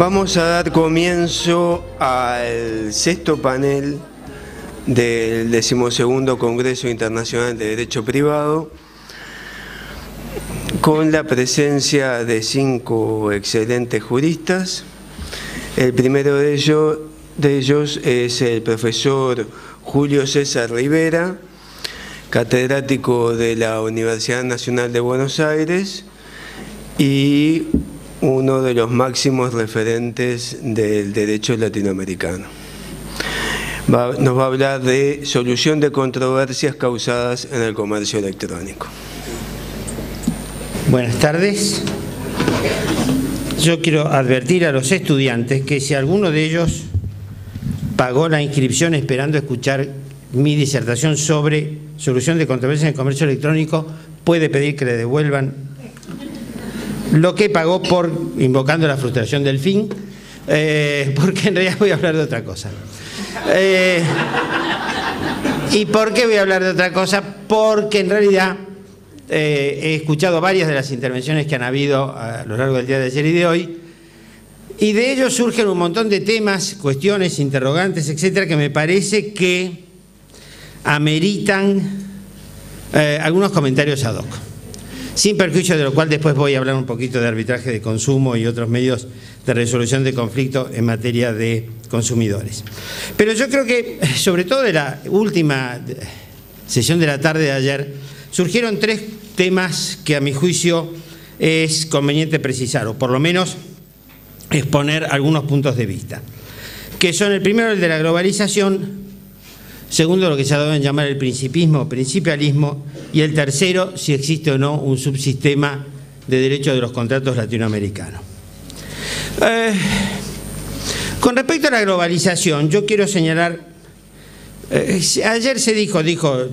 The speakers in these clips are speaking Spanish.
Vamos a dar comienzo al sexto panel del decimosegundo Congreso Internacional de Derecho Privado con la presencia de cinco excelentes juristas. El primero de ellos, es el profesor Julio César Rivera, catedrático de la Universidad Nacional de Buenos Aires y uno de los máximos referentes del derecho latinoamericano. nos va a hablar de solución de controversias causadas en el comercio electrónico. Buenas tardes. Yo quiero advertir a los estudiantes que si alguno de ellos pagó la inscripción esperando escuchar mi disertación sobre solución de controversias en el comercio electrónico, puede pedir que le devuelvan lo que pagó por invocando la frustración del fin, eh, porque en realidad voy a hablar de otra cosa. Eh, ¿Y por qué voy a hablar de otra cosa? Porque en realidad eh, he escuchado varias de las intervenciones que han habido a lo largo del día de ayer y de hoy, y de ellos surgen un montón de temas, cuestiones, interrogantes, etcétera, que me parece que ameritan algunos comentarios ad hoc sin perjuicio de lo cual después voy a hablar un poquito de arbitraje de consumo y otros medios de resolución de conflicto en materia de consumidores. Pero yo creo que, sobre todo de la última sesión de la tarde de ayer, surgieron tres temas que a mi juicio es conveniente precisar, o por lo menos exponer algunos puntos de vista, que son el primero el de la globalización, segundo lo que se ha dado en llamar el principismo o principialismo, y el tercero, si existe o no un subsistema de derecho de los contratos latinoamericanos. Eh, con respecto a la globalización, yo quiero señalar, eh, ayer se dijo, dijo eh,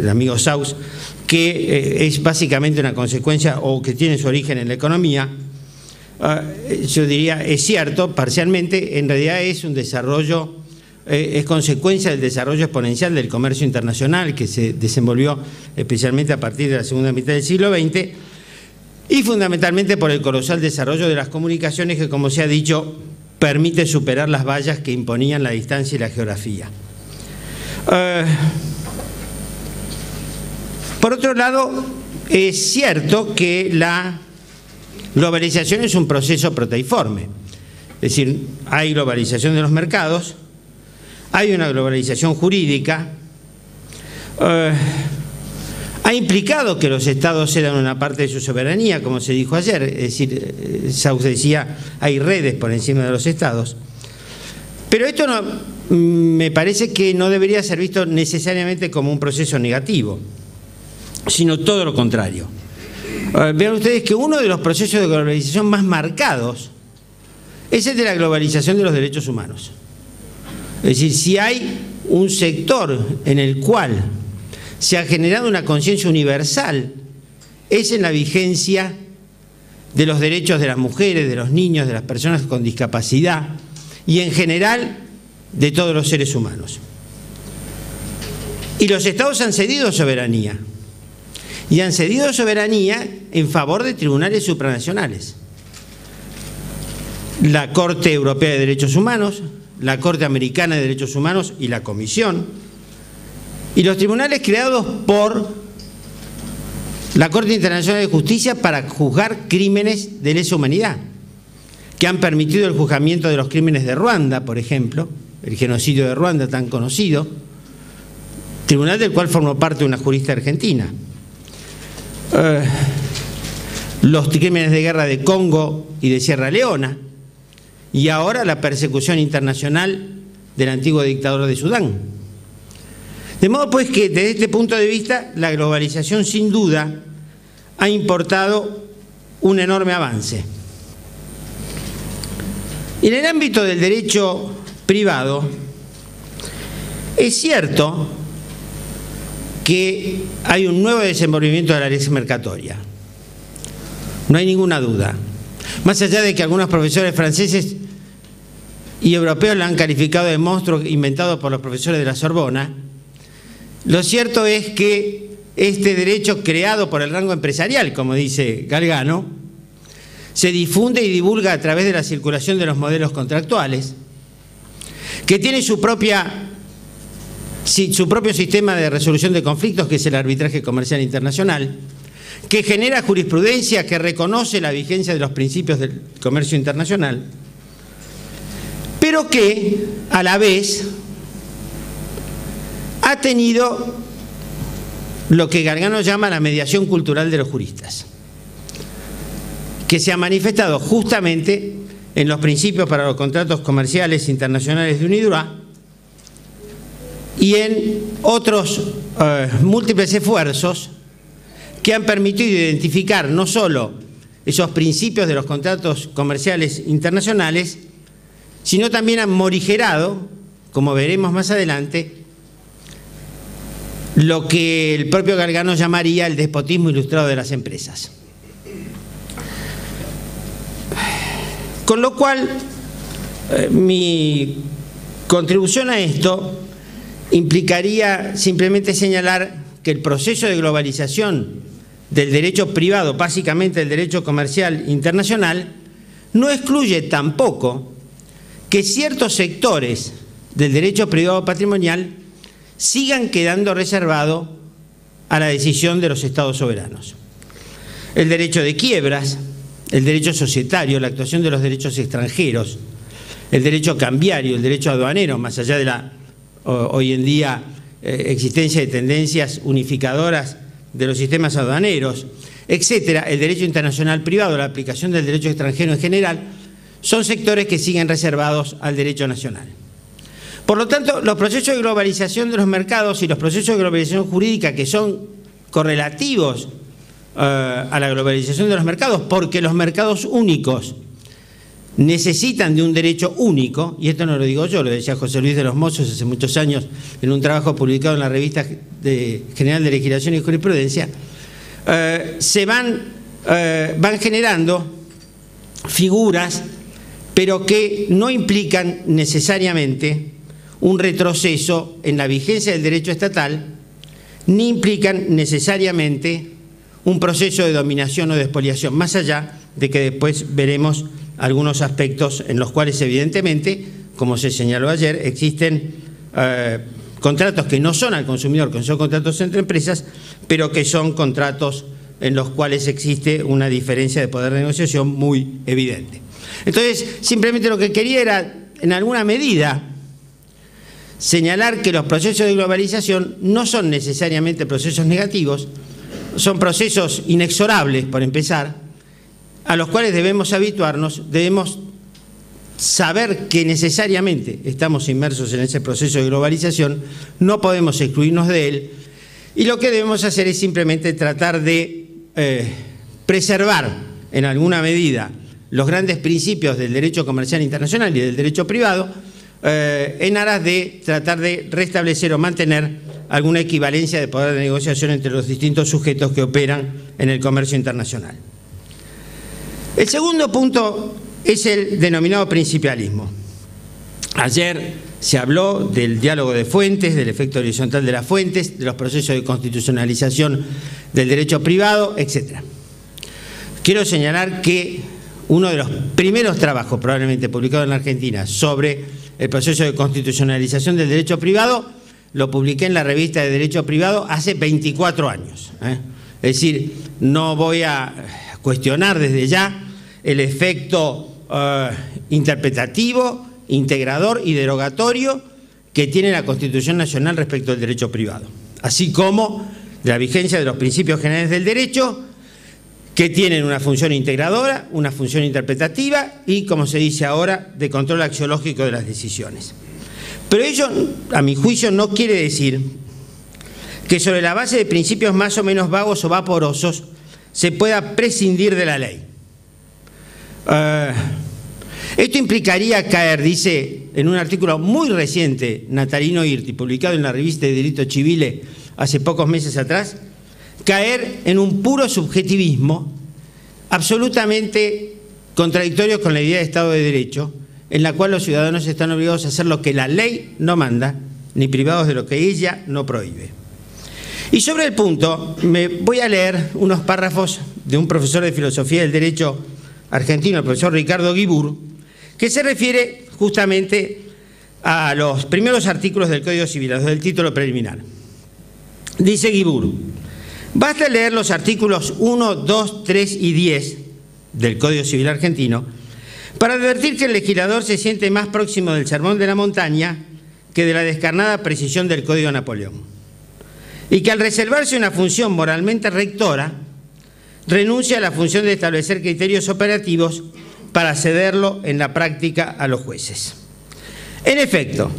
el amigo Saus, que es básicamente una consecuencia o que tiene su origen en la economía. yo diría, es cierto, parcialmente, en realidad es un desarrollo es consecuencia del desarrollo exponencial del comercio internacional que se desenvolvió especialmente a partir de la segunda mitad del siglo XX y fundamentalmente por el colosal desarrollo de las comunicaciones que, como se ha dicho, permite superar las vallas que imponían la distancia y la geografía. Eh, por otro lado, es cierto que la globalización es un proceso proteiforme, es decir, hay globalización de los mercados, hay una globalización jurídica, eh, ha implicado que los estados cedan una parte de su soberanía, como se dijo ayer, es decir, eh, Saus decía, hay redes por encima de los estados. Pero esto no, mm, me parece que no debería ser visto necesariamente como un proceso negativo, sino todo lo contrario. Eh, vean ustedes que uno de los procesos de globalización más marcados es el de la globalización de los derechos humanos. Es decir, si hay un sector en el cual se ha generado una conciencia universal, es en la vigencia de los derechos de las mujeres, de los niños, de las personas con discapacidad y en general de todos los seres humanos. Y los estados han cedido soberanía. Y han cedido soberanía en favor de tribunales supranacionales. La Corte Europea de Derechos Humanos, la Corte Americana de Derechos Humanos y la Comisión, y los tribunales creados por la Corte Internacional de Justicia para juzgar crímenes de lesa humanidad, que han permitido el juzgamiento de los crímenes de Ruanda, por ejemplo, el genocidio de Ruanda tan conocido, tribunal del cual formó parte una jurista argentina. Eh, los crímenes de guerra de Congo y de Sierra Leona, y ahora la persecución internacional del antiguo dictador de Sudán. De modo pues que desde este punto de vista la globalización sin duda ha importado un enorme avance. En el ámbito del derecho privado, es cierto que hay un nuevo desenvolvimiento de la ley mercatoria. No hay ninguna duda. Más allá de que algunos profesores franceses y europeos la han calificado de monstruo inventado por los profesores de la Sorbona, lo cierto es que este derecho creado por el rango empresarial, como dice Galgano, se difunde y divulga a través de la circulación de los modelos contractuales, que tiene su, su propio sistema de resolución de conflictos, que es el arbitraje comercial internacional, que genera jurisprudencia que reconoce la vigencia de los principios del comercio internacional, pero que a la vez ha tenido lo que Gargano llama la mediación cultural de los juristas, que se ha manifestado justamente en los principios para los contratos comerciales internacionales de UNIDROIT y en otros eh, múltiples esfuerzos que han permitido identificar no solo esos principios de los contratos comerciales internacionales, sino también han morigerado, como veremos más adelante, lo que el propio Gargano llamaría el despotismo ilustrado de las empresas. Con lo cual, eh, mi contribución a esto implicaría simplemente señalar que el proceso de globalización del derecho privado, básicamente el derecho comercial internacional, no excluye tampoco que ciertos sectores del derecho privado patrimonial sigan quedando reservados a la decisión de los estados soberanos. El derecho de quiebras, el derecho societario, la actuación de los derechos extranjeros, el derecho cambiario, el derecho aduanero, más allá de la hoy en día eh, existencia de tendencias unificadoras de los sistemas aduaneros, etcétera, el derecho internacional privado, la aplicación del derecho extranjero en general, son sectores que siguen reservados al derecho nacional. Por lo tanto, los procesos de globalización de los mercados y los procesos de globalización jurídica que son correlativos eh, a la globalización de los mercados, porque los mercados únicos necesitan de un derecho único, y esto no lo digo yo, lo decía José Luis de los Mozos hace muchos años en un trabajo publicado en la revista General de Legislación y Jurisprudencia, eh, se van, eh, van generando figuras, pero que no implican necesariamente un retroceso en la vigencia del derecho estatal, ni implican necesariamente un proceso de dominación o de expoliación, más allá de que después veremos algunos aspectos en los cuales evidentemente, como se señaló ayer, existen eh, contratos que no son al consumidor, que son contratos entre empresas, pero que son contratos en los cuales existe una diferencia de poder de negociación muy evidente. Entonces, simplemente lo que quería era, en alguna medida, señalar que los procesos de globalización no son necesariamente procesos negativos, son procesos inexorables, por empezar, a los cuales debemos habituarnos, debemos saber que necesariamente estamos inmersos en ese proceso de globalización, no podemos excluirnos de él, y lo que debemos hacer es simplemente tratar de eh, preservar en alguna medida los grandes principios del derecho comercial internacional y del derecho privado, eh, en aras de tratar de restablecer o mantener alguna equivalencia de poder de negociación entre los distintos sujetos que operan en el comercio internacional. El segundo punto es el denominado principialismo. Ayer se habló del diálogo de fuentes, del efecto horizontal de las fuentes, de los procesos de constitucionalización del derecho privado, etc. Quiero señalar que uno de los primeros trabajos probablemente publicados en la Argentina sobre el proceso de constitucionalización del derecho privado, lo publiqué en la revista de Derecho Privado hace 24 años. ¿eh? Es decir, no voy a cuestionar desde ya el efecto eh, interpretativo, integrador y derogatorio que tiene la Constitución Nacional respecto al derecho privado, así como de la vigencia de los principios generales del derecho que tienen una función integradora, una función interpretativa y, como se dice ahora, de control axiológico de las decisiones. Pero ello, a mi juicio, no quiere decir que sobre la base de principios más o menos vagos o vaporosos se pueda prescindir de la ley. Eh, esto implicaría caer, dice en un artículo muy reciente, Natalino Irti, publicado en la revista de Derecho Civile hace pocos meses atrás, caer en un puro subjetivismo absolutamente contradictorio con la idea de Estado de Derecho, en la cual los ciudadanos están obligados a hacer lo que la ley no manda, ni privados de lo que ella no prohíbe. Y sobre el punto, me voy a leer unos párrafos de un profesor de filosofía del derecho argentino, el profesor Ricardo Guibur, que se refiere justamente a los primeros artículos del Código Civil, los del título preliminar. Dice Guibur, basta leer los artículos 1, 2, 3 y 10 del Código Civil argentino para advertir que el legislador se siente más próximo del sermón de la montaña que de la descarnada precisión del Código Napoleón. Y que al reservarse una función moralmente rectora, renuncia a la función de establecer criterios operativos para cederlo en la práctica a los jueces. En efecto,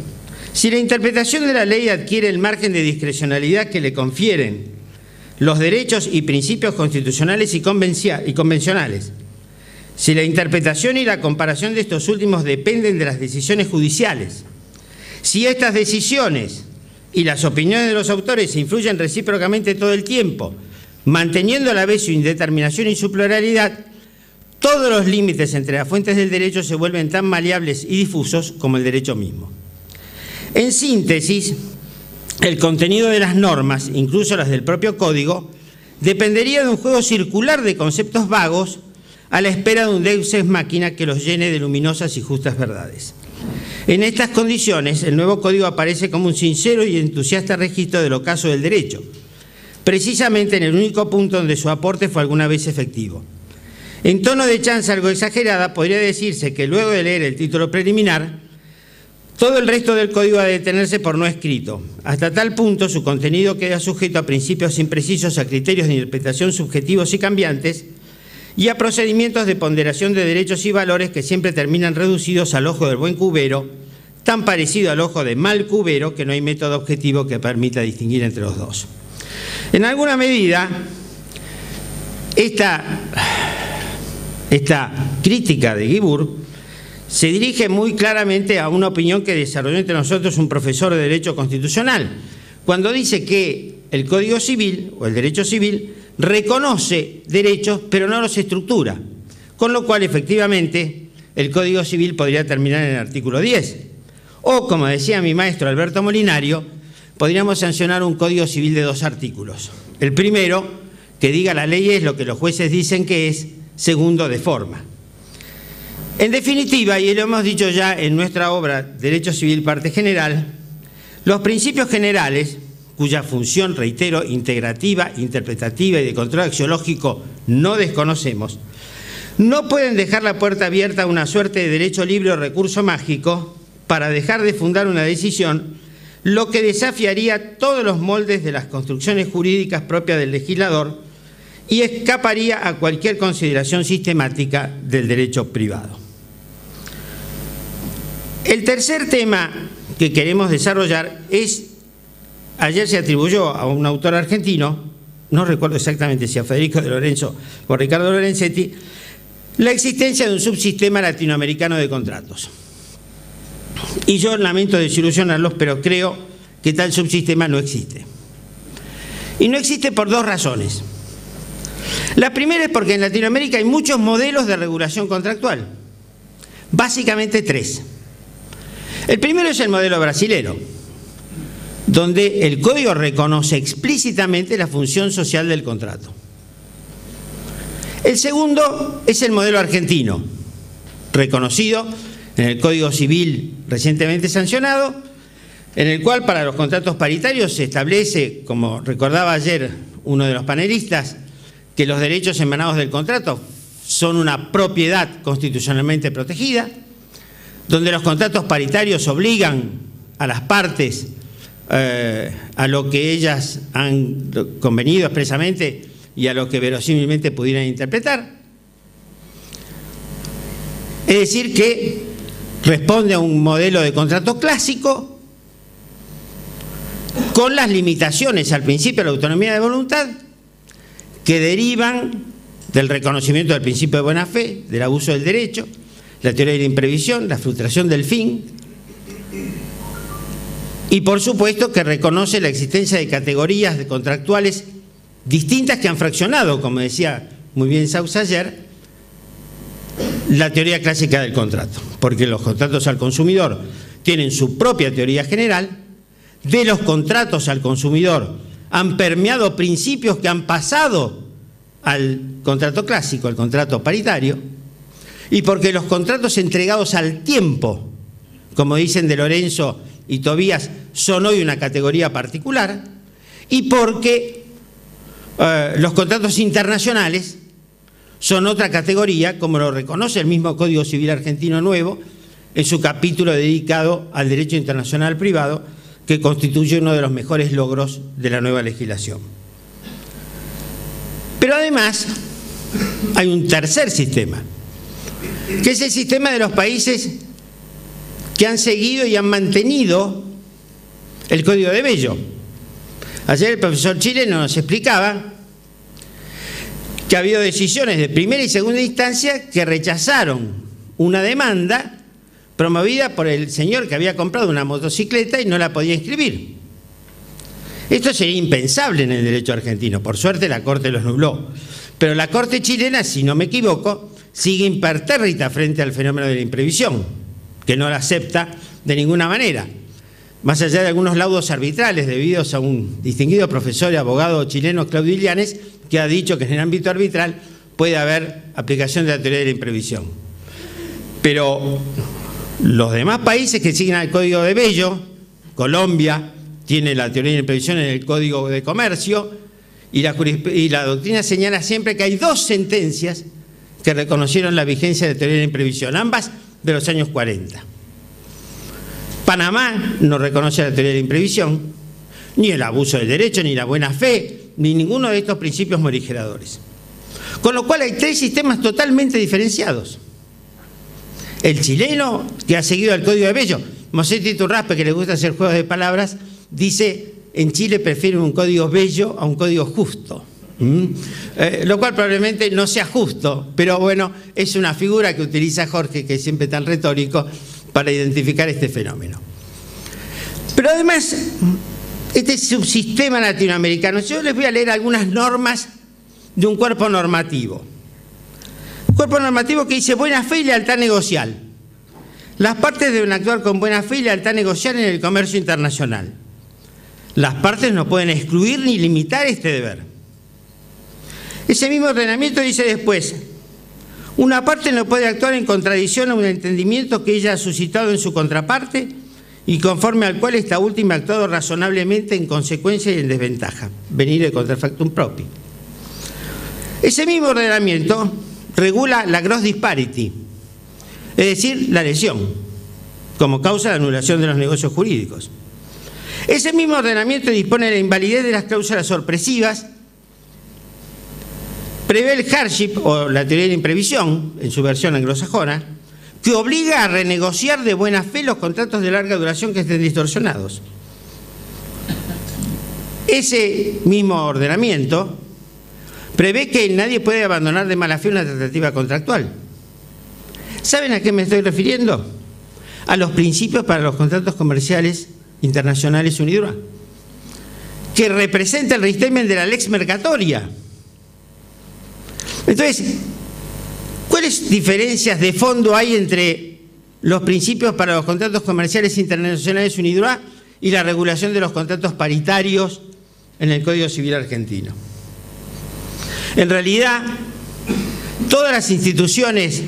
si la interpretación de la ley adquiere el margen de discrecionalidad que le confieren los derechos y principios constitucionales y convencionales, si la interpretación y la comparación de estos últimos dependen de las decisiones judiciales, si estas decisiones y las opiniones de los autores influyen recíprocamente todo el tiempo, manteniendo a la vez su indeterminación y su pluralidad, todos los límites entre las fuentes del derecho se vuelven tan maleables y difusos como el derecho mismo. En síntesis, el contenido de las normas, incluso las del propio código, dependería de un juego circular de conceptos vagos a la espera de un deus ex máquina que los llene de luminosas y justas verdades. En estas condiciones, el nuevo código aparece como un sincero y entusiasta registro del ocaso del derecho, precisamente en el único punto donde su aporte fue alguna vez efectivo. En tono de chanza algo exagerada, podría decirse que luego de leer el título preliminar, todo el resto del código ha de detenerse por no escrito. Hasta tal punto su contenido queda sujeto a principios imprecisos, a criterios de interpretación subjetivos y cambiantes, y a procedimientos de ponderación de derechos y valores que siempre terminan reducidos al ojo del buen cubero, tan parecido al ojo de mal cubero que no hay método objetivo que permita distinguir entre los dos. En alguna medida, esta, crítica de Guibur se dirige muy claramente a una opinión que desarrolló entre nosotros un profesor de Derecho Constitucional, cuando dice que el Código Civil o el Derecho Civil reconoce derechos pero no los estructura, con lo cual efectivamente el Código Civil podría terminar en el artículo 10. O, como decía mi maestro Alberto Molinario, podríamos sancionar un Código Civil de dos artículos. El primero, que diga la ley es lo que los jueces dicen que es, segundo, de forma. En definitiva, y lo hemos dicho ya en nuestra obra Derecho Civil Parte General, los principios generales cuya función, reitero, integrativa, interpretativa y de control axiológico no desconocemos, no pueden dejar la puerta abierta a una suerte de derecho libre o recurso mágico para dejar de fundar una decisión, lo que desafiaría todos los moldes de las construcciones jurídicas propias del legislador y escaparía a cualquier consideración sistemática del derecho privado. El tercer tema que queremos desarrollar es Ayer se atribuyó a un autor argentino, no recuerdo exactamente si a Federico de Lorenzo o Ricardo Lorenzetti, la existencia de un subsistema latinoamericano de contratos. Y yo lamento desilusionarlos, pero creo que tal subsistema no existe. Y no existe por dos razones. La primera es porque en Latinoamérica hay muchos modelos de regulación contractual, básicamente tres. El primero es el modelo brasilero donde el código reconoce explícitamente la función social del contrato. El segundo es el modelo argentino, reconocido en el Código Civil recientemente sancionado, en el cual para los contratos paritarios se establece, como recordaba ayer uno de los panelistas, que los derechos emanados del contrato son una propiedad constitucionalmente protegida, donde los contratos paritarios obligan a las partes eh, a lo que ellas han convenido expresamente y a lo que verosímilmente pudieran interpretar. Es decir, que responde a un modelo de contrato clásico con las limitaciones al principio de la autonomía de voluntad que derivan del reconocimiento del principio de buena fe, del abuso del derecho, la teoría de la imprevisión, la frustración del fin, y por supuesto que reconoce la existencia de categorías contractuales distintas que han fraccionado, como decía muy bien Saus ayer, la teoría clásica del contrato, porque los contratos al consumidor tienen su propia teoría general, de los contratos al consumidor han permeado principios que han pasado al contrato clásico, al contrato paritario, y porque los contratos entregados al tiempo, como dicen de Lorenzo y Tobías, son hoy una categoría particular, y porque eh, los contratos internacionales son otra categoría, como lo reconoce el mismo Código Civil Argentino Nuevo en su capítulo dedicado al derecho internacional privado, que constituye uno de los mejores logros de la nueva legislación. Pero además hay un tercer sistema, que es el sistema de los países que han seguido y han mantenido el Código de Bello. Ayer el profesor Chile nos explicaba que ha habido decisiones de primera y segunda instancia que rechazaron una demanda promovida por el señor que había comprado una motocicleta y no la podía inscribir. Esto sería impensable en el derecho argentino. Por suerte la Corte los nubló. Pero la Corte chilena, si no me equivoco, sigue impertérrita frente al fenómeno de la imprevisión, que no la acepta de ninguna manera. Más allá de algunos laudos arbitrales debidos a un distinguido profesor y abogado chileno, Claudio Illanes, que ha dicho que en el ámbito arbitral puede haber aplicación de la teoría de la imprevisión. Pero los demás países que siguen al Código de Bello, Colombia tiene la teoría de imprevisión en el Código de Comercio, y la, y la, doctrina señala siempre que hay dos sentencias que reconocieron la vigencia de la teoría de imprevisión, ambas de los años 40. Panamá no reconoce la teoría de imprevisión, ni el abuso del derecho, ni la buena fe, ni ninguno de estos principios morigeradores. Con lo cual hay tres sistemas totalmente diferenciados. El chileno, que ha seguido el Código de Bello, Mosetti Turraspe, que le gusta hacer juegos de palabras, dice, en Chile prefieren un código bello a un código justo. ¿Mm? Eh, lo cual probablemente no sea justo, pero bueno, es una figura que utiliza Jorge, que es siempre tan retórico, para identificar este fenómeno. Pero además, este subsistema latinoamericano, yo les voy a leer algunas normas de un cuerpo normativo. Cuerpo normativo que dice buena fe y lealtad negocial. Las partes deben actuar con buena fe y lealtad negocial en el comercio internacional. Las partes no pueden excluir ni limitar este deber. Ese mismo ordenamiento dice después, una parte no puede actuar en contradicción a un entendimiento que ella ha suscitado en su contraparte y conforme al cual esta última ha actuado razonablemente en consecuencia y en desventaja, venir de contrafactum propio. Ese mismo ordenamiento regula la gross disparity, es decir, la lesión, como causa de anulación de los negocios jurídicos. Ese mismo ordenamiento dispone de la invalidez de las cláusulas sorpresivas, prevé el hardship o la teoría de imprevisión, en su versión anglosajona, que obliga a renegociar de buena fe los contratos de larga duración que estén distorsionados. Ese mismo ordenamiento prevé que nadie puede abandonar de mala fe una tratativa contractual. ¿Saben a qué me estoy refiriendo? A los principios para los contratos comerciales internacionales UNIDROIT, que representa el régimen de la lex mercatoria. Entonces, ¿cuáles diferencias de fondo hay entre los principios para los contratos comerciales internacionales UNIDROIT y la regulación de los contratos paritarios en el Código Civil argentino? En realidad, todas las instituciones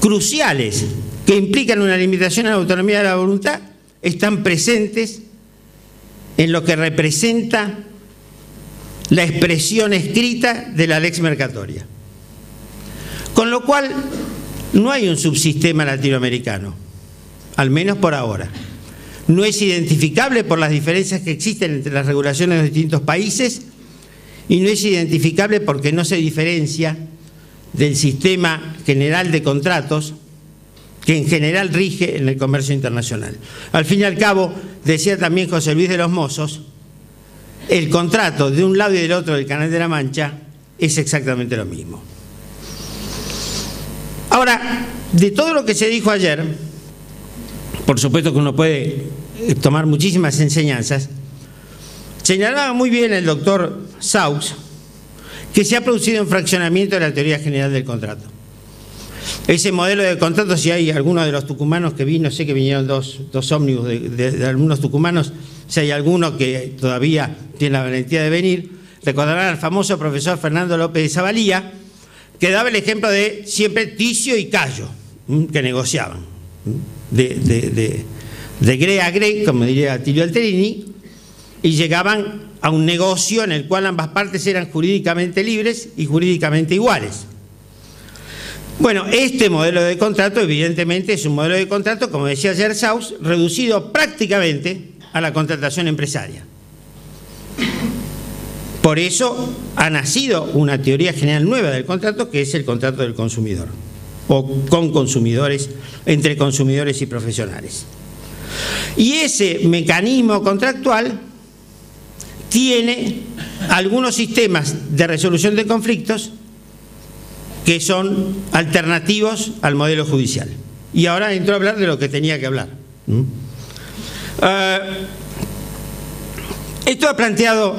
cruciales que implican una limitación a la autonomía de la voluntad están presentes en lo que representa la expresión escrita de la lex mercatoria. Con lo cual, no hay un subsistema latinoamericano, al menos por ahora. No es identificable por las diferencias que existen entre las regulaciones de los distintos países y no es identificable porque no se diferencia del sistema general de contratos que en general rige en el comercio internacional. Al fin y al cabo, decía también José Luis de los Mozos, el contrato de un lado y del otro del Canal de la Mancha es exactamente lo mismo. Ahora, de todo lo que se dijo ayer, por supuesto que uno puede eh, tomar muchísimas enseñanzas, señalaba muy bien el doctor Saux que se ha producido un fraccionamiento de la teoría general del contrato. Ese modelo de contrato, si hay algunos de los tucumanos que vi, no sé que vinieron dos, dos ómnibus de, algunos tucumanos, si hay alguno que todavía tiene la valentía de venir, recordarán al famoso profesor Fernando López de Zavalía, que daba el ejemplo de siempre Ticio y Cayo, que negociaban, de, de, de, a gre, como diría Tilio Alterini, y llegaban a un negocio en el cual ambas partes eran jurídicamente libres y jurídicamente iguales. Bueno, este modelo de contrato evidentemente es un modelo de contrato, como decía ayer Saus, reducido prácticamente a la contratación empresaria. Por eso ha nacido una teoría general nueva del contrato que es el contrato del consumidor o con consumidores, entre consumidores y profesionales. Y ese mecanismo contractual tiene algunos sistemas de resolución de conflictos que son alternativos al modelo judicial. Y ahora entro a hablar de lo que tenía que hablar. Eh, esto ha planteado,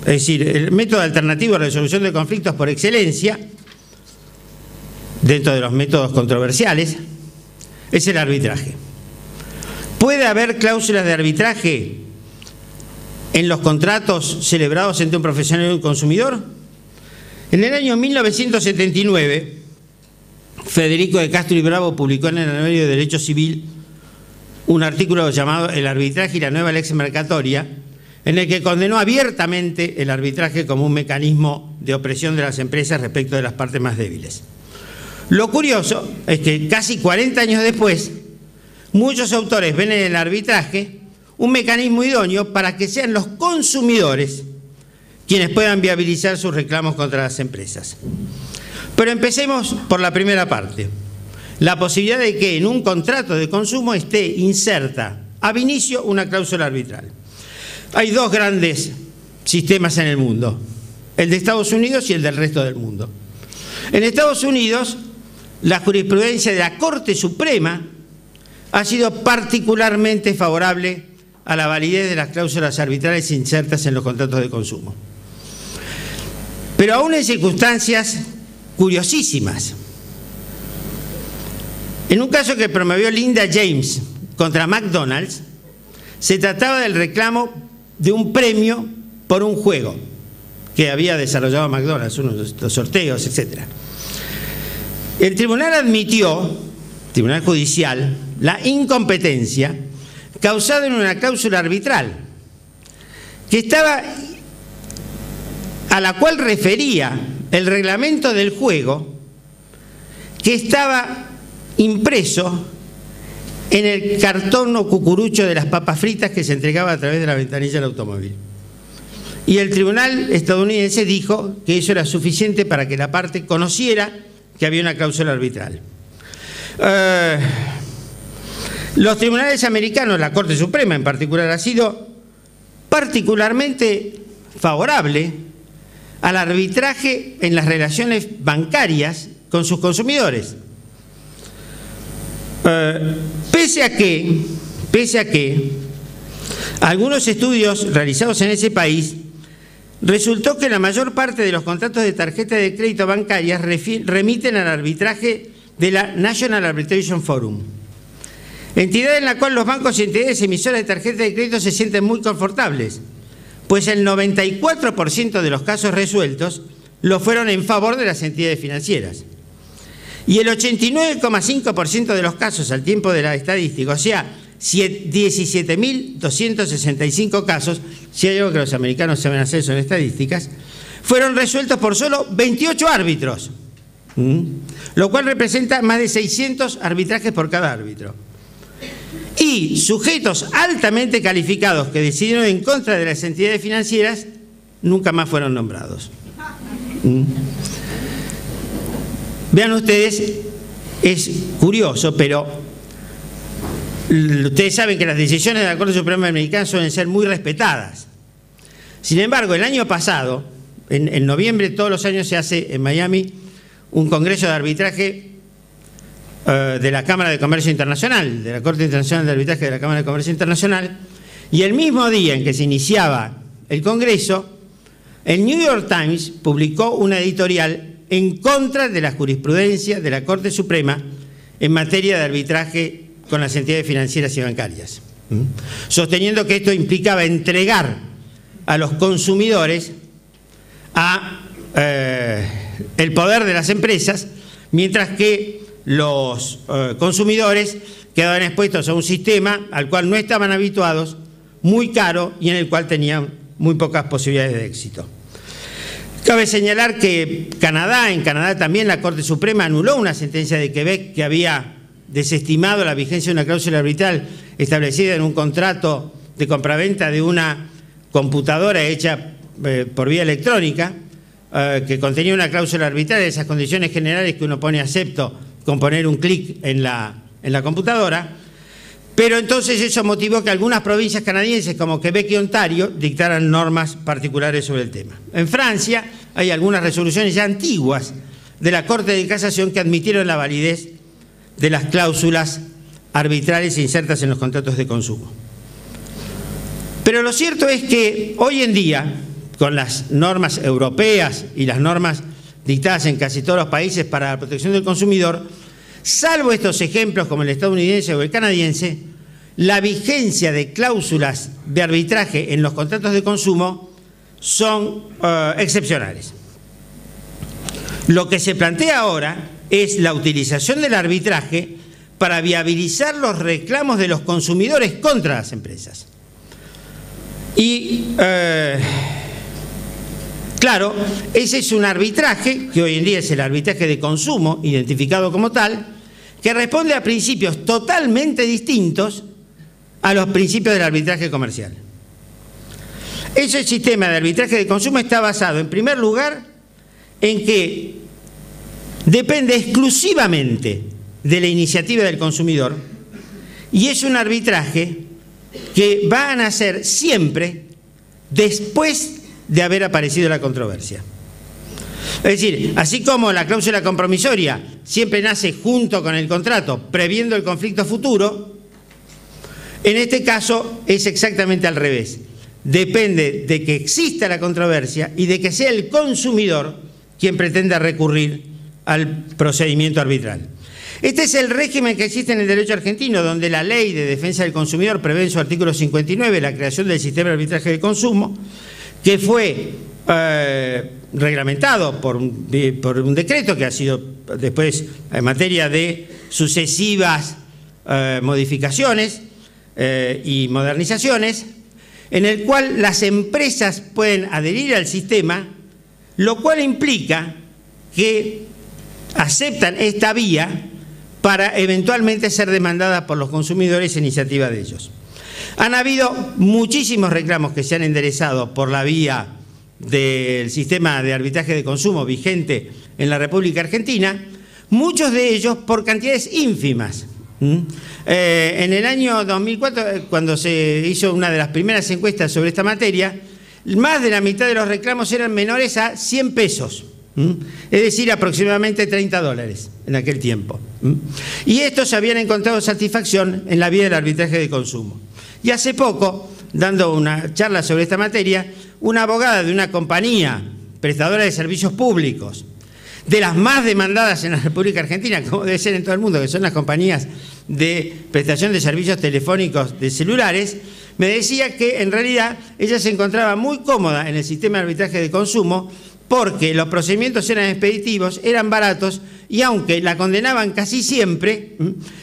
es decir, el método alternativo la resolución de conflictos por excelencia, dentro de los métodos controversiales, es el arbitraje. ¿Puede haber cláusulas de arbitraje en los contratos celebrados entre un profesional y un consumidor? En el año 1979, Federico de Castro y Bravo publicó en el Anuario de Derecho Civil un artículo llamado El arbitraje y la nueva lex mercatoria, en el que condenó abiertamente el arbitraje como un mecanismo de opresión de las empresas respecto de las partes más débiles. Lo curioso es que casi 40 años después, muchos autores ven en el arbitraje un mecanismo idóneo para que sean los consumidores quienes puedan viabilizar sus reclamos contra las empresas. Pero empecemos por la primera parte. La posibilidad de que en un contrato de consumo esté inserta ab inicio una cláusula arbitral. Hay dos grandes sistemas en el mundo, el de Estados Unidos y el del resto del mundo. En Estados Unidos, la jurisprudencia de la Corte Suprema ha sido particularmente favorable a la validez de las cláusulas arbitrales insertas en los contratos de consumo pero aún en circunstancias curiosísimas. En un caso que promovió Linda James contra McDonald's, se trataba del reclamo de un premio por un juego que había desarrollado McDonald's, unos los sorteos, etc. El tribunal admitió, tribunal judicial, la incompetencia causada en una cláusula arbitral que estaba a la cual refería el reglamento del juego que estaba impreso en el cartón o cucurucho de las papas fritas que se entregaba a través de la ventanilla del automóvil. Y el tribunal estadounidense dijo que eso era suficiente para que la parte conociera que había una cláusula arbitral. Eh, los tribunales americanos, la Corte Suprema en particular, ha sido particularmente favorable al arbitraje en las relaciones bancarias con sus consumidores. Eh, pese a que, pese a que algunos estudios realizados en ese país resultó que la mayor parte de los contratos de tarjeta de crédito bancarias remiten al arbitraje de la National Arbitration Forum, entidad en la cual los bancos y entidades emisoras de tarjetas de crédito se sienten muy confortables pues el 94% de los casos resueltos lo fueron en favor de las entidades financieras. Y el 89,5% de los casos al tiempo de la estadística, o sea, 17.265 casos, si hay algo que los americanos saben hacer son estadísticas, fueron resueltos por solo 28 árbitros, lo cual representa más de 600 arbitrajes por cada árbitro y sujetos altamente calificados que decidieron en contra de las entidades financieras nunca más fueron nombrados. ¿Mm? Vean ustedes, es curioso, pero ustedes saben que las decisiones de la Corte Suprema Americana suelen ser muy respetadas. Sin embargo, el año pasado, en, noviembre todos los años se hace en Miami un congreso de arbitraje eh, de la Cámara de Comercio Internacional, de la Corte Internacional de Arbitraje de la Cámara de Comercio Internacional, y el mismo día en que se iniciaba el congreso, el New York Times publicó una editorial en contra de la jurisprudencia de la Corte Suprema en materia de arbitraje con las entidades financieras y bancarias, sosteniendo que esto implicaba entregar a los consumidores a eh, el poder de las empresas, mientras que los eh, consumidores quedaban expuestos a un sistema al cual no estaban habituados, muy caro y en el cual tenían muy pocas posibilidades de éxito. Cabe señalar que Canadá, en Canadá también la Corte Suprema anuló una sentencia de Quebec que había desestimado la vigencia de una cláusula arbitral establecida en un contrato de compraventa de una computadora hecha eh, por vía electrónica, eh, que contenía una cláusula arbitral, esas condiciones generales que uno pone acepto con poner un clic en la, en la computadora, pero entonces eso motivó que algunas provincias canadienses como Quebec y Ontario dictaran normas particulares sobre el tema. En Francia hay algunas resoluciones ya antiguas de la Corte de Casación que admitieron la validez de las cláusulas arbitrales insertas en los contratos de consumo. Pero lo cierto es que hoy en día, con las normas europeas y las normas dictadas en casi todos los países para la protección del consumidor, salvo estos ejemplos como el estadounidense o el canadiense, la vigencia de cláusulas de arbitraje en los contratos de consumo son eh, excepcionales. Lo que se plantea ahora es la utilización del arbitraje para viabilizar los reclamos de los consumidores contra las empresas. Y eh, claro, ese es un arbitraje, que hoy en día es el arbitraje de consumo, identificado como tal, que responde a principios totalmente distintos a los principios del arbitraje comercial. Ese sistema de arbitraje de consumo está basado, en primer lugar, en que depende exclusivamente de la iniciativa del consumidor y es un arbitraje que va a nacer siempre después de haber aparecido la controversia. Es decir, así como la cláusula compromisoria siempre nace junto con el contrato, previendo el conflicto futuro, en este caso es exactamente al revés. Depende de que exista la controversia y de que sea el consumidor quien pretenda recurrir al procedimiento arbitral. Este es el régimen que existe en el derecho argentino, donde la ley de defensa del consumidor prevé en su artículo 59 la creación del sistema de arbitraje de consumo, que fue eh, reglamentado por un, decreto que ha sido después en materia de sucesivas eh, modificaciones eh, y modernizaciones, en el cual las empresas pueden adherir al sistema, lo cual implica que aceptan esta vía para eventualmente ser demandada por los consumidores a iniciativa de ellos. Han habido muchísimos reclamos que se han enderezado por la vía del sistema de arbitraje de consumo vigente en la República Argentina, muchos de ellos por cantidades ínfimas. Eh, en el año 2004, eh, cuando se hizo una de las primeras encuestas sobre esta materia, más de la mitad de los reclamos eran menores a 100 pesos. Es decir, aproximadamente 30 dólares en aquel tiempo. Y estos habían encontrado satisfacción en la vía del arbitraje de consumo. Y hace poco, dando una charla sobre esta materia, una abogada de una compañía prestadora de servicios públicos, de las más demandadas en la República Argentina, como debe ser en todo el mundo, que son las compañías de prestación de servicios telefónicos de celulares, me decía que en realidad ella se encontraba muy cómoda en el sistema de arbitraje de consumo porque los procedimientos eran expeditivos, eran baratos y aunque la condenaban casi siempre,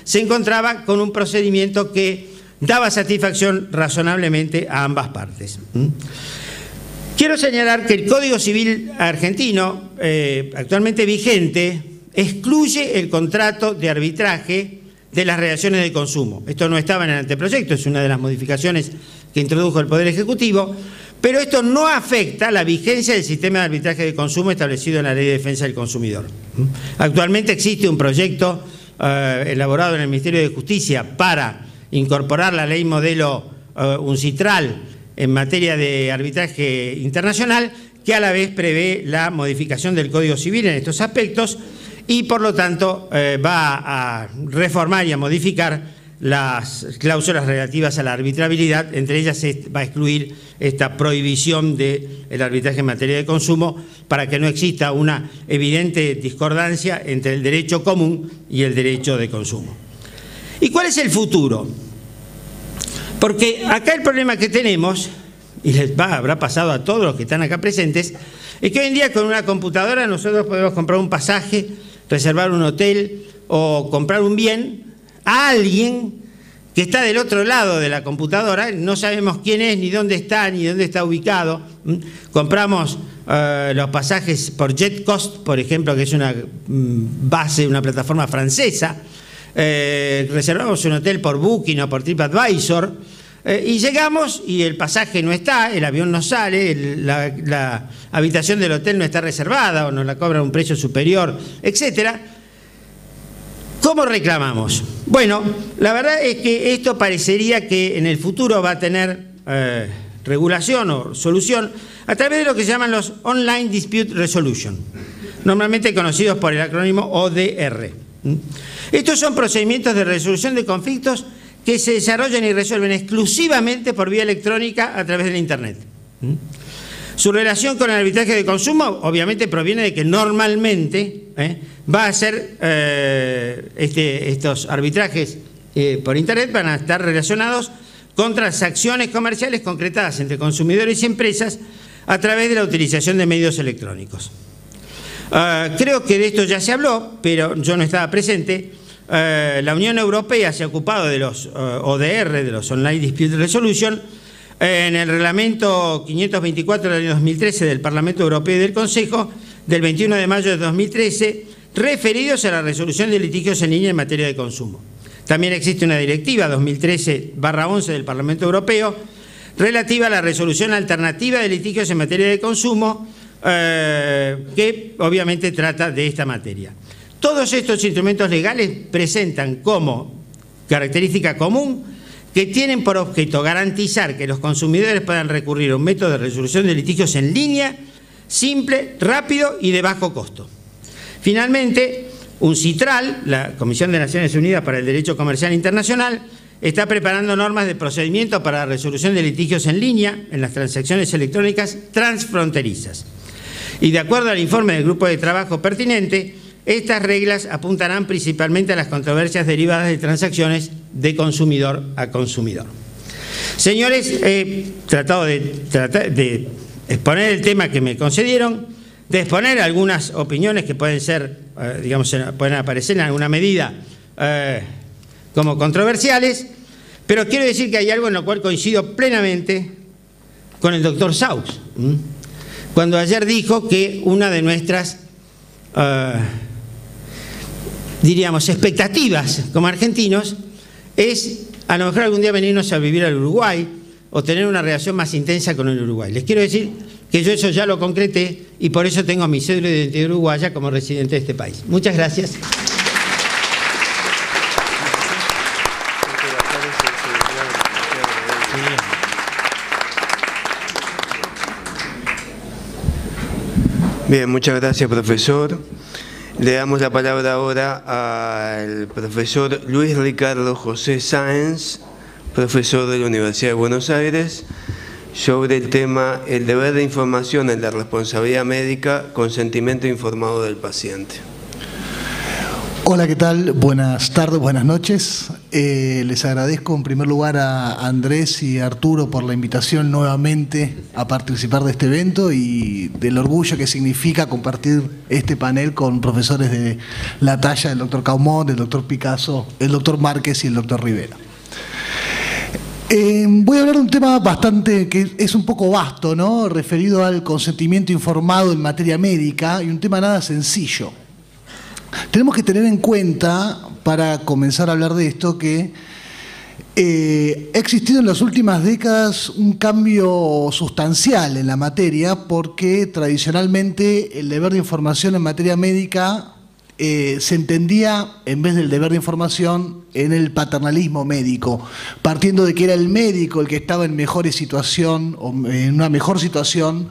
se encontraba con un procedimiento que daba satisfacción razonablemente a ambas partes. Quiero señalar que el Código Civil argentino, eh, actualmente vigente, excluye el contrato de arbitraje de las relaciones de consumo. Esto no estaba en el anteproyecto, es una de las modificaciones que introdujo el Poder Ejecutivo, pero esto no afecta la vigencia del sistema de arbitraje de consumo establecido en la Ley de Defensa del Consumidor. Actualmente existe un proyecto eh, elaborado en el Ministerio de Justicia para incorporar la ley modelo uh, UNCITRAL en materia de arbitraje internacional que a la vez prevé la modificación del Código Civil en estos aspectos y por lo tanto eh, va a reformar y a modificar las cláusulas relativas a la arbitrabilidad, entre ellas va a excluir esta prohibición del arbitraje en materia de consumo para que no exista una evidente discordancia entre el derecho común y el derecho de consumo. ¿Y cuál es el futuro? Porque acá el problema que tenemos, y les va, habrá pasado a todos los que están acá presentes, es que hoy en día con una computadora nosotros podemos comprar un pasaje, reservar un hotel o comprar un bien a alguien que está del otro lado de la computadora, no sabemos quién es, ni dónde está, ni dónde está ubicado. Compramos eh, los pasajes por JetCost, por ejemplo, que es una mm, base, una plataforma francesa. Eh, reservamos un hotel por Booking o por TripAdvisor. Eh, y llegamos y el pasaje no está, el avión no sale, la, habitación del hotel no está reservada o nos la cobra a un precio superior, etcétera. ¿Cómo reclamamos? Bueno, la verdad es que esto parecería que en el futuro va a tener eh, regulación o solución a través de lo que se llaman los Online Dispute Resolution, normalmente conocidos por el acrónimo ODR. Estos son procedimientos de resolución de conflictos que se desarrollan y resuelven exclusivamente por vía electrónica a través de Internet. Su relación con el arbitraje de consumo obviamente proviene de que normalmente ¿eh? va a ser eh, este, estos arbitrajes eh, por Internet van a estar relacionados con transacciones comerciales concretadas entre consumidores y empresas a través de la utilización de medios electrónicos. Ah, creo que de esto ya se habló, pero yo no estaba presente. Ah, la Unión Europea se ha ocupado de los ah, ODR, de los Online Dispute Resolution, en el reglamento 524 del año 2013 del Parlamento Europeo y del Consejo, del 21 de mayo de 2013, referidos a la resolución de litigios en línea en materia de consumo. También existe una directiva 2013-11 del Parlamento Europeo relativa a la resolución alternativa de litigios en materia de consumo, eh, que obviamente trata de esta materia. Todos estos instrumentos legales presentan como característica común que tienen por objeto garantizar que los consumidores puedan recurrir a un método de resolución de litigios en línea, simple, rápido y de bajo costo. Finalmente, un CITRAL, la Comisión de Naciones Unidas para el Derecho Comercial Internacional, está preparando normas de procedimiento para la resolución de litigios en línea en las transacciones electrónicas transfronterizas. Y de acuerdo al informe del grupo de trabajo pertinente, estas reglas apuntarán principalmente a las controversias derivadas de transacciones de consumidor a consumidor. Señores, he tratado de, exponer el tema que me concedieron, de exponer algunas opiniones que pueden ser, eh, digamos, pueden aparecer en alguna medida eh, como controversiales, pero quiero decir que hay algo en lo cual coincido plenamente con el doctor Saus, cuando ayer dijo que una de nuestras, eh, diríamos, expectativas como argentinos es a lo mejor algún día venirnos a vivir al Uruguay o tener una relación más intensa con el Uruguay. Les quiero decir que yo eso ya lo concreté y por eso tengo mi cédula de identidad uruguaya como residente de este país. Muchas gracias. Bien, muchas gracias, profesor. Le damos la palabra ahora al profesor Luis Ricardo José Sáenz, profesor de la Universidad de Buenos Aires, sobre el tema el deber de información en la responsabilidad médica, consentimiento informado del paciente. Hola, ¿qué tal? Buenas tardes, buenas noches. Eh, les agradezco en primer lugar a Andrés y Arturo por la invitación nuevamente a participar de este evento y del orgullo que significa compartir este panel con profesores de la talla del doctor Caumont, del doctor Picasso, el doctor Márquez y el doctor Rivera. Eh, voy a hablar de un tema bastante que es un poco vasto, ¿no? Referido al consentimiento informado en materia médica y un tema nada sencillo. Tenemos que tener en cuenta, para comenzar a hablar de esto, que eh, ha existido en las últimas décadas un cambio sustancial en la materia porque tradicionalmente el deber de información en materia médica eh, se entendía, en vez del deber de información, en el paternalismo médico, partiendo de que era el médico el que estaba en mejor situación o en una mejor situación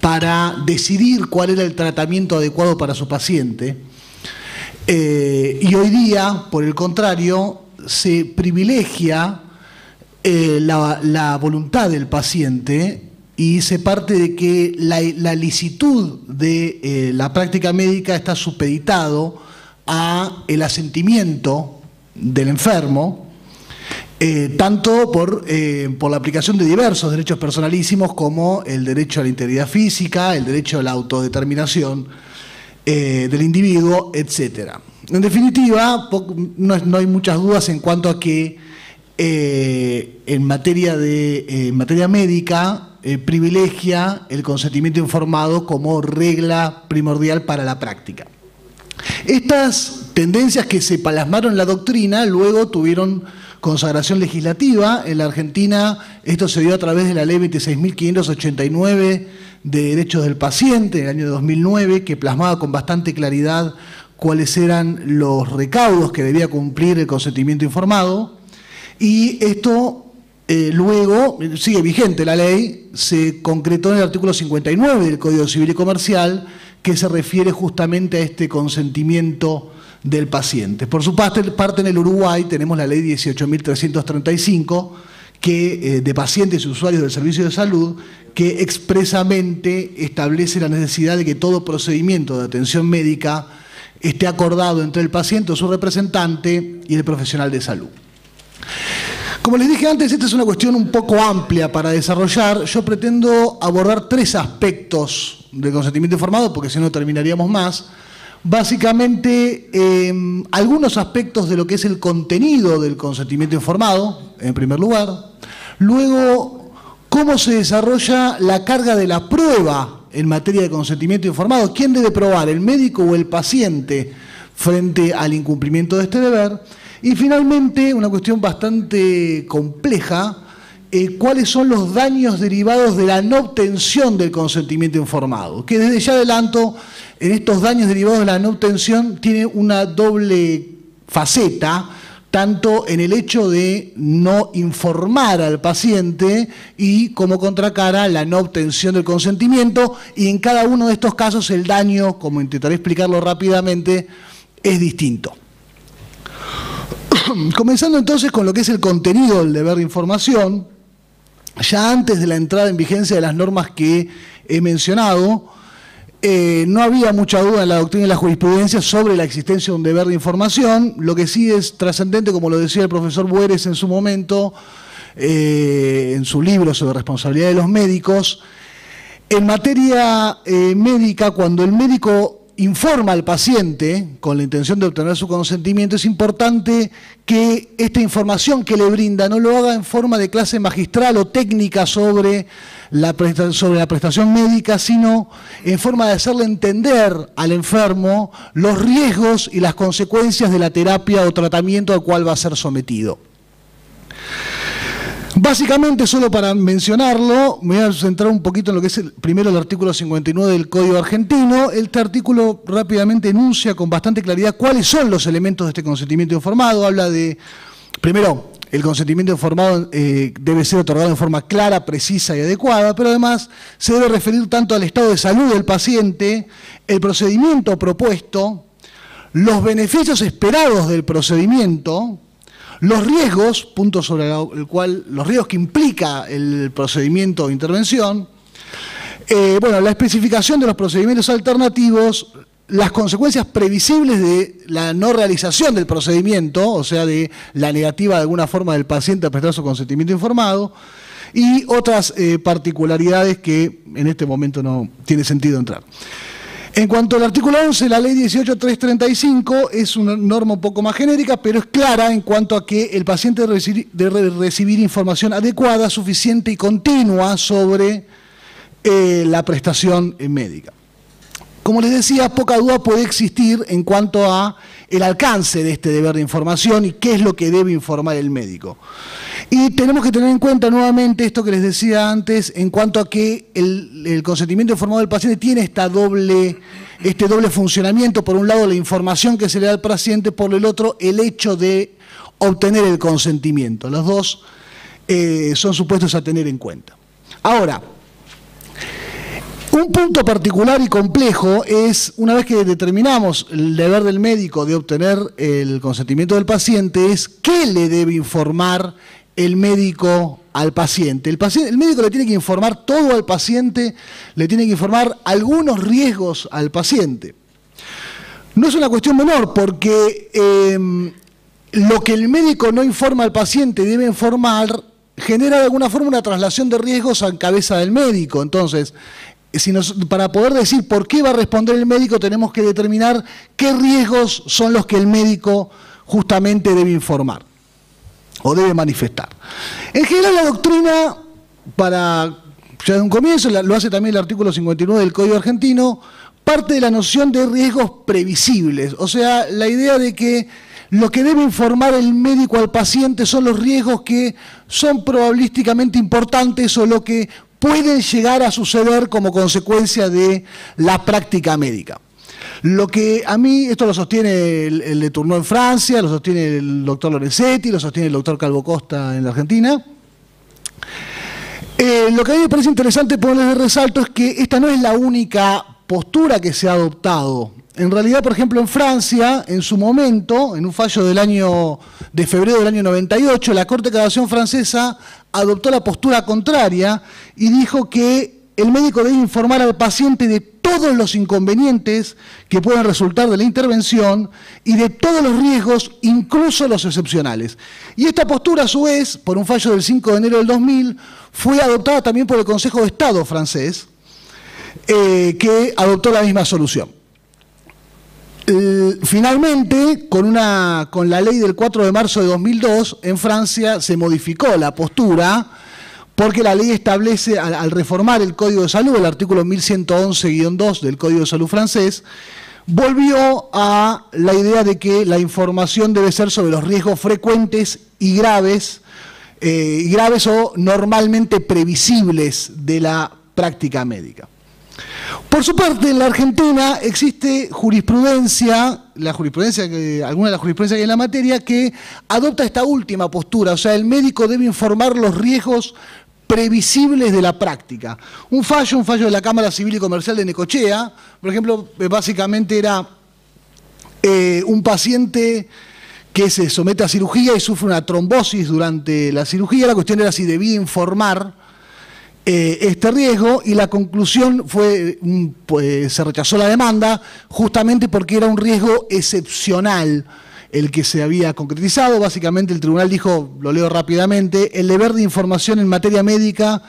para decidir cuál era el tratamiento adecuado para su paciente. Eh, y hoy día, por el contrario, se privilegia eh, la, voluntad del paciente y se parte de que la, licitud de eh, la práctica médica está supeditado a el asentimiento del enfermo, tanto por, por, la aplicación de diversos derechos personalísimos como el derecho a la integridad física, el derecho a la autodeterminación del individuo, etc. En definitiva, no hay muchas dudas en cuanto a que eh, en, materia de, eh, materia médica eh, privilegia el consentimiento informado como regla primordial para la práctica. Estas tendencias que se plasmaron en la doctrina luego tuvieron consagración legislativa. En la Argentina esto se dio a través de la ley 26.589 de derechos del paciente en el año 2009, que plasmaba con bastante claridad cuáles eran los recaudos que debía cumplir el consentimiento informado. Y esto eh, luego, sigue vigente la ley, se concretó en el artículo 59 del Código Civil y Comercial, que se refiere justamente a este consentimiento del paciente. Por su parte, en el Uruguay tenemos la ley 18.335, que, eh, de pacientes y usuarios del servicio de salud, que expresamente establece la necesidad de que todo procedimiento de atención médica esté acordado entre el paciente o su representante y el profesional de salud. Como les dije antes, esta es una cuestión un poco amplia para desarrollar. Yo pretendo abordar tres aspectos del consentimiento informado, porque si no terminaríamos más. Básicamente, em, algunos aspectos de lo que es el contenido del consentimiento informado, en primer lugar. Luego, cómo se desarrolla la carga de la prueba en materia de consentimiento informado. ¿Quién debe probar, el médico o el paciente, frente al incumplimiento de este deber? Y finalmente, una cuestión bastante compleja, eh, cuáles son los daños derivados de la no obtención del consentimiento informado, que desde ya adelanto, en estos daños derivados de la no obtención tiene una doble faceta, tanto en el hecho de no informar al paciente y como contracara la no obtención del consentimiento, y en cada uno de estos casos el daño, como intentaré explicarlo rápidamente, es distinto. Comenzando entonces con lo que es el contenido del deber de información, ya antes de la entrada en vigencia de las normas que he mencionado, eh, no había mucha duda en la doctrina y la jurisprudencia sobre la existencia de un deber de información. Lo que sí es trascendente, como lo decía el profesor Bueres en su momento, eh, en su libro sobre responsabilidad de los médicos, en materia eh, médica, cuando el médico informa al paciente con la intención de obtener su consentimiento, es importante que esta información que le brinda no lo haga en forma de clase magistral o técnica sobre la, prestación médica, sino en forma de hacerle entender al enfermo los riesgos y las consecuencias de la terapia o tratamiento al cual va a ser sometido. Básicamente, solo para mencionarlo, me voy a centrar un poquito en lo que es el, primero el artículo 59 del Código Argentino. Este artículo rápidamente enuncia con bastante claridad cuáles son los elementos de este consentimiento informado. Habla de, primero, el consentimiento informado eh, debe ser otorgado en forma clara, precisa y adecuada, pero además se debe referir tanto al estado de salud del paciente, el procedimiento propuesto, los beneficios esperados del procedimiento, los riesgos, punto sobre el cual, los riesgos que implica el procedimiento o intervención, eh, bueno, la especificación de los procedimientos alternativos, las consecuencias previsibles de la no realización del procedimiento, o sea, de la negativa de alguna forma del paciente a prestar su consentimiento informado, y otras eh, particularidades que en este momento no tiene sentido entrar. En cuanto al artículo 11, la ley 18335 es una norma un poco más genérica, pero es clara en cuanto a que el paciente debe recibir, información adecuada, suficiente y continua sobre eh, la prestación médica. Como les decía, poca duda puede existir en cuanto a el alcance de este deber de información y qué es lo que debe informar el médico. Y tenemos que tener en cuenta nuevamente esto que les decía antes, en cuanto a que el, consentimiento informado del paciente tiene esta doble, este doble funcionamiento, por un lado la información que se le da al paciente, por el otro el hecho de obtener el consentimiento. Los dos eh, son supuestos a tener en cuenta. Ahora, Un punto particular y complejo es, una vez que determinamos el deber del médico de obtener el consentimiento del paciente, es qué le debe informar el médico al paciente. El, médico le tiene que informar todo al paciente, le tiene que informar algunos riesgos al paciente. No es una cuestión menor porque em, lo que el médico no informa al paciente debe informar genera de alguna forma una traslación de riesgos a cabeza del médico. Entonces, si para poder decir por qué va a responder el médico, tenemos que determinar qué riesgos son los que el médico justamente debe informar o debe manifestar. En general la doctrina, para ya de un comienzo, lo hace también el artículo 59 del Código Argentino, parte de la noción de riesgos previsibles, o sea, la idea de que lo que debe informar el médico al paciente son los riesgos que son probabilísticamente importantes o lo que pueden llegar a suceder como consecuencia de la práctica médica. Lo que a mí, esto lo sostiene el, de Tournó en Francia, lo sostiene el doctor Lorenzetti, lo sostiene el doctor Calvo Costa en la Argentina. Eh, lo que a mí me parece interesante ponerles de resalto es que esta no es la única postura que se ha adoptado. En realidad, por ejemplo, en Francia, en su momento, en un fallo del año de febrero del año 98, la Corte de Casación francesa adoptó la postura contraria y dijo que el médico debe informar al paciente de todos los inconvenientes que puedan resultar de la intervención y de todos los riesgos, incluso los excepcionales. Y esta postura, a su vez, por un fallo del 5 de enero del 2000, fue adoptada también por el Consejo de Estado francés, eh, que adoptó la misma solución. Finalmente, con, la ley del 4 de marzo de 2002, en Francia se modificó la postura porque la ley establece, al, reformar el Código de Salud, el artículo 1111-2 del Código de Salud francés, volvió a la idea de que la información debe ser sobre los riesgos frecuentes y graves, eh, graves o normalmente previsibles de la práctica médica. Por su parte, en la Argentina existe jurisprudencia, la jurisprudencia alguna de las jurisprudencias que hay en la materia, que adopta esta última postura, o sea, el médico debe informar los riesgos previsibles de la práctica. Un fallo, un fallo de la Cámara Civil y Comercial de Necochea, por ejemplo, básicamente era eh, un paciente que se somete a cirugía y sufre una trombosis durante la cirugía. La cuestión era si debía informar eh, este riesgo y la conclusión fue, pues, se rechazó la demanda justamente porque era un riesgo excepcional el que se había concretizado. Básicamente el tribunal dijo, lo leo rápidamente, el deber de información en materia médica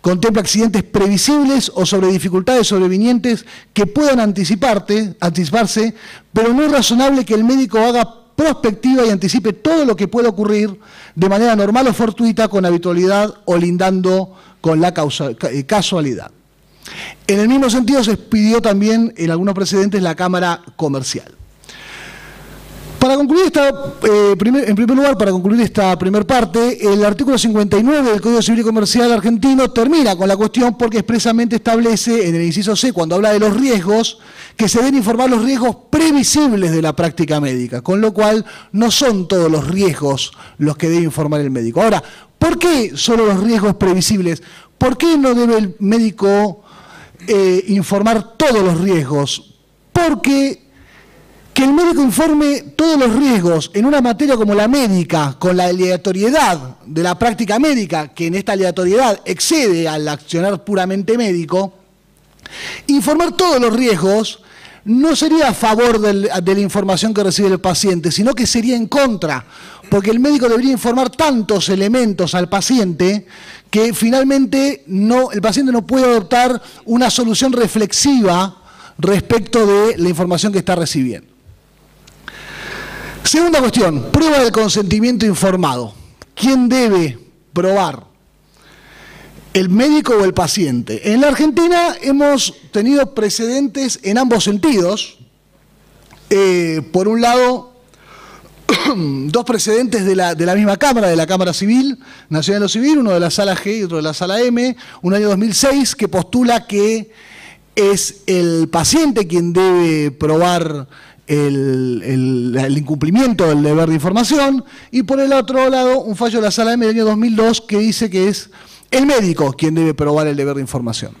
contempla accidentes previsibles o sobre dificultades sobrevinientes que puedan anticiparse, pero no es razonable que el médico haga prospectiva y anticipe todo lo que puede ocurrir de manera normal o fortuita con habitualidad o lindando con la eh, casualidad. En el mismo sentido se pidió también en algunos precedentes la Cámara Comercial. Para concluir esta, eh, en primer lugar, para concluir esta primera parte, el artículo 59 del Código Civil y Comercial argentino termina con la cuestión porque expresamente establece en el inciso C, cuando habla de los riesgos, que se deben informar los riesgos previsibles de la práctica médica, con lo cual no son todos los riesgos los que debe informar el médico. Ahora, ¿por qué solo los riesgos previsibles? ¿Por qué no debe el médico eh, informar todos los riesgos? Porque que el médico informe todos los riesgos en una materia como la médica, con la aleatoriedad de la práctica médica, que en esta aleatoriedad excede al accionar puramente médico, informar todos los riesgos no sería a favor de la información que recibe el paciente, sino que sería en contra, porque el médico debería informar tantos elementos al paciente que finalmente no, el paciente no puede adoptar una solución reflexiva respecto de la información que está recibiendo. Segunda cuestión, prueba del consentimiento informado. ¿Quién debe probar? ¿El médico o el paciente? En la Argentina hemos tenido precedentes en ambos sentidos. Eh, por un lado, dos precedentes de la, de misma Cámara, de la Cámara Civil, Nacional o Civil, uno de la Sala G y otro de la Sala M, un año 2006, que postula que es el paciente quien debe probar el, incumplimiento del deber de información y por el otro lado un fallo de la sala M del año 2002 que dice que es el médico quien debe probar el deber de información.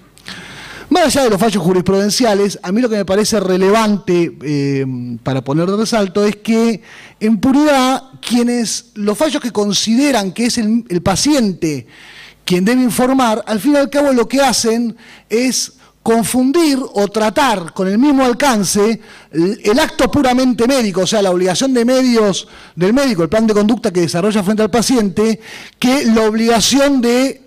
Más allá de los fallos jurisprudenciales, a mí lo que me parece relevante eh, para poner de resalto es que en puridad quienes los fallos que consideran que es el, el paciente quien debe informar, al fin y al cabo lo que hacen es confundir o tratar con el mismo alcance el acto puramente médico, o sea, la obligación de medios del médico, el plan de conducta que desarrolla frente al paciente, que la obligación de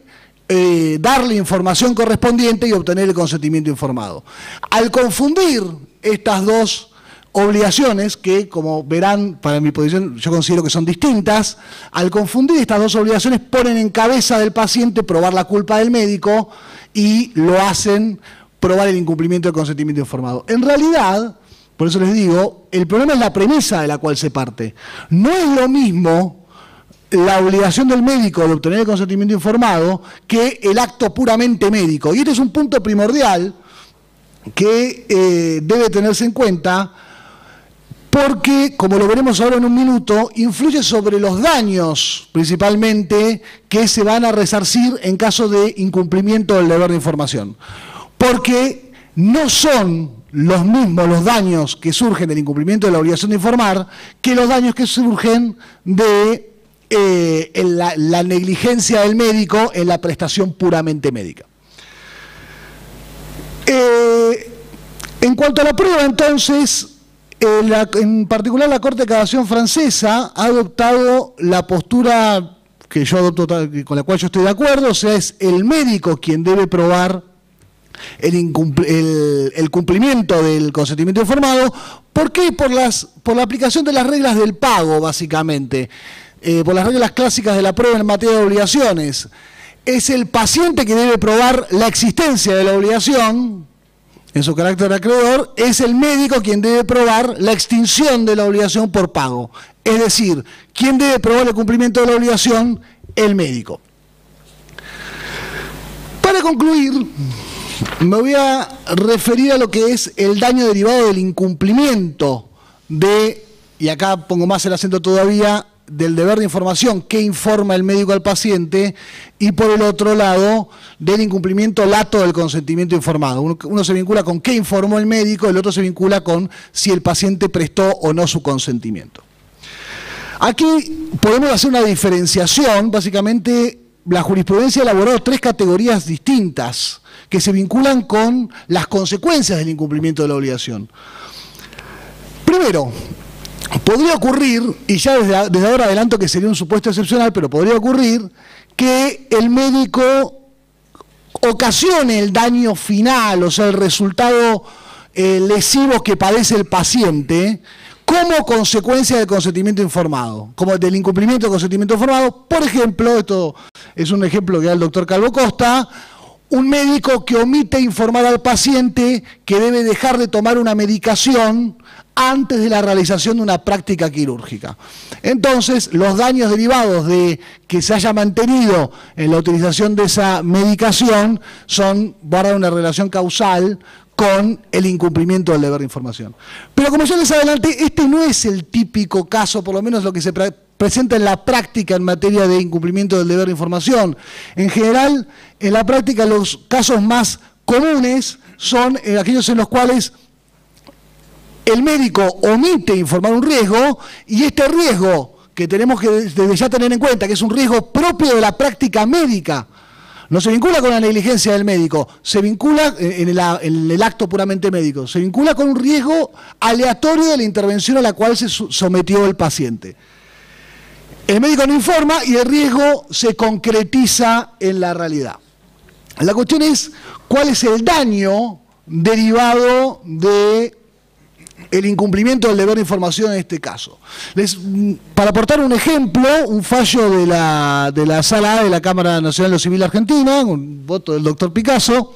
eh, información correspondiente y obtener el consentimiento informado. Al confundir estas dos obligaciones, que como verán, para mi posición yo considero que son distintas, al confundir estas dos obligaciones ponen en cabeza del paciente probar la culpa del médico y lo hacen probar el incumplimiento del consentimiento informado. En realidad, por eso les digo, el problema es la premisa de la cual se parte. No es lo mismo la obligación del médico de obtener el consentimiento informado que el acto puramente médico. Y este es un punto primordial que eh, debe tenerse en cuenta porque, como lo veremos ahora en un minuto, influye sobre los daños principalmente que se van a resarcir en caso de incumplimiento del deber de información porque no son los mismos los daños que surgen del incumplimiento de la obligación de informar que los daños que surgen de eh, la, negligencia del médico en la prestación puramente médica. Eh, en cuanto a la prueba, entonces, eh, en particular la Corte de Cadación francesa ha adoptado la postura que yo adopto, con la cual yo estoy de acuerdo, o sea, es el médico quien debe probar el, cumplimiento del consentimiento informado. ¿Por qué? Por, las, por la aplicación de las reglas del pago, básicamente. Eh, por las reglas clásicas de la prueba en materia de obligaciones. Es el paciente que debe probar la existencia de la obligación, en su carácter acreedor, es el médico quien debe probar la extinción de la obligación por pago. Es decir, ¿quién debe probar el cumplimiento de la obligación? El médico. Para concluir, me voy a referir a lo que es el daño derivado del incumplimiento de, y acá pongo más el acento todavía, del deber de información que informa el médico al paciente y por el otro lado del incumplimiento lato del consentimiento informado. Uno, se vincula con qué informó el médico, el otro se vincula con si el paciente prestó o no su consentimiento. Aquí podemos hacer una diferenciación, básicamente la jurisprudencia elaboró tres categorías distintas que se vinculan con las consecuencias del incumplimiento de la obligación. Primero, podría ocurrir, y ya desde, ahora adelanto que sería un supuesto excepcional, pero podría ocurrir que el médico ocasione el daño final, o sea, el resultado eh, lesivo que padece el paciente, como consecuencia del consentimiento informado, como del incumplimiento del consentimiento informado. Por ejemplo, esto es un ejemplo que da el doctor Calvo Costa, un médico que omite informar al paciente que debe dejar de tomar una medicación antes de la realización de una práctica quirúrgica. Entonces, los daños derivados de que se haya mantenido en la utilización de esa medicación son, guardan una relación causal con el incumplimiento del deber de información. Pero como ya les adelanté, este no es el típico caso, por lo menos lo que se presenta en la práctica en materia de incumplimiento del deber de información. En general, en la práctica los casos más comunes son eh, aquellos en los cuales el médico omite informar un riesgo y este riesgo que tenemos que desde ya tener en cuenta, que es un riesgo propio de la práctica médica, no se vincula con la negligencia del médico, se vincula en el, en el, acto puramente médico, se vincula con un riesgo aleatorio de la intervención a la cual se sometió el paciente. El médico no informa y el riesgo se concretiza en la realidad. La cuestión es cuál es el daño derivado de el incumplimiento del deber de información en este caso. para aportar un ejemplo, un fallo de la, de la Sala A de la Cámara Nacional de lo Civil Argentina, un voto del doctor Picasso,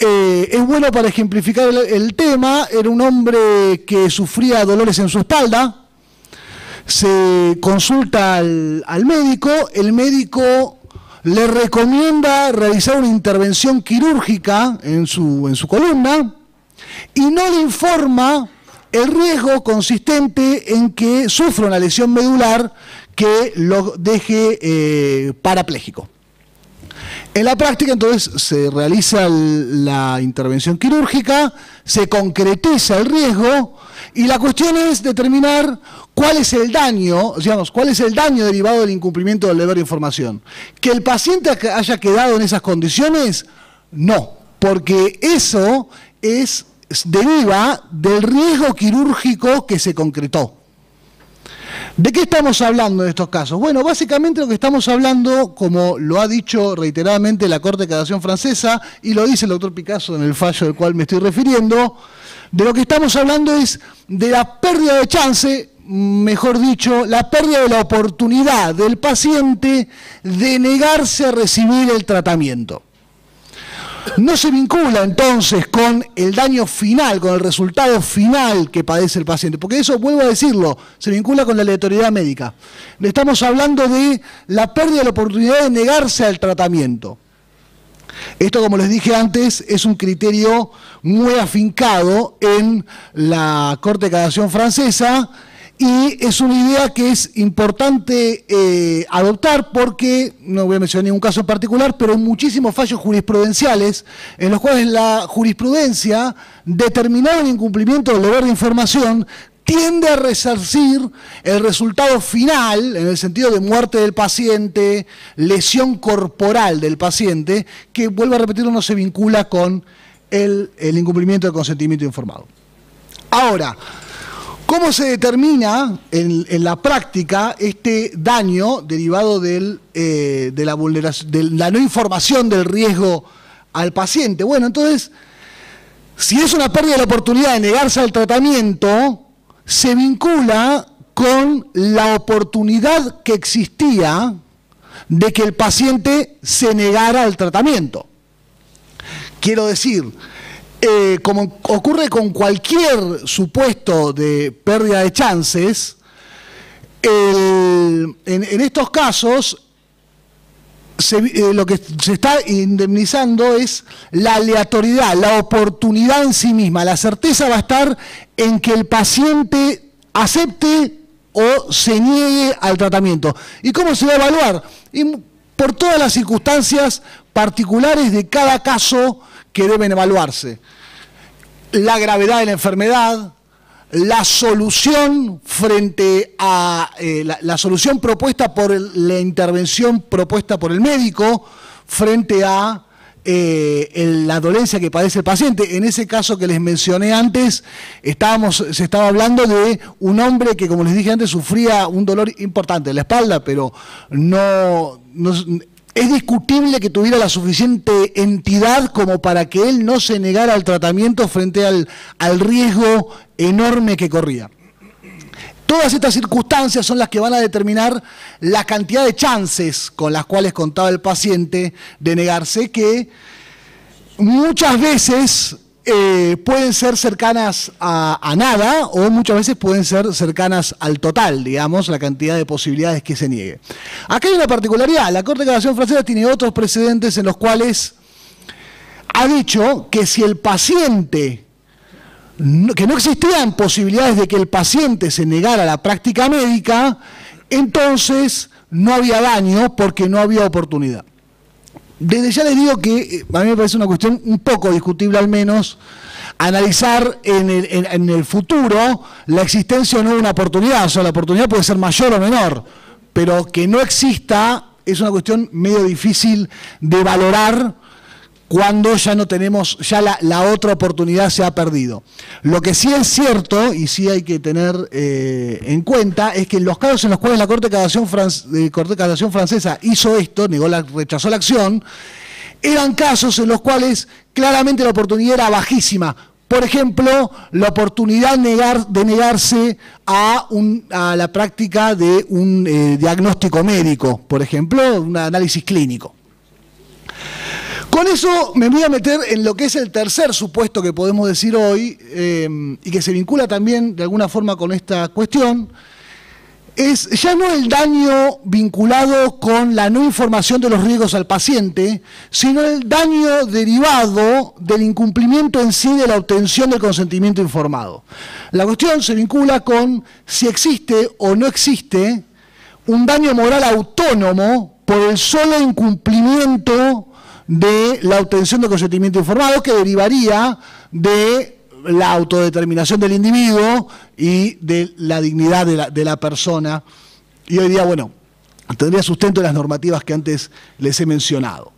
eh, es bueno para ejemplificar el, el, tema, era un hombre que sufría dolores en su espalda, se consulta al, médico, el médico le recomienda realizar una intervención quirúrgica en su, en su columna y no le informa el riesgo consistente en que sufra una lesión medular que lo deje eh, parapléjico. En la práctica, entonces, se realiza la intervención quirúrgica, se concretiza el riesgo y la cuestión es determinar cuál es el daño, digamos, cuál es el daño derivado del incumplimiento del deber de información. Que el paciente haya quedado en esas condiciones, no, porque eso es deriva del riesgo quirúrgico que se concretó. ¿De qué estamos hablando en estos casos? Bueno, básicamente lo que estamos hablando, como lo ha dicho reiteradamente la Corte de Cadación francesa y lo dice el doctor Picasso en el fallo del cual me estoy refiriendo, de lo que estamos hablando es de la pérdida de chance, mejor dicho, la pérdida de la oportunidad del paciente de negarse a recibir el tratamiento no se vincula entonces con el daño final, con el resultado final que padece el paciente, porque eso, vuelvo a decirlo, se vincula con la aleatoriedad médica. Le estamos hablando de la pérdida de la oportunidad de negarse al tratamiento. Esto, como les dije antes, es un criterio muy afincado en la Corte de Cadación francesa, y es una idea que es importante eh, adoptar porque, no voy a mencionar ningún caso en particular, pero muchísimos fallos jurisprudenciales en los cuales la jurisprudencia, determinado el incumplimiento del deber de información, tiende a resarcir el resultado final, en el sentido de muerte del paciente, lesión corporal del paciente, que, vuelvo a repetirlo, no se vincula con el, el incumplimiento del consentimiento informado. Ahora, ¿Cómo se determina en, la práctica este daño derivado eh, de, la de la no información del riesgo al paciente? Bueno, entonces, si es una pérdida de la oportunidad de negarse al tratamiento, se vincula con la oportunidad que existía de que el paciente se negara al tratamiento. Quiero decir, eh, como ocurre con cualquier supuesto de pérdida de chances, en, estos casos eh, lo que se está indemnizando es la aleatoriedad, la oportunidad en sí misma. La certeza va a estar en que el paciente acepte o se niegue al tratamiento. ¿Y cómo se va a evaluar? por todas las circunstancias particulares de cada caso que deben evaluarse. La gravedad de la enfermedad, la solución frente a eh, la, solución propuesta por la intervención propuesta por el médico frente a eh, la dolencia que padece el paciente. En ese caso que les mencioné antes, estábamos, se estaba hablando de un hombre que, como les dije antes, sufría un dolor importante en la espalda, pero no, no es discutible que tuviera la suficiente entidad como para que él no se negara al tratamiento frente al, riesgo enorme que corría. Todas estas circunstancias son las que van a determinar la cantidad de chances con las cuales contaba el paciente de negarse, que muchas veces eh, pueden ser cercanas a, nada o muchas veces pueden ser cercanas al total, digamos, la cantidad de posibilidades que se niegue. Acá hay una particularidad, la Corte de Casación Francesa tiene otros precedentes en los cuales ha dicho que si el paciente, que no existían posibilidades de que el paciente se negara a la práctica médica, entonces no había daño porque no había oportunidad. Desde ya les digo que eh, a mí me parece una cuestión un poco discutible al menos analizar en el, futuro la existencia o no de una oportunidad. O sea, la oportunidad puede ser mayor o menor, pero que no exista es una cuestión medio difícil de valorar cuando ya no tenemos, ya la, otra oportunidad se ha perdido. Lo que sí es cierto, y sí hay que tener eh, en cuenta, es que los casos en los cuales la Corte de Casación, Corte Francesa hizo esto, negó rechazó la acción, eran casos en los cuales claramente la oportunidad era bajísima. Por ejemplo, la oportunidad de negarse a, a la práctica de un eh, diagnóstico médico, por ejemplo, un análisis clínico. Con eso me voy a meter en lo que es el tercer supuesto que podemos decir hoy eh, y que se vincula también de alguna forma con esta cuestión, es ya no el daño vinculado con la no información de los riesgos al paciente, sino el daño derivado del incumplimiento en sí de la obtención del consentimiento informado. La cuestión se vincula con si existe o no existe un daño moral autónomo por el solo incumplimiento de la obtención de consentimiento informado que derivaría de la autodeterminación del individuo y de la dignidad de la, de la persona. Y hoy día, bueno, tendría sustento en las normativas que antes les he mencionado.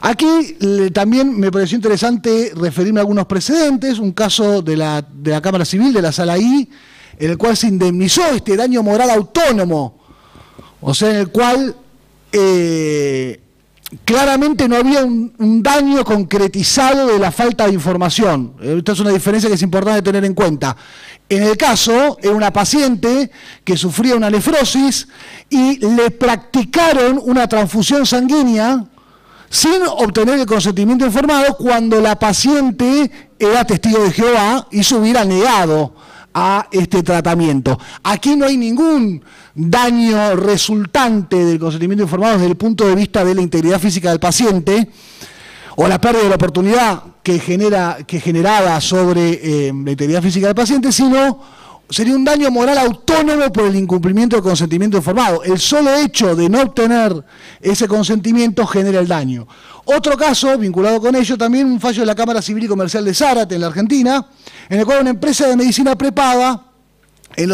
Aquí también me pareció interesante referirme a algunos precedentes, un caso de la, de la Cámara Civil, de la Sala I, en el cual se indemnizó este daño moral autónomo, o sea, en el cual eh, claramente no había un, daño concretizado de la falta de información. Esta es una diferencia que es importante tener en cuenta. En el caso, era una paciente que sufría una nefrosis y le practicaron una transfusión sanguínea sin obtener el consentimiento informado cuando la paciente era testigo de Jehová y se hubiera negado a este tratamiento. Aquí no hay ningún daño resultante del consentimiento informado desde el punto de vista de la integridad física del paciente o la pérdida de la oportunidad que, genera, que generaba sobre eh, la integridad física del paciente, sino sería un daño moral autónomo por el incumplimiento del consentimiento informado. El solo hecho de no obtener ese consentimiento genera el daño. Otro caso, vinculado con ello, también un fallo de la Cámara Civil y Comercial de Zárate, en la Argentina, en el cual una empresa de medicina prepaga eh,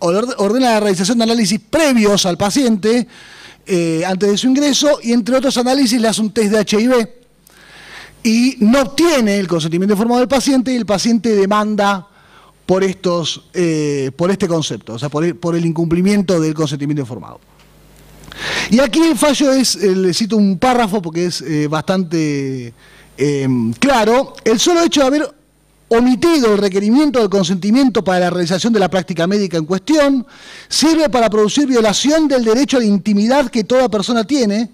ordena la realización de análisis previos al paciente eh, antes de su ingreso y entre otros análisis le hace un test de HIV y no obtiene el consentimiento informado del paciente y el paciente demanda por, estos, eh, por este concepto, o sea, por el, incumplimiento del consentimiento informado. Y aquí el fallo es, eh, le cito un párrafo porque es bastante claro, el solo hecho de haber omitido el requerimiento del consentimiento para la realización de la práctica médica en cuestión sirve para producir violación del derecho a la intimidad que toda persona tiene,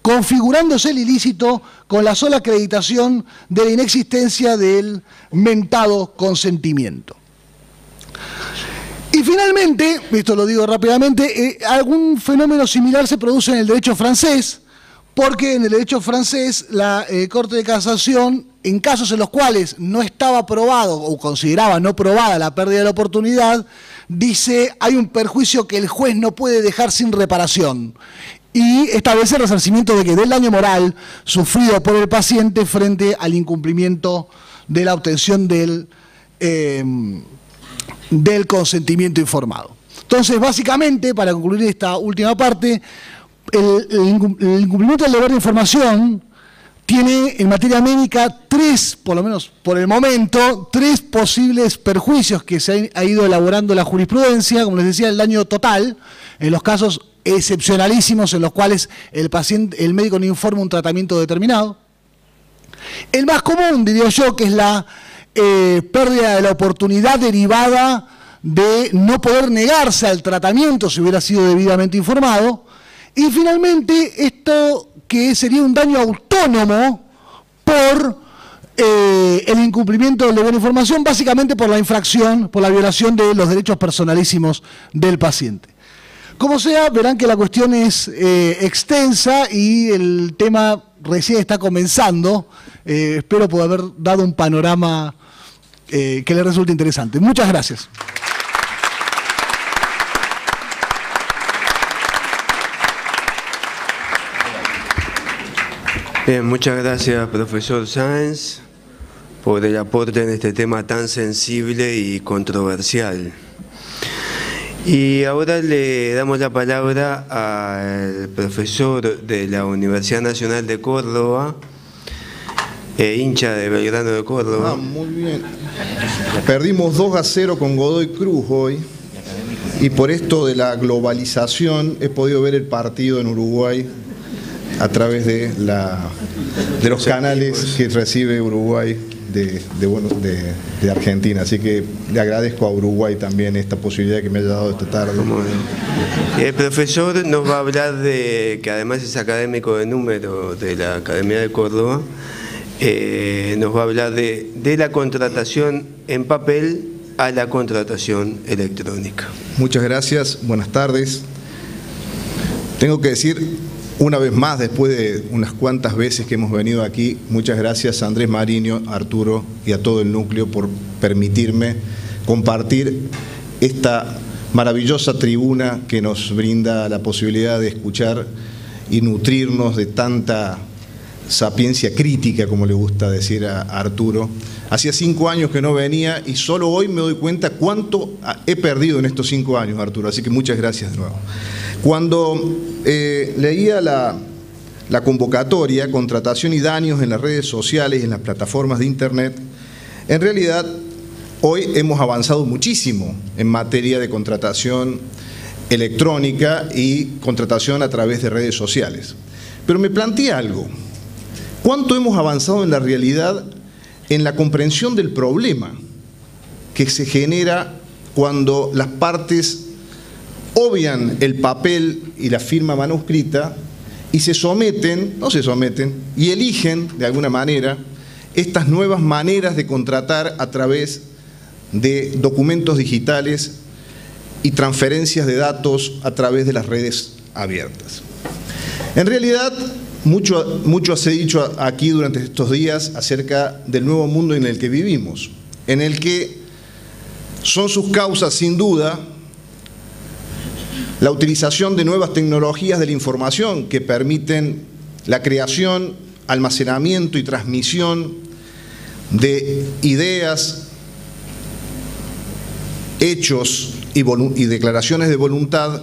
configurándose el ilícito con la sola acreditación de la inexistencia del mentado consentimiento. Y finalmente, esto lo digo rápidamente, eh, algún fenómeno similar se produce en el derecho francés, porque en el derecho francés la eh, Corte de Casación, en casos en los cuales no estaba probado o consideraba no probada la pérdida de la oportunidad, dice hay un perjuicio que el juez no puede dejar sin reparación y establece el resarcimiento de que del daño moral sufrido por el paciente frente al incumplimiento de la obtención del... Eh, del consentimiento informado. Entonces, básicamente, para concluir esta última parte, el, el, incumplimiento del deber de información tiene en materia médica tres, por lo menos por el momento, tres posibles perjuicios que se ha ido elaborando la jurisprudencia, como les decía, el daño total, en los casos excepcionalísimos en los cuales el paciente, el médico no informa un tratamiento determinado. El más común, diría yo, que es la eh, pérdida de la oportunidad derivada de no poder negarse al tratamiento si hubiera sido debidamente informado. Y finalmente, esto que sería un daño autónomo por eh, el incumplimiento de información, básicamente por la infracción, por la violación de los derechos personalísimos del paciente. Como sea, verán que la cuestión es eh, extensa y el tema recién está comenzando. Eh, espero poder haber dado un panorama que le resulte interesante. Muchas gracias. Bien, muchas gracias, profesor Sáenz, por el aporte en este tema tan sensible y controversial. Y ahora le damos la palabra al profesor de la Universidad Nacional de Córdoba, eh, hincha de Belgrano de Córdoba. Ah, muy bien. Perdimos 2 a 0 con Godoy Cruz hoy. Y por esto de la globalización he podido ver el partido en Uruguay a través de, la, de los canales que recibe Uruguay de, de, de, Argentina. Así que le agradezco a Uruguay también esta posibilidad que me haya dado esta tarde. El profesor nos va a hablar de, que además es académico de número de la Academia de Córdoba, eh, nos va a hablar de, de la contratación en papel a la contratación electrónica. Muchas gracias, buenas tardes. Tengo que decir una vez más, después de unas cuantas veces que hemos venido aquí, muchas gracias a Andrés Mariño, a Arturo y a todo el núcleo por permitirme compartir esta maravillosa tribuna que nos brinda la posibilidad de escuchar y nutrirnos de tanta sapiencia crítica, como le gusta decir a Arturo. Hacía cinco años que no venía y solo hoy me doy cuenta cuánto he perdido en estos cinco años, Arturo. Así que muchas gracias de nuevo. Cuando eh, leía la, la convocatoria, contratación y daños en las redes sociales y en las plataformas de Internet, en realidad hoy hemos avanzado muchísimo en materia de contratación electrónica y contratación a través de redes sociales. Pero me planteé algo. ¿Cuánto hemos avanzado en la realidad en la comprensión del problema que se genera cuando las partes obvian el papel y la firma manuscrita y se someten, no se someten, y eligen de alguna manera estas nuevas maneras de contratar a través de documentos digitales y transferencias de datos a través de las redes abiertas. En realidad, mucho, mucho se ha dicho aquí durante estos días acerca del nuevo mundo en el que vivimos, en el que son sus causas, sin duda, la utilización de nuevas tecnologías de la información que permiten la creación, almacenamiento y transmisión de ideas, hechos y, declaraciones de voluntad,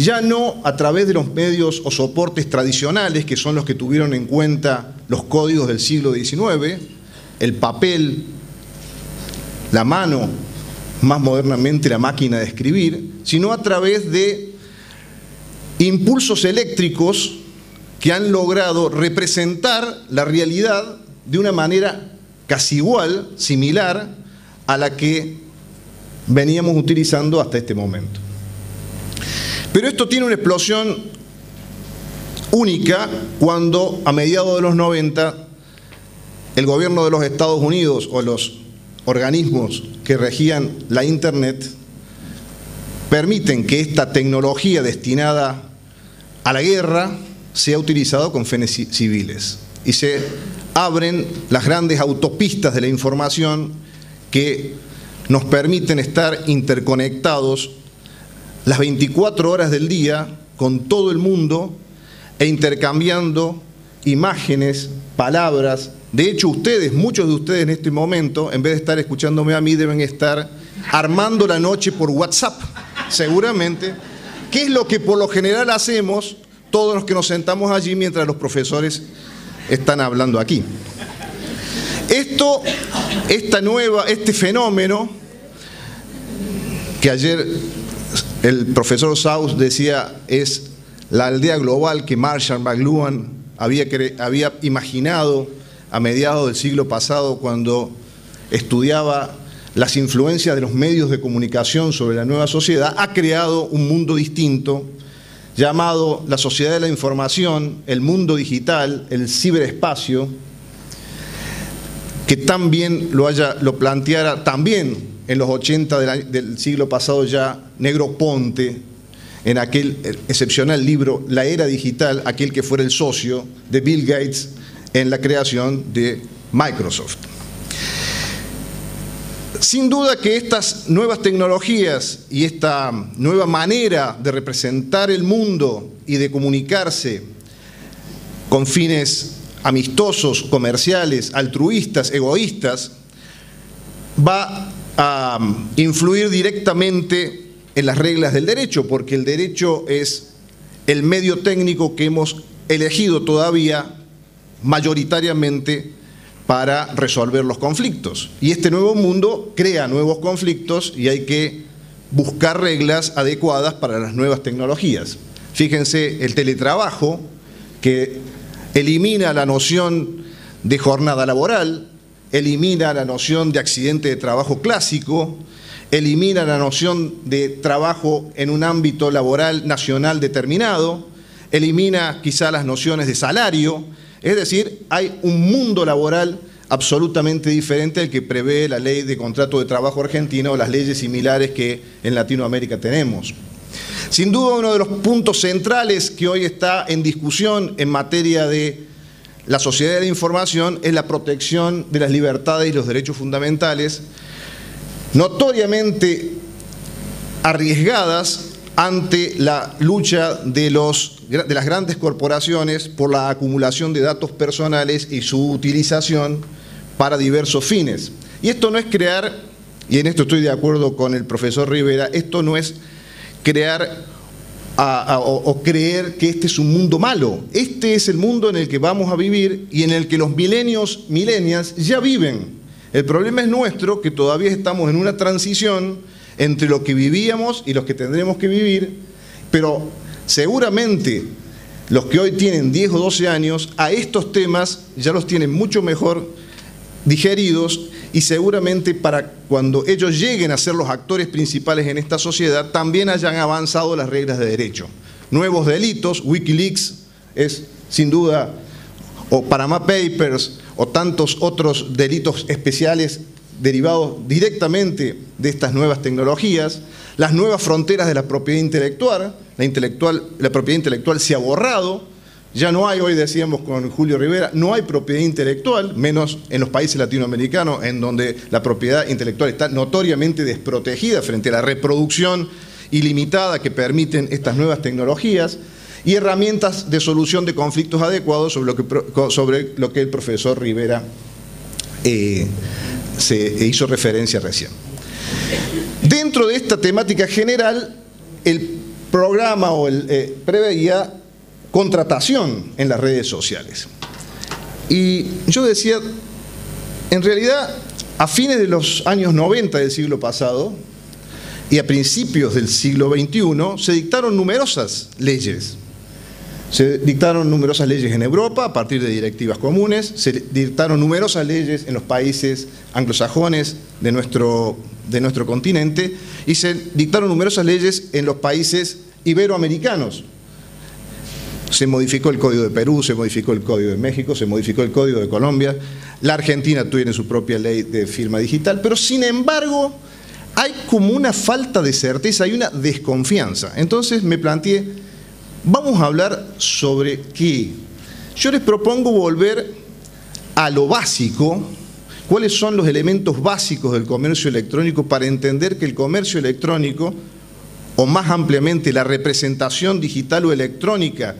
ya no a través de los medios o soportes tradicionales, que son los que tuvieron en cuenta los códigos del siglo XIX, el papel, la mano, más modernamente la máquina de escribir, sino a través de impulsos eléctricos que han logrado representar la realidad de una manera casi igual, similar, a la que veníamos utilizando hasta este momento. Pero esto tiene una explosión única cuando a mediados de los 90 el gobierno de los Estados Unidos o los organismos que regían la Internet permiten que esta tecnología destinada a la guerra sea utilizada con fines civiles. Y se abren las grandes autopistas de la información que nos permiten estar interconectados las 24 horas del día con todo el mundo e intercambiando imágenes, palabras. De hecho, ustedes, muchos de ustedes en este momento, en vez de estar escuchándome a mí, deben estar armando la noche por WhatsApp, seguramente, ¿Qué es lo que por lo general hacemos todos los que nos sentamos allí mientras los profesores están hablando aquí. Esto, esta nueva, este fenómeno que ayer el profesor Saus decía es la aldea global que Marshall McLuhan había, había imaginado a mediados del siglo pasado cuando estudiaba las influencias de los medios de comunicación sobre la nueva sociedad, ha creado un mundo distinto llamado la sociedad de la información, el mundo digital, el ciberespacio, que también lo, haya, lo planteara también en los 80 del, siglo pasado ya Negro Ponte, en aquel excepcional libro La Era Digital, aquel que fuera el socio de Bill Gates en la creación de Microsoft. Sin duda que estas nuevas tecnologías y esta nueva manera de representar el mundo y de comunicarse con fines amistosos, comerciales, altruistas, egoístas, va a influir directamente en las reglas del derecho, porque el derecho es el medio técnico que hemos elegido todavía mayoritariamente para resolver los conflictos. Y este nuevo mundo crea nuevos conflictos y hay que buscar reglas adecuadas para las nuevas tecnologías. Fíjense el teletrabajo, que elimina la noción de jornada laboral, elimina la noción de accidente de trabajo clásico, elimina la noción de trabajo en un ámbito laboral nacional determinado, elimina quizá las nociones de salario, es decir, hay un mundo laboral absolutamente diferente al que prevé la ley de contrato de trabajo argentina o las leyes similares que en Latinoamérica tenemos. Sin duda uno de los puntos centrales que hoy está en discusión en materia de la sociedad de la información es la protección de las libertades y los derechos fundamentales, notoriamente arriesgadas ante la lucha de los de las grandes corporaciones por la acumulación de datos personales y su utilización para diversos fines. Y esto no es crear, y en esto estoy de acuerdo con el profesor Rivera, esto no es crear o, creer que este es un mundo malo. Este es el mundo en el que vamos a vivir y en el que los milenios, milenias ya viven. El problema es nuestro, que todavía estamos en una transición entre lo que vivíamos y los que tendremos que vivir, pero seguramente los que hoy tienen 10 o 12 años a estos temas ya los tienen mucho mejor digeridos y seguramente para cuando ellos lleguen a ser los actores principales en esta sociedad también hayan avanzado las reglas de derecho. Nuevos delitos, Wikileaks es sin duda, o Panama Papers, o tantos otros delitos especiales derivados directamente de estas nuevas tecnologías, las nuevas fronteras de la propiedad intelectual, la, intelectual, la propiedad intelectual se ha borrado, ya no hay, hoy decíamos con Julio Rivera, no hay propiedad intelectual, menos en los países latinoamericanos, en donde la propiedad intelectual está notoriamente desprotegida frente a la reproducción ilimitada que permiten estas nuevas tecnologías, y herramientas de solución de conflictos adecuados sobre lo que, el profesor Rivera eh, se hizo referencia recién. Dentro de esta temática general, el programa o el eh, preveía contratación en las redes sociales. Y yo decía, en realidad, a fines de los años 90 del siglo pasado y a principios del siglo XXI, se dictaron numerosas leyes. Se dictaron numerosas leyes en Europa a partir de directivas comunes, se dictaron numerosas leyes en los países anglosajones de nuestro, de nuestro continente y se dictaron numerosas leyes en los países iberoamericanos, se modificó el Código de Perú, se modificó el Código de México, se modificó el Código de Colombia, la Argentina tiene su propia ley de firma digital, pero sin embargo hay como una falta de certeza, hay una desconfianza. Entonces me planteé, vamos a hablar sobre qué. Yo les propongo volver a lo básico, cuáles son los elementos básicos del comercio electrónico para entender que el comercio electrónico, o más ampliamente la representación digital o electrónica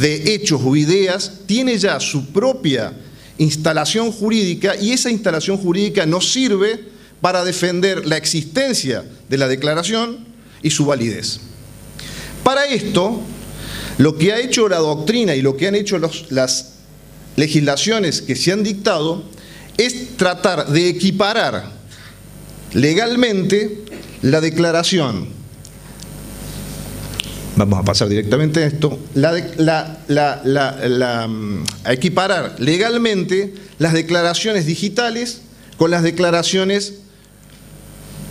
de hechos o ideas tiene ya su propia instalación jurídica y esa instalación jurídica nos sirve para defender la existencia de la declaración y su validez. Para esto, lo que ha hecho la doctrina y lo que han hecho las legislaciones que se han dictado es tratar de equiparar legalmente la declaración vamos a pasar directamente a esto, mm, a equiparar legalmente las declaraciones digitales con las declaraciones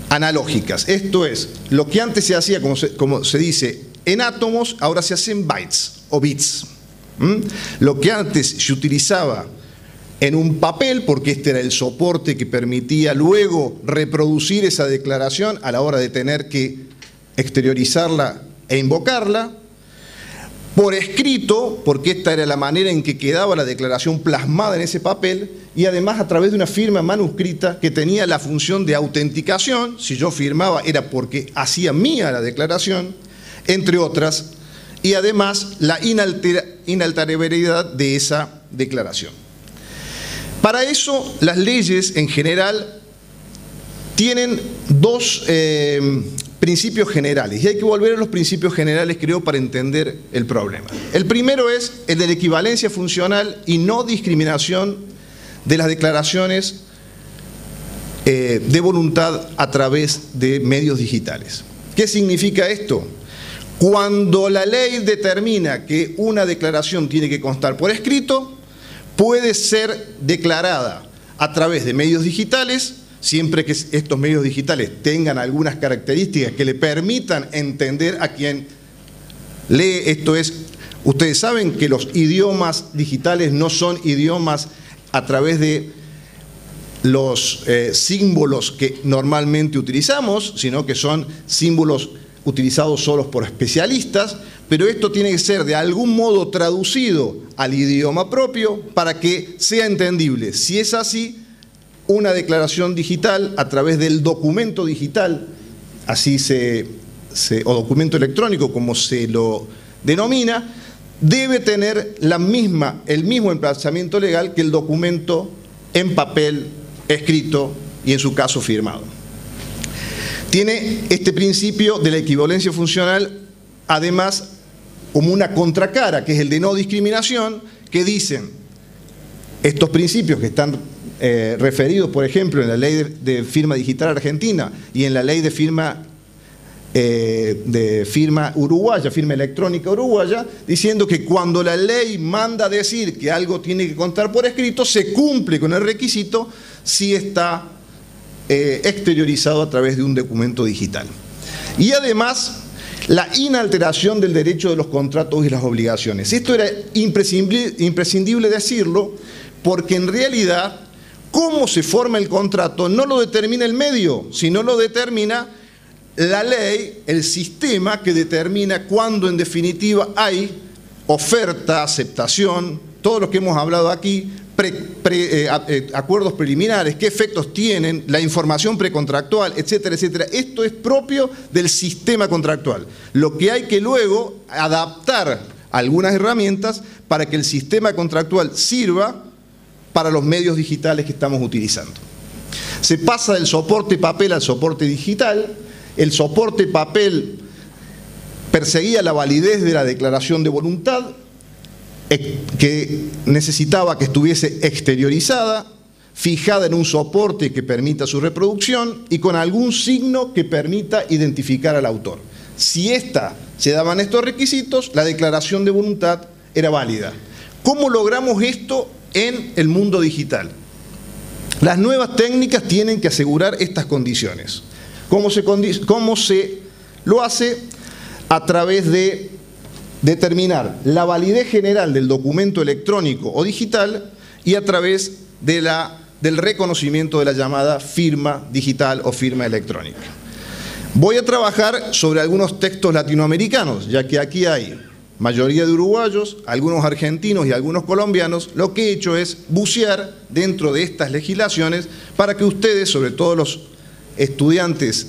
analógicas. Esto es, lo que antes se hacía, como se, como se dice, en átomos, ahora se hace en bytes o bits. Lo que antes se utilizaba en un papel, porque este era el soporte que permitía luego reproducir esa declaración a la hora de tener que exteriorizarla e invocarla, por escrito, porque esta era la manera en que quedaba la declaración plasmada en ese papel, y además a través de una firma manuscrita que tenía la función de autenticación, si yo firmaba era porque hacía mía la declaración, entre otras, y además la inalterabilidad de esa declaración. Para eso, las leyes en general tienen dos eh, principios generales. Y hay que volver a los principios generales, creo, para entender el problema. El primero es el de la equivalencia funcional y no discriminación de las declaraciones eh, de voluntad a través de medios digitales. ¿Qué significa esto? Cuando la ley determina que una declaración tiene que constar por escrito, puede ser declarada a través de medios digitales siempre que estos medios digitales tengan algunas características que le permitan entender a quien lee esto es, ustedes saben que los idiomas digitales no son idiomas a través de los eh, símbolos que normalmente utilizamos, sino que son símbolos utilizados solos por especialistas, pero esto tiene que ser de algún modo traducido al idioma propio para que sea entendible. Si es así, una declaración digital a través del documento digital, así se, o documento electrónico como se lo denomina, debe tener la misma, el mismo emplazamiento legal que el documento en papel, escrito y en su caso firmado. Tiene este principio de la equivalencia funcional, además, como una contracara, que es el de no discriminación, que dicen estos principios que están eh, referidos, por ejemplo, en la ley de, firma digital argentina y en la ley de firma eh, de firma uruguaya, firma electrónica uruguaya, diciendo que cuando la ley manda decir que algo tiene que contar por escrito, se cumple con el requisito si está eh, exteriorizado a través de un documento digital. Y además, la inalteración del derecho de los contratos y las obligaciones. Esto era imprescindible decirlo porque en realidad cómo se forma el contrato no lo determina el medio, sino lo determina la ley, el sistema que determina cuándo en definitiva hay oferta, aceptación, todo lo que hemos hablado aquí, eh, eh, acuerdos preliminares, qué efectos tienen, la información precontractual, etcétera, etcétera. Esto es propio del sistema contractual. Lo que hay que luego adaptar algunas herramientas para que el sistema contractual sirva para los medios digitales que estamos utilizando. Se pasa del soporte papel al soporte digital, el soporte papel perseguía la validez de la declaración de voluntad, eh, que necesitaba que estuviese exteriorizada, fijada en un soporte que permita su reproducción y con algún signo que permita identificar al autor. Si esta se daban estos requisitos, la declaración de voluntad era válida. ¿Cómo logramos esto en el mundo digital? Las nuevas técnicas tienen que asegurar estas condiciones. ¿Cómo se, lo hace? A través de determinar la validez general del documento electrónico o digital y a través del reconocimiento de la llamada firma digital o firma electrónica. Voy a trabajar sobre algunos textos latinoamericanos, ya que aquí hay mayoría de uruguayos, algunos argentinos y algunos colombianos, lo que he hecho es bucear dentro de estas legislaciones para que ustedes, sobre todo los estudiantes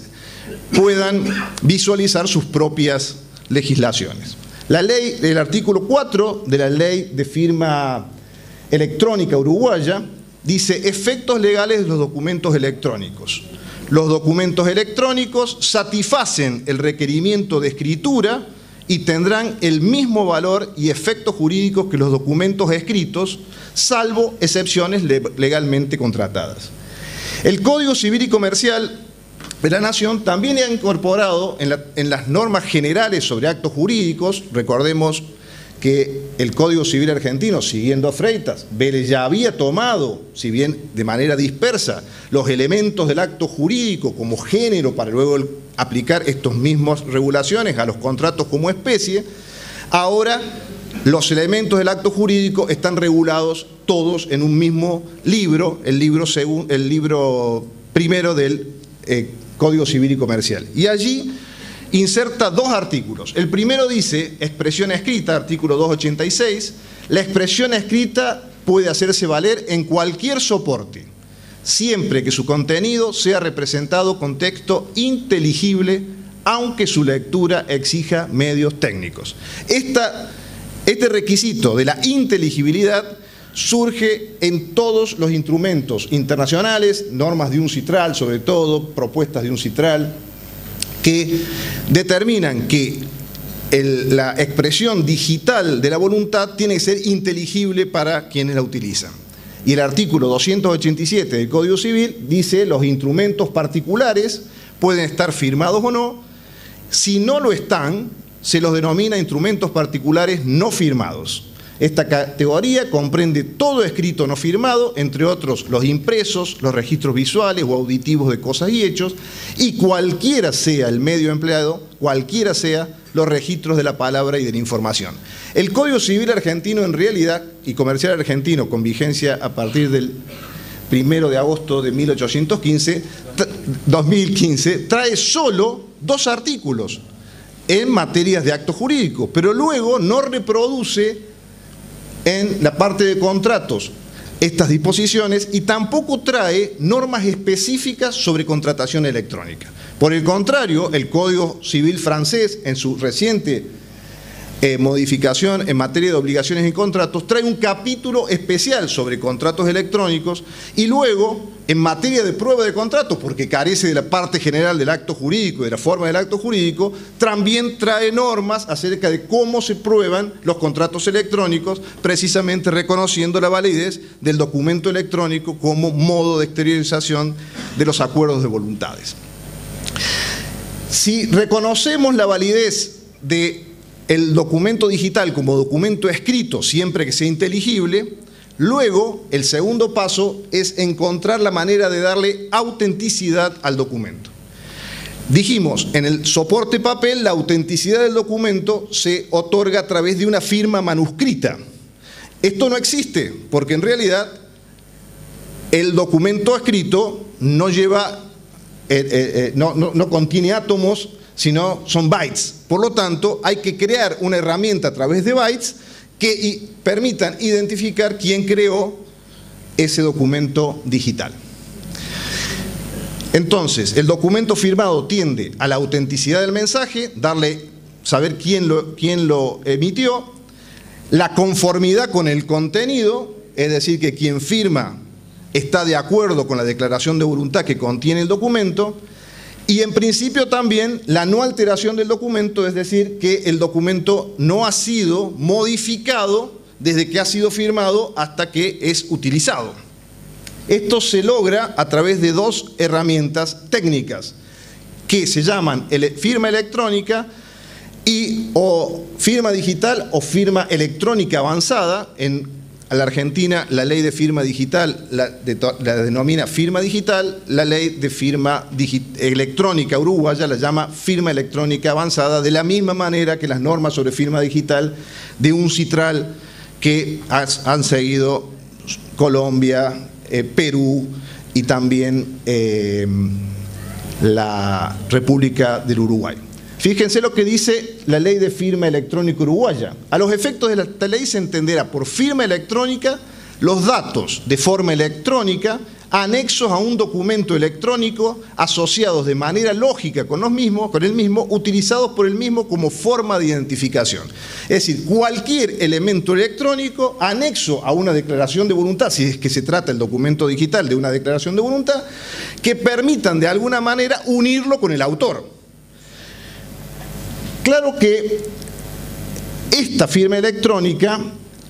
puedan visualizar sus propias legislaciones. La ley, el artículo 4 de la ley de firma electrónica uruguaya dice efectos legales de los documentos electrónicos. Los documentos electrónicos satisfacen el requerimiento de escritura y tendrán el mismo valor y efectos jurídicos que los documentos escritos, salvo excepciones legalmente contratadas. El Código Civil y Comercial de la Nación también ha incorporado en, las normas generales sobre actos jurídicos, recordemos que el Código Civil argentino, siguiendo a Freitas, Vélez ya había tomado, si bien de manera dispersa, los elementos del acto jurídico como género para luego aplicar estas mismas regulaciones a los contratos como especie, ahora los elementos del acto jurídico están regulados todos en un mismo libro, el libro, el libro primero del eh, Código Civil y Comercial. Y allí inserta dos artículos. El primero dice expresión escrita, artículo 286. La expresión escrita puede hacerse valer en cualquier soporte, siempre que su contenido sea representado con texto inteligible, aunque su lectura exija medios técnicos. este requisito de la inteligibilidad surge en todos los instrumentos internacionales, normas de un citral sobre todo, propuestas de un citral, que determinan que la expresión digital de la voluntad tiene que ser inteligible para quienes la utilizan. Y el artículo 287 del Código Civil dice los instrumentos particulares pueden estar firmados o no. Si no lo están, se los denomina instrumentos particulares no firmados. Esta categoría comprende todo escrito no firmado, entre otros los impresos, los registros visuales o auditivos de cosas y hechos, y cualquiera sea el medio empleado, cualquiera sea los registros de la palabra y de la información. El Código Civil argentino en realidad, y comercial argentino con vigencia a partir del primero de agosto de 1815, 2015, trae solo dos artículos en materias de acto jurídico, pero luego no reproduce en la parte de contratos estas disposiciones y tampoco trae normas específicas sobre contratación electrónica. Por el contrario, el Código Civil francés, en su reciente eh, modificación en materia de obligaciones y contratos, trae un capítulo especial sobre contratos electrónicos y luego, en materia de prueba de contratos, porque carece de la parte general del acto jurídico, de la forma del acto jurídico, también trae normas acerca de cómo se prueban los contratos electrónicos, precisamente reconociendo la validez del documento electrónico como modo de exteriorización de los acuerdos de voluntades. Si reconocemos la validez de el documento digital como documento escrito siempre que sea inteligible, luego el segundo paso es encontrar la manera de darle autenticidad al documento. Dijimos, en el soporte papel la autenticidad del documento se otorga a través de una firma manuscrita. Esto no existe, porque en realidad el documento escrito no lleva, eh, eh, eh, no, no contiene átomos sino son bytes. Por lo tanto, hay que crear una herramienta a través de bytes que permitan identificar quién creó ese documento digital. Entonces, el documento firmado tiende a la autenticidad del mensaje, darle, saber quién lo, quién lo emitió, la conformidad con el contenido, es decir, que quien firma está de acuerdo con la declaración de voluntad que contiene el documento, y en principio también la no alteración del documento, es decir, que el documento no ha sido modificado desde que ha sido firmado hasta que es utilizado. Esto se logra a través de dos herramientas técnicas que se llaman firma electrónica y o firma digital o firma electrónica avanzada en a la Argentina la ley de firma digital la, denomina firma digital, la ley de firma electrónica uruguaya la llama firma electrónica avanzada, de la misma manera que las normas sobre firma digital de un citral que han seguido Colombia, eh, Perú y también eh, la República del Uruguay. Fíjense lo que dice la ley de firma electrónica uruguaya. A los efectos de esta ley se entenderá por firma electrónica los datos de forma electrónica anexos a un documento electrónico asociados de manera lógica con, los mismos, con el mismo, utilizados por el mismo como forma de identificación. Es decir, cualquier elemento electrónico anexo a una declaración de voluntad, si es que se trata el documento digital de una declaración de voluntad, que permitan de alguna manera unirlo con el autor. Claro que esta firma electrónica,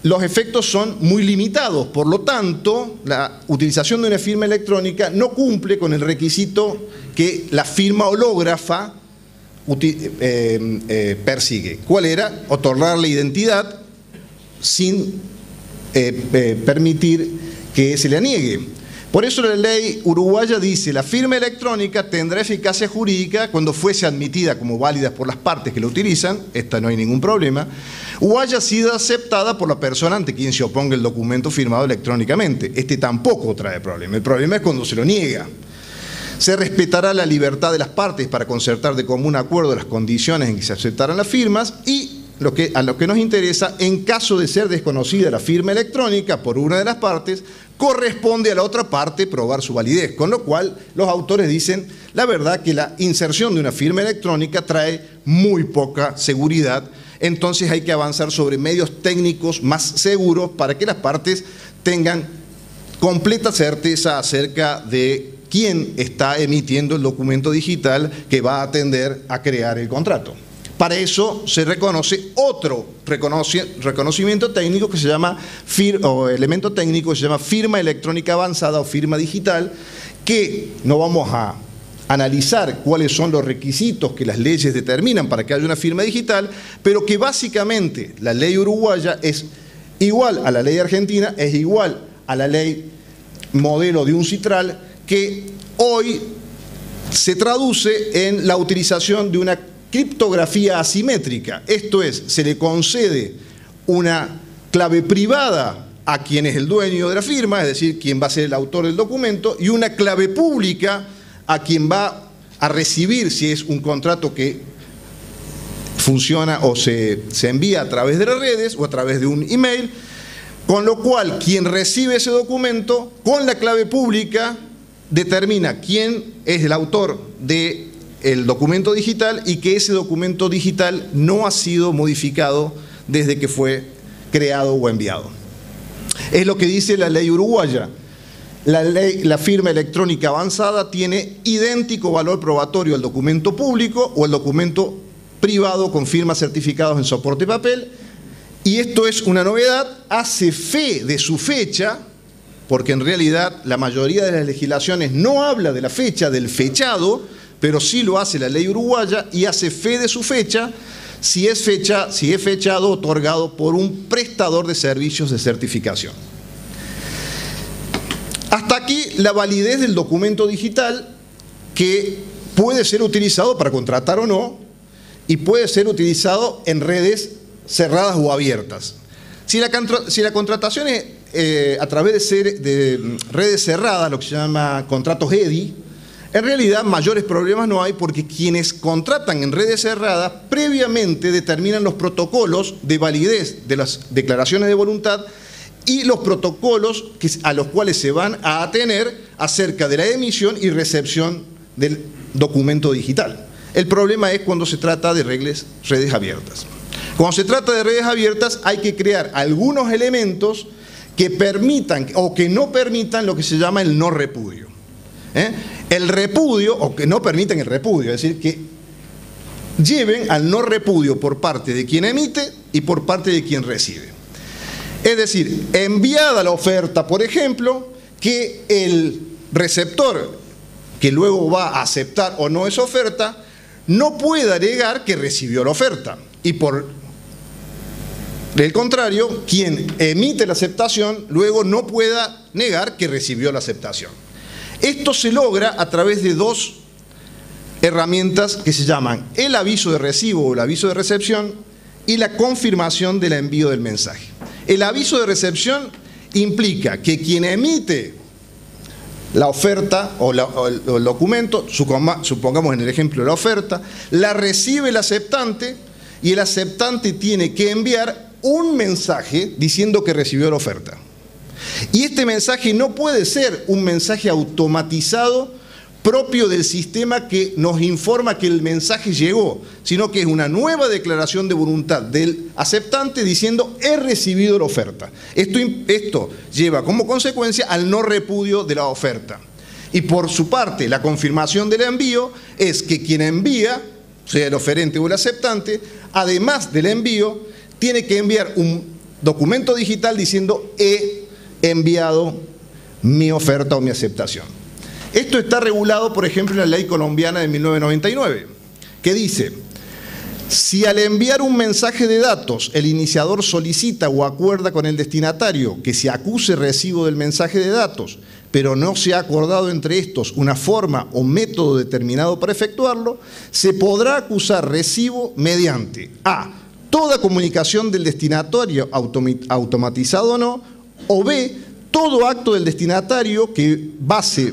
los efectos son muy limitados, por lo tanto, la utilización de una firma electrónica no cumple con el requisito que la firma hológrafa eh, eh, persigue. ¿Cuál era? Otorgarle identidad sin eh, permitir que se le niegue. Por eso la ley uruguaya dice, la firma electrónica tendrá eficacia jurídica cuando fuese admitida como válida por las partes que la utilizan, esta no hay ningún problema, o haya sido aceptada por la persona ante quien se oponga el documento firmado electrónicamente. Este tampoco trae problema. El problema es cuando se lo niega. Se respetará la libertad de las partes para concertar de común acuerdo las condiciones en que se aceptaran las firmas y lo que, a lo que nos interesa, en caso de ser desconocida la firma electrónica por una de las partes, corresponde a la otra parte probar su validez, con lo cual los autores dicen, la verdad que la inserción de una firma electrónica trae muy poca seguridad, entonces hay que avanzar sobre medios técnicos más seguros para que las partes tengan completa certeza acerca de quién está emitiendo el documento digital que va a atender a crear el contrato. Para eso se reconoce otro reconocimiento técnico que se llama, o elemento técnico que se llama firma electrónica avanzada o firma digital, que no vamos a analizar cuáles son los requisitos que las leyes determinan para que haya una firma digital, pero que básicamente la ley uruguaya es igual a la ley argentina, es igual a la ley modelo de un citral, que hoy se traduce en la utilización de una criptografía asimétrica, esto es, se le concede una clave privada a quien es el dueño de la firma, es decir, quien va a ser el autor del documento, y una clave pública a quien va a recibir si es un contrato que funciona o se, se envía a través de las redes o a través de un email, con lo cual quien recibe ese documento con la clave pública determina quién es el autor de el documento digital y que ese documento digital no ha sido modificado desde que fue creado o enviado. Es lo que dice la ley uruguaya. La, ley, la firma electrónica avanzada tiene idéntico valor probatorio al documento público o el documento privado con firmas certificados en soporte papel. Y esto es una novedad, hace fe de su fecha, porque en realidad la mayoría de las legislaciones no habla de la fecha, del fechado, pero sí lo hace la ley uruguaya y hace fe de su fecha si es, fecha, si es fechado otorgado por un prestador de servicios de certificación. Hasta aquí la validez del documento digital que puede ser utilizado para contratar o no y puede ser utilizado en redes cerradas o abiertas. Si la, contratación es eh, a través de, de redes cerradas, lo que se llama contratos EDI, en realidad mayores problemas no hay porque quienes contratan en redes cerradas previamente determinan los protocolos de validez de las declaraciones de voluntad y los protocolos a los cuales se van a atener acerca de la emisión y recepción del documento digital. El problema es cuando se trata de redes abiertas. Cuando se trata de redes abiertas hay que crear algunos elementos que permitan o que no permitan lo que se llama el no repudio. ¿eh? El repudio, o que no permitan el repudio, es decir, que lleven al no repudio por parte de quien emite y por parte de quien recibe. Es decir, enviada la oferta, por ejemplo, que el receptor que luego va a aceptar o no esa oferta, no pueda negar que recibió la oferta. Y por el contrario, quien emite la aceptación luego no pueda negar que recibió la aceptación. Esto se logra a través de dos herramientas que se llaman el aviso de recibo o el aviso de recepción y la confirmación del envío del mensaje. El aviso de recepción implica que quien emite la oferta o, el, documento, supongamos en el ejemplo la oferta, la recibe el aceptante y el aceptante tiene que enviar un mensaje diciendo que recibió la oferta. Y este mensaje no puede ser un mensaje automatizado propio del sistema que nos informa que el mensaje llegó, sino que es una nueva declaración de voluntad del aceptante diciendo he recibido la oferta. Esto, esto lleva como consecuencia al no repudio de la oferta. Y por su parte, la confirmación del envío es que quien envía, sea el oferente o el aceptante, además del envío, tiene que enviar un documento digital diciendo he enviado mi oferta o mi aceptación. Esto está regulado, por ejemplo, en la ley colombiana de 1999, que dice, si al enviar un mensaje de datos el iniciador solicita o acuerda con el destinatario que se acuse recibo del mensaje de datos, pero no se ha acordado entre estos una forma o método determinado para efectuarlo, se podrá acusar recibo mediante A. Toda comunicación del destinatario automatizado o no, o B. Todo acto del destinatario que base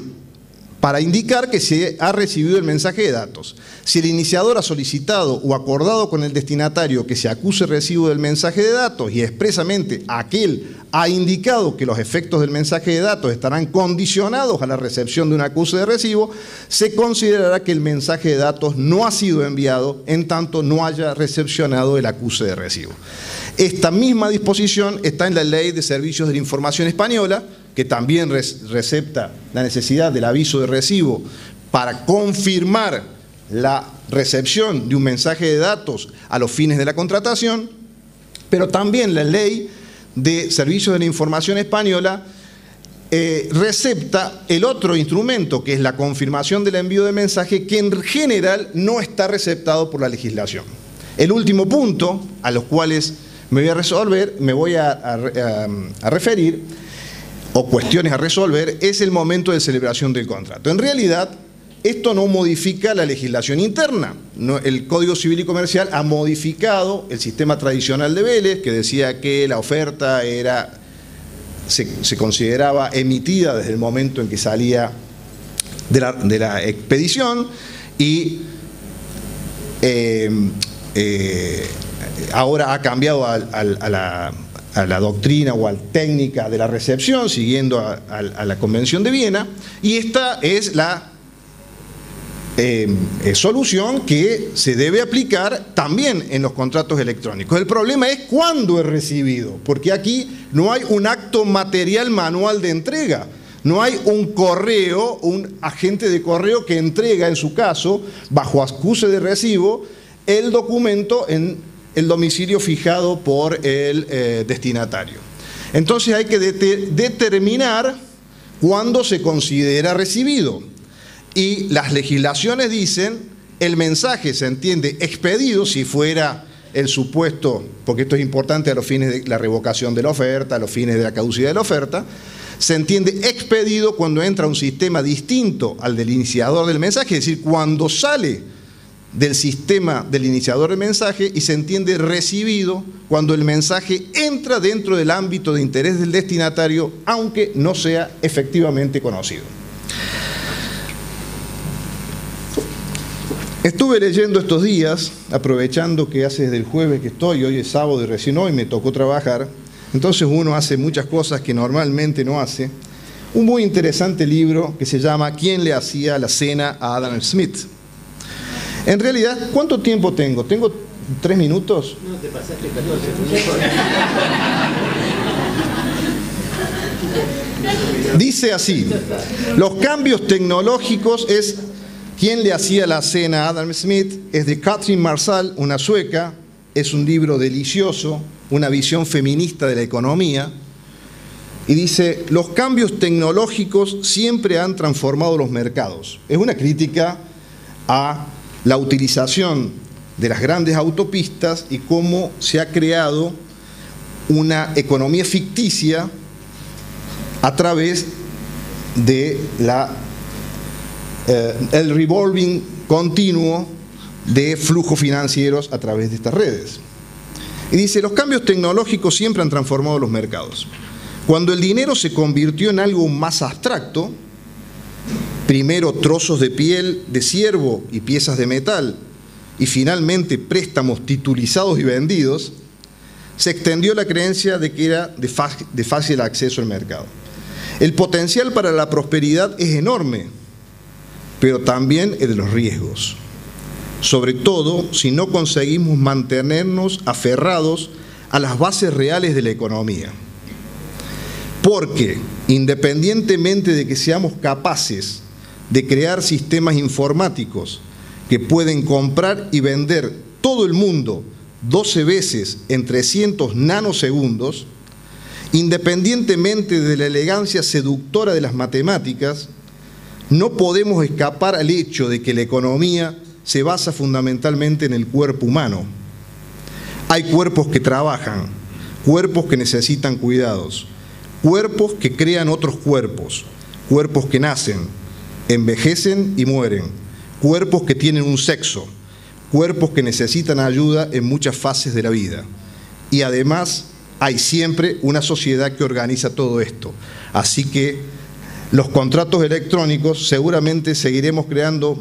para indicar que se ha recibido el mensaje de datos. Si el iniciador ha solicitado o acordado con el destinatario que se acuse recibo del mensaje de datos y expresamente aquel ha indicado que los efectos del mensaje de datos estarán condicionados a la recepción de un acuse de recibo, se considerará que el mensaje de datos no ha sido enviado en tanto no haya recepcionado el acuse de recibo. Esta misma disposición está en la Ley de Servicios de la Información Española, que también recepta la necesidad del aviso de recibo para confirmar la recepción de un mensaje de datos a los fines de la contratación, pero también la ley de servicios de la información española eh, recepta el otro instrumento, que es la confirmación del envío de mensaje, que en general no está receptado por la legislación. El último punto a los cuales me voy a resolver, me voy a referir, o cuestiones a resolver es el momento de celebración del contrato. En realidad, esto no modifica la legislación interna. el Código Civil y Comercial ha modificado el sistema tradicional de Vélez, que decía que la oferta era, se, consideraba emitida desde el momento en que salía de la, expedición y eh, eh, ahora ha cambiado a la a la doctrina o a la técnica de la recepción, siguiendo a, la Convención de Viena, y esta es la eh, solución que se debe aplicar también en los contratos electrónicos. El problema es cuándo es recibido, porque aquí no hay un acto material manual de entrega. No hay un correo, un agente de correo que entrega, en su caso, bajo acuse de recibo, el documento en el domicilio fijado por el eh, destinatario. Entonces hay que determinar cuándo se considera recibido. Y las legislaciones dicen, el mensaje se entiende expedido si fuera el supuesto, porque esto es importante a los fines de la revocación de la oferta, a los fines de la caducidad de la oferta, se entiende expedido cuando entra un sistema distinto al del iniciador del mensaje, es decir, cuando sale del sistema del iniciador del mensaje y se entiende recibido cuando el mensaje entra dentro del ámbito de interés del destinatario, aunque no sea efectivamente conocido. Estuve leyendo estos días, aprovechando que hace desde el jueves que estoy, hoy es sábado y recién hoy me tocó trabajar, entonces uno hace muchas cosas que normalmente no hace. Un muy interesante libro que se llama ¿Quién le hacía la cena a Adam Smith? En realidad, ¿cuánto tiempo tengo? ¿Tengo tres minutos? No, te pasaste 14 Dice así, los cambios tecnológicos es ¿Quién le hacía la cena a Adam Smith? Es de Catherine Marsal, una sueca, es un libro delicioso, una visión feminista de la economía, y dice, los cambios tecnológicos siempre han transformado los mercados. Es una crítica a la utilización de las grandes autopistas y cómo se ha creado una economía ficticia a través de la, eh, el revolving continuo de flujos financieros a través de estas redes. Y dice, los cambios tecnológicos siempre han transformado los mercados. Cuando el dinero se convirtió en algo más abstracto, primero trozos de piel de ciervo y piezas de metal, y finalmente préstamos titulizados y vendidos, se extendió la creencia de que era de, fácil acceso al mercado. El potencial para la prosperidad es enorme, pero también el de los riesgos. Sobre todo si no conseguimos mantenernos aferrados a las bases reales de la economía. Porque, independientemente de que seamos capaces de crear sistemas informáticos que pueden comprar y vender todo el mundo 12 veces en 300 nanosegundos, independientemente de la elegancia seductora de las matemáticas, no podemos escapar al hecho de que la economía se basa fundamentalmente en el cuerpo humano. Hay cuerpos que trabajan, cuerpos que necesitan cuidados, cuerpos que crean otros cuerpos, cuerpos que nacen, envejecen y mueren, cuerpos que tienen un sexo, cuerpos que necesitan ayuda en muchas fases de la vida. Y además hay siempre una sociedad que organiza todo esto. Así que los contratos electrónicos seguramente seguiremos creando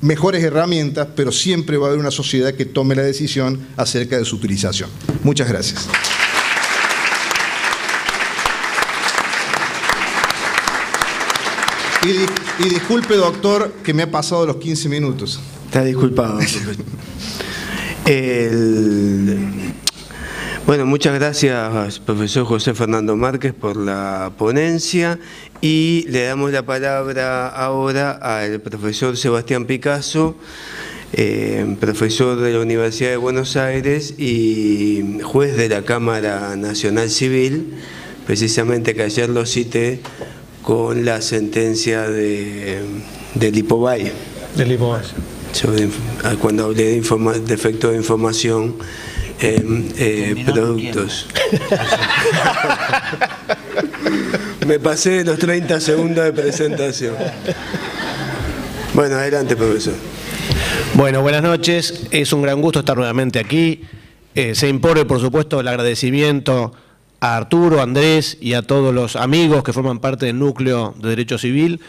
mejores herramientas, pero siempre va a haber una sociedad que tome la decisión acerca de su utilización. Muchas gracias. Disculpe, doctor, que me ha pasado los 15 minutos. Está disculpado. Bueno, muchas gracias, profesor José Fernando Márquez, por la ponencia y le damos la palabra ahora al profesor Sebastián Picasso, eh, profesor de la Universidad de Buenos Aires y juez de la Cámara Nacional Civil, precisamente que ayer lo cité con la sentencia de, del Ipobay. Del Ipobay. Ah, cuando hablé de, informa, de efecto de información en eh, productos. Me pasé los 30 segundos de presentación. Bueno, adelante, profesor. Bueno, buenas noches. Es un gran gusto estar nuevamente aquí. Eh, se impone, por supuesto, el agradecimiento a Arturo, Andrés y a todos los amigos que forman parte del núcleo de Derecho Civil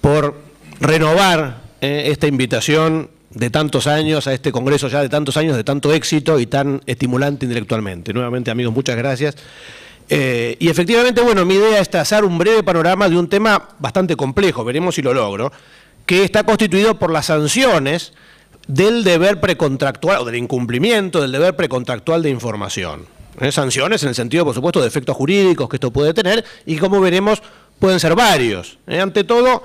por renovar eh, esta invitación de tantos años, a este congreso ya de tantos años, de tanto éxito y tan estimulante intelectualmente. Nuevamente, amigos, muchas gracias. Eh, y efectivamente, bueno, mi idea es trazar un breve panorama de un tema bastante complejo, veremos si lo logro, que está constituido por las sanciones del deber precontractual o del incumplimiento del deber precontractual de información. ¿Eh? Sanciones en el sentido, por supuesto, de efectos jurídicos que esto puede tener y como veremos pueden ser varios. ¿Eh? Ante todo,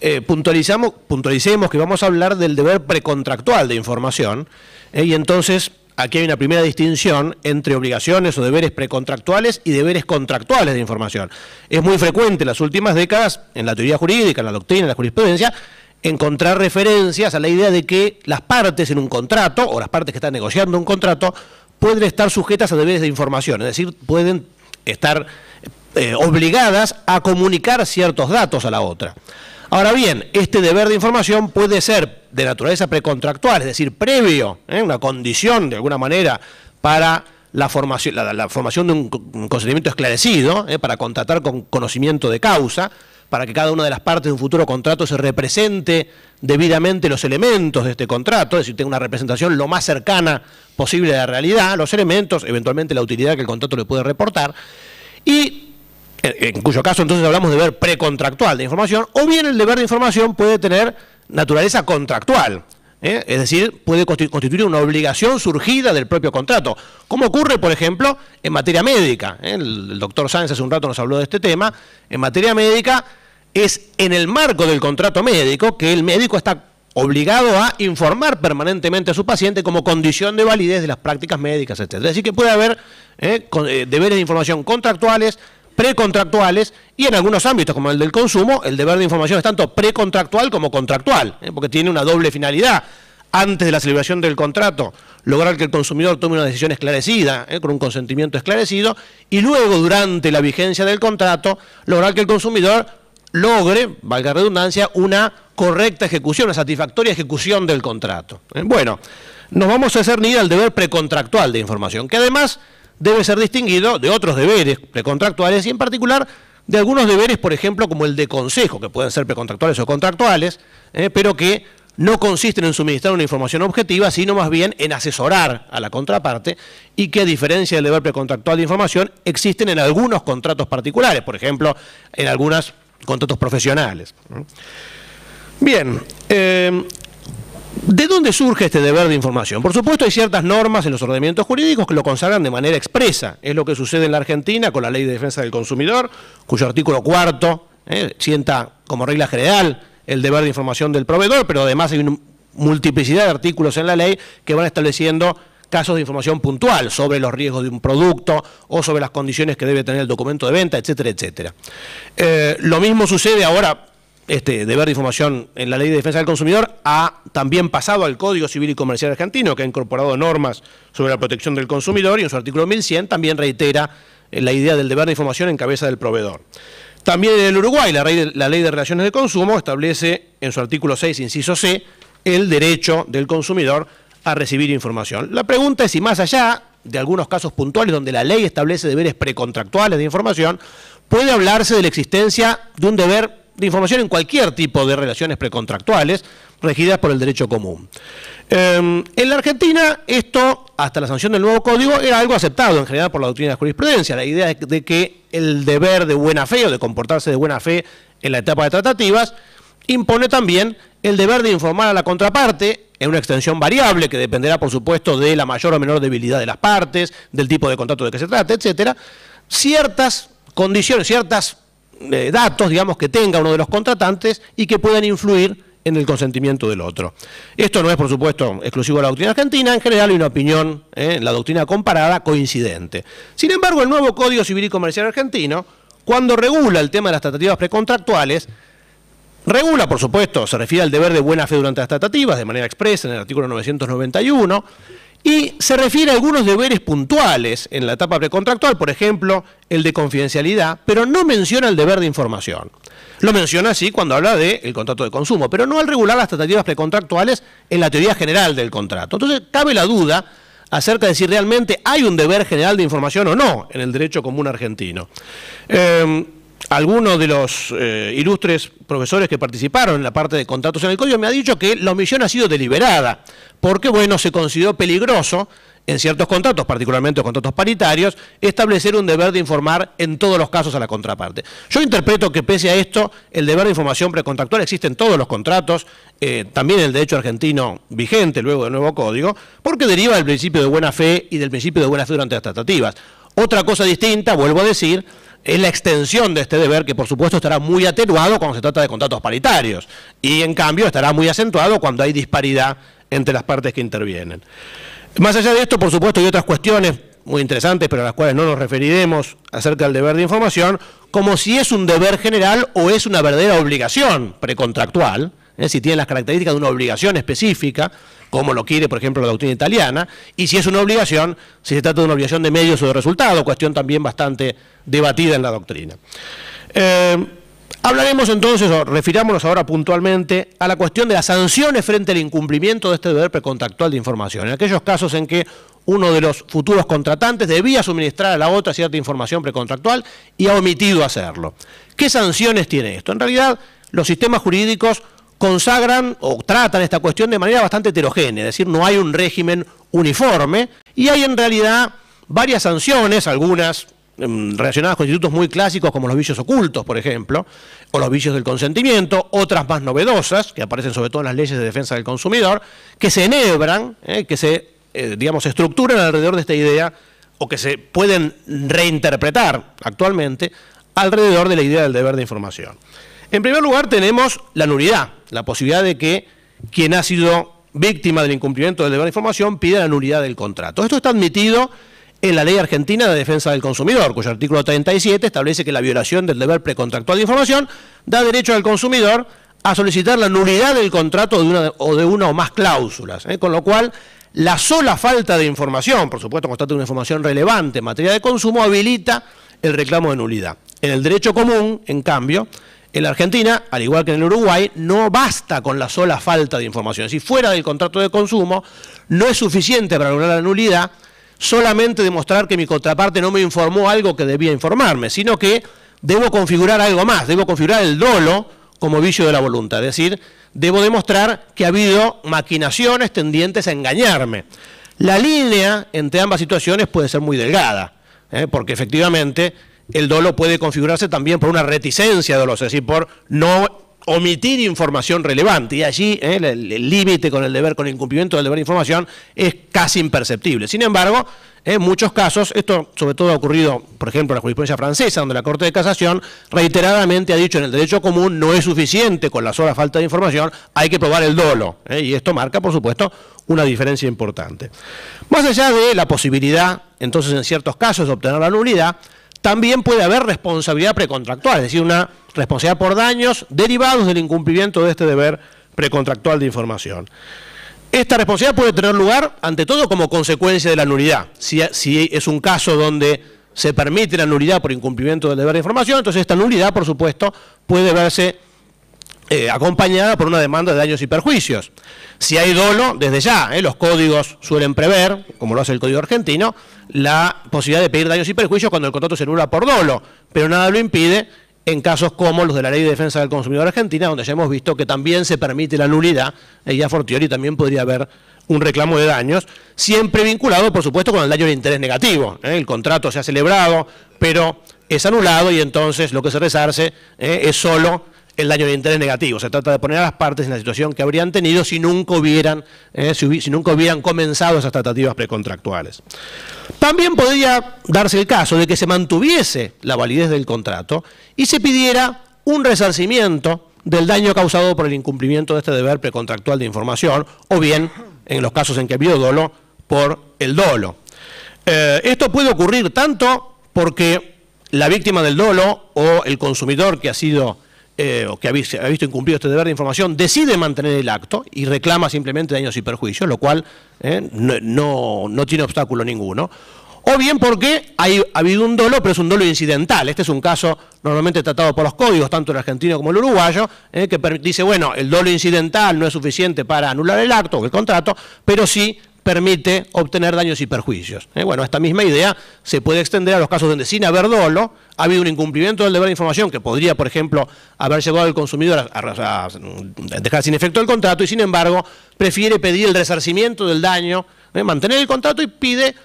eh, puntualizamos, puntualicemos que vamos a hablar del deber precontractual de información y entonces aquí hay una primera distinción entre obligaciones o deberes precontractuales y deberes contractuales de información. Es muy frecuente en las últimas décadas, en la teoría jurídica, en la doctrina, en la jurisprudencia, encontrar referencias a la idea de que las partes en un contrato, o las partes que están negociando un contrato, pueden estar sujetas a deberes de información, es decir, pueden estar eh, obligadas a comunicar ciertos datos a la otra. Ahora bien, este deber de información puede ser de naturaleza precontractual, es decir, previo, ¿eh? una condición de alguna manera para la formación, la, formación de un consentimiento esclarecido, ¿eh? para contratar con conocimiento de causa, para que cada una de las partes de un futuro contrato se represente debidamente los elementos de este contrato, es decir, tenga una representación lo más cercana posible de la realidad, los elementos, eventualmente la utilidad que el contrato le puede reportar, y en cuyo caso entonces hablamos de deber precontractual de información, o bien el deber de información puede tener naturaleza contractual, ¿eh? es decir, puede constituir una obligación surgida del propio contrato, como ocurre, por ejemplo, en materia médica. ¿eh? El, doctor Sáenz hace un rato nos habló de este tema. En materia médica es en el marco del contrato médico que el médico está obligado a informar permanentemente a su paciente como condición de validez de las prácticas médicas, etc. Es decir, que puede haber ¿eh? deberes de información contractuales, precontractuales y en algunos ámbitos, como el del consumo, el deber de información es tanto precontractual como contractual, ¿eh? porque tiene una doble finalidad. Antes de la celebración del contrato, lograr que el consumidor tome una decisión esclarecida, ¿eh? con un consentimiento esclarecido, y luego, durante la vigencia del contrato, lograr que el consumidor logre, valga redundancia, una correcta ejecución, una satisfactoria ejecución del contrato. ¿eh? Bueno, nos vamos a cernir al deber precontractual de información, que además debe ser distinguido de otros deberes precontractuales y en particular de algunos deberes, por ejemplo, como el de consejo, que pueden ser precontractuales o contractuales, eh, pero que no consisten en suministrar una información objetiva, sino más bien en asesorar a la contraparte y que a diferencia del deber precontractual de información, existen en algunos contratos particulares, por ejemplo, en algunos contratos profesionales. Bien, eh, ¿De dónde surge este deber de información? Por supuesto hay ciertas normas en los ordenamientos jurídicos que lo consagran de manera expresa. Es lo que sucede en la Argentina con la Ley de Defensa del Consumidor, cuyo artículo cuarto eh, sienta como regla general el deber de información del proveedor, pero además hay una multiplicidad de artículos en la ley que van estableciendo casos de información puntual sobre los riesgos de un producto o sobre las condiciones que debe tener el documento de venta, etcétera, etcétera. Eh, lo mismo sucede ahora este deber de información en la Ley de Defensa del Consumidor ha también pasado al Código Civil y Comercial Argentino, que ha incorporado normas sobre la protección del consumidor y en su artículo 1100 también reitera eh, la idea del deber de información en cabeza del proveedor. También en el Uruguay, la ley, de, la ley de Relaciones de Consumo establece en su artículo 6, inciso C, el derecho del consumidor a recibir información. La pregunta es si más allá de algunos casos puntuales donde la ley establece deberes precontractuales de información, puede hablarse de la existencia de un deber de información en cualquier tipo de relaciones precontractuales regidas por el derecho común. Em, en la Argentina, esto, hasta la sanción del nuevo código, era algo aceptado en general por la doctrina de jurisprudencia, la idea de que el deber de buena fe o de comportarse de buena fe en la etapa de tratativas impone también el deber de informar a la contraparte en una extensión variable que dependerá, por supuesto, de la mayor o menor debilidad de las partes, del tipo de contrato de que se trate, etcétera, ciertas condiciones, ciertas datos, digamos, que tenga uno de los contratantes y que puedan influir en el consentimiento del otro. Esto no es, por supuesto, exclusivo de la doctrina argentina, en general hay una opinión, en ¿eh? la doctrina comparada, coincidente. Sin embargo, el nuevo Código Civil y Comercial argentino, cuando regula el tema de las tratativas precontractuales, regula, por supuesto, se refiere al deber de buena fe durante las tratativas, de manera expresa en el artículo 991, y se refiere a algunos deberes puntuales en la etapa precontractual, por ejemplo, el de confidencialidad, pero no menciona el deber de información. Lo menciona así cuando habla del contrato de consumo, pero no al regular las tratativas precontractuales en la teoría general del contrato. Entonces, cabe la duda acerca de si realmente hay un deber general de información o no en el derecho común argentino. Eh, algunos de los eh, ilustres profesores que participaron en la parte de contratos en el código me ha dicho que la omisión ha sido deliberada, porque bueno, se consideró peligroso en ciertos contratos, particularmente los contratos paritarios, establecer un deber de informar en todos los casos a la contraparte. Yo interpreto que pese a esto, el deber de información precontractual existe en todos los contratos, eh, también el derecho argentino vigente luego del nuevo código, porque deriva del principio de buena fe y del principio de buena fe durante las tratativas. Otra cosa distinta, vuelvo a decir, es la extensión de este deber que por supuesto estará muy atenuado cuando se trata de contratos paritarios y en cambio estará muy acentuado cuando hay disparidad entre las partes que intervienen. Más allá de esto, por supuesto, hay otras cuestiones muy interesantes, pero a las cuales no nos referiremos acerca del deber de información, como si es un deber general o es una verdadera obligación precontractual, si tiene las características de una obligación específica, como lo quiere, por ejemplo, la doctrina italiana, y si es una obligación, si se trata de una obligación de medios o de resultado, cuestión también bastante debatida en la doctrina. Eh, Hablaremos entonces, o refirámonos ahora puntualmente, a la cuestión de las sanciones frente al incumplimiento de este deber precontractual de información. En aquellos casos en que uno de los futuros contratantes debía suministrar a la otra cierta información precontractual y ha omitido hacerlo. ¿Qué sanciones tiene esto? En realidad, los sistemas jurídicos consagran o tratan esta cuestión de manera bastante heterogénea, es decir, no hay un régimen uniforme y hay en realidad varias sanciones, algunas Em, relacionadas con institutos muy clásicos como los vicios ocultos, por ejemplo, o los vicios del consentimiento, otras más novedosas, que aparecen sobre todo en las leyes de defensa del consumidor, que se enhebran, eh, que se, eh, digamos, estructuran alrededor de esta idea, o que se pueden reinterpretar actualmente alrededor de la idea del deber de información. En primer lugar, tenemos la nulidad, la posibilidad de que quien ha sido víctima del incumplimiento del deber de información pida la nulidad del contrato. Esto está admitido en la Ley Argentina de Defensa del Consumidor, cuyo artículo 37 establece que la violación del deber precontractual de información da derecho al consumidor a solicitar la nulidad del contrato de una, o de una o más cláusulas, ¿eh? con lo cual la sola falta de información, por supuesto constante una información relevante en materia de consumo, habilita el reclamo de nulidad. En el derecho común, en cambio, en la Argentina, al igual que en el Uruguay, no basta con la sola falta de información. Si fuera del contrato de consumo, no es suficiente para lograr la nulidad solamente demostrar que mi contraparte no me informó algo que debía informarme, sino que debo configurar algo más, debo configurar el dolo como vicio de la voluntad, es decir, debo demostrar que ha habido maquinaciones tendientes a engañarme. La línea entre ambas situaciones puede ser muy delgada, ¿eh? porque efectivamente el dolo puede configurarse también por una reticencia dolosa, es decir, por no omitir información relevante y allí ¿eh? el límite con el deber, con el incumplimiento del deber de información es casi imperceptible. Sin embargo, en muchos casos, esto sobre todo ha ocurrido, por ejemplo, en la jurisprudencia francesa, donde la Corte de Casación reiteradamente ha dicho en el derecho común no es suficiente con la sola falta de información, hay que probar el dolo. ¿eh? Y esto marca, por supuesto, una diferencia importante. Más allá de la posibilidad, entonces, en ciertos casos, de obtener la nulidad, también puede haber responsabilidad precontractual, es decir, una responsabilidad por daños derivados del incumplimiento de este deber precontractual de información. Esta responsabilidad puede tener lugar, ante todo, como consecuencia de la nulidad. Si, es un caso donde se permite la nulidad por incumplimiento del deber de información, entonces esta nulidad, por supuesto, puede verse eh, acompañada por una demanda de daños y perjuicios. Si hay dolo, desde ya, eh, los códigos suelen prever, como lo hace el Código argentino, la posibilidad de pedir daños y perjuicios cuando el contrato se anula por dolo, pero nada lo impide en casos como los de la Ley de Defensa del Consumidor Argentina, donde ya hemos visto que también se permite la nulidad, y a fortiori también podría haber un reclamo de daños, siempre vinculado, por supuesto, con el daño de interés negativo. ¿eh? El contrato se ha celebrado, pero es anulado y entonces lo que se resarce es solo el daño de interés negativo. Se trata de poner a las partes en la situación que habrían tenido si nunca hubieran, eh, si, nunca hubieran comenzado esas tratativas precontractuales. También podría darse el caso de que se mantuviese la validez del contrato y se pidiera un resarcimiento del daño causado por el incumplimiento de este deber precontractual de información, o bien, en los casos en que ha habido dolo, por el dolo. Eh, esto puede ocurrir tanto porque la víctima del dolo o el consumidor que ha sido eh, o que ha visto, incumplido este deber de información, decide mantener el acto y reclama simplemente daños y perjuicios, lo cual eh, no, tiene obstáculo ninguno. O bien porque ha habido un dolo, pero es un dolo incidental. Este es un caso normalmente tratado por los códigos, tanto el argentino como el uruguayo, eh, que dice, bueno, el dolo incidental no es suficiente para anular el acto o el contrato, pero sí permite obtener daños y perjuicios. ¿eh? Bueno, esta misma idea se puede extender a los casos donde sin haber dolo ha habido un incumplimiento del deber de información que podría, por ejemplo, haber llevado al consumidor a, dejar sin efecto el contrato y sin embargo prefiere pedir el resarcimiento del daño mantener el contrato y pide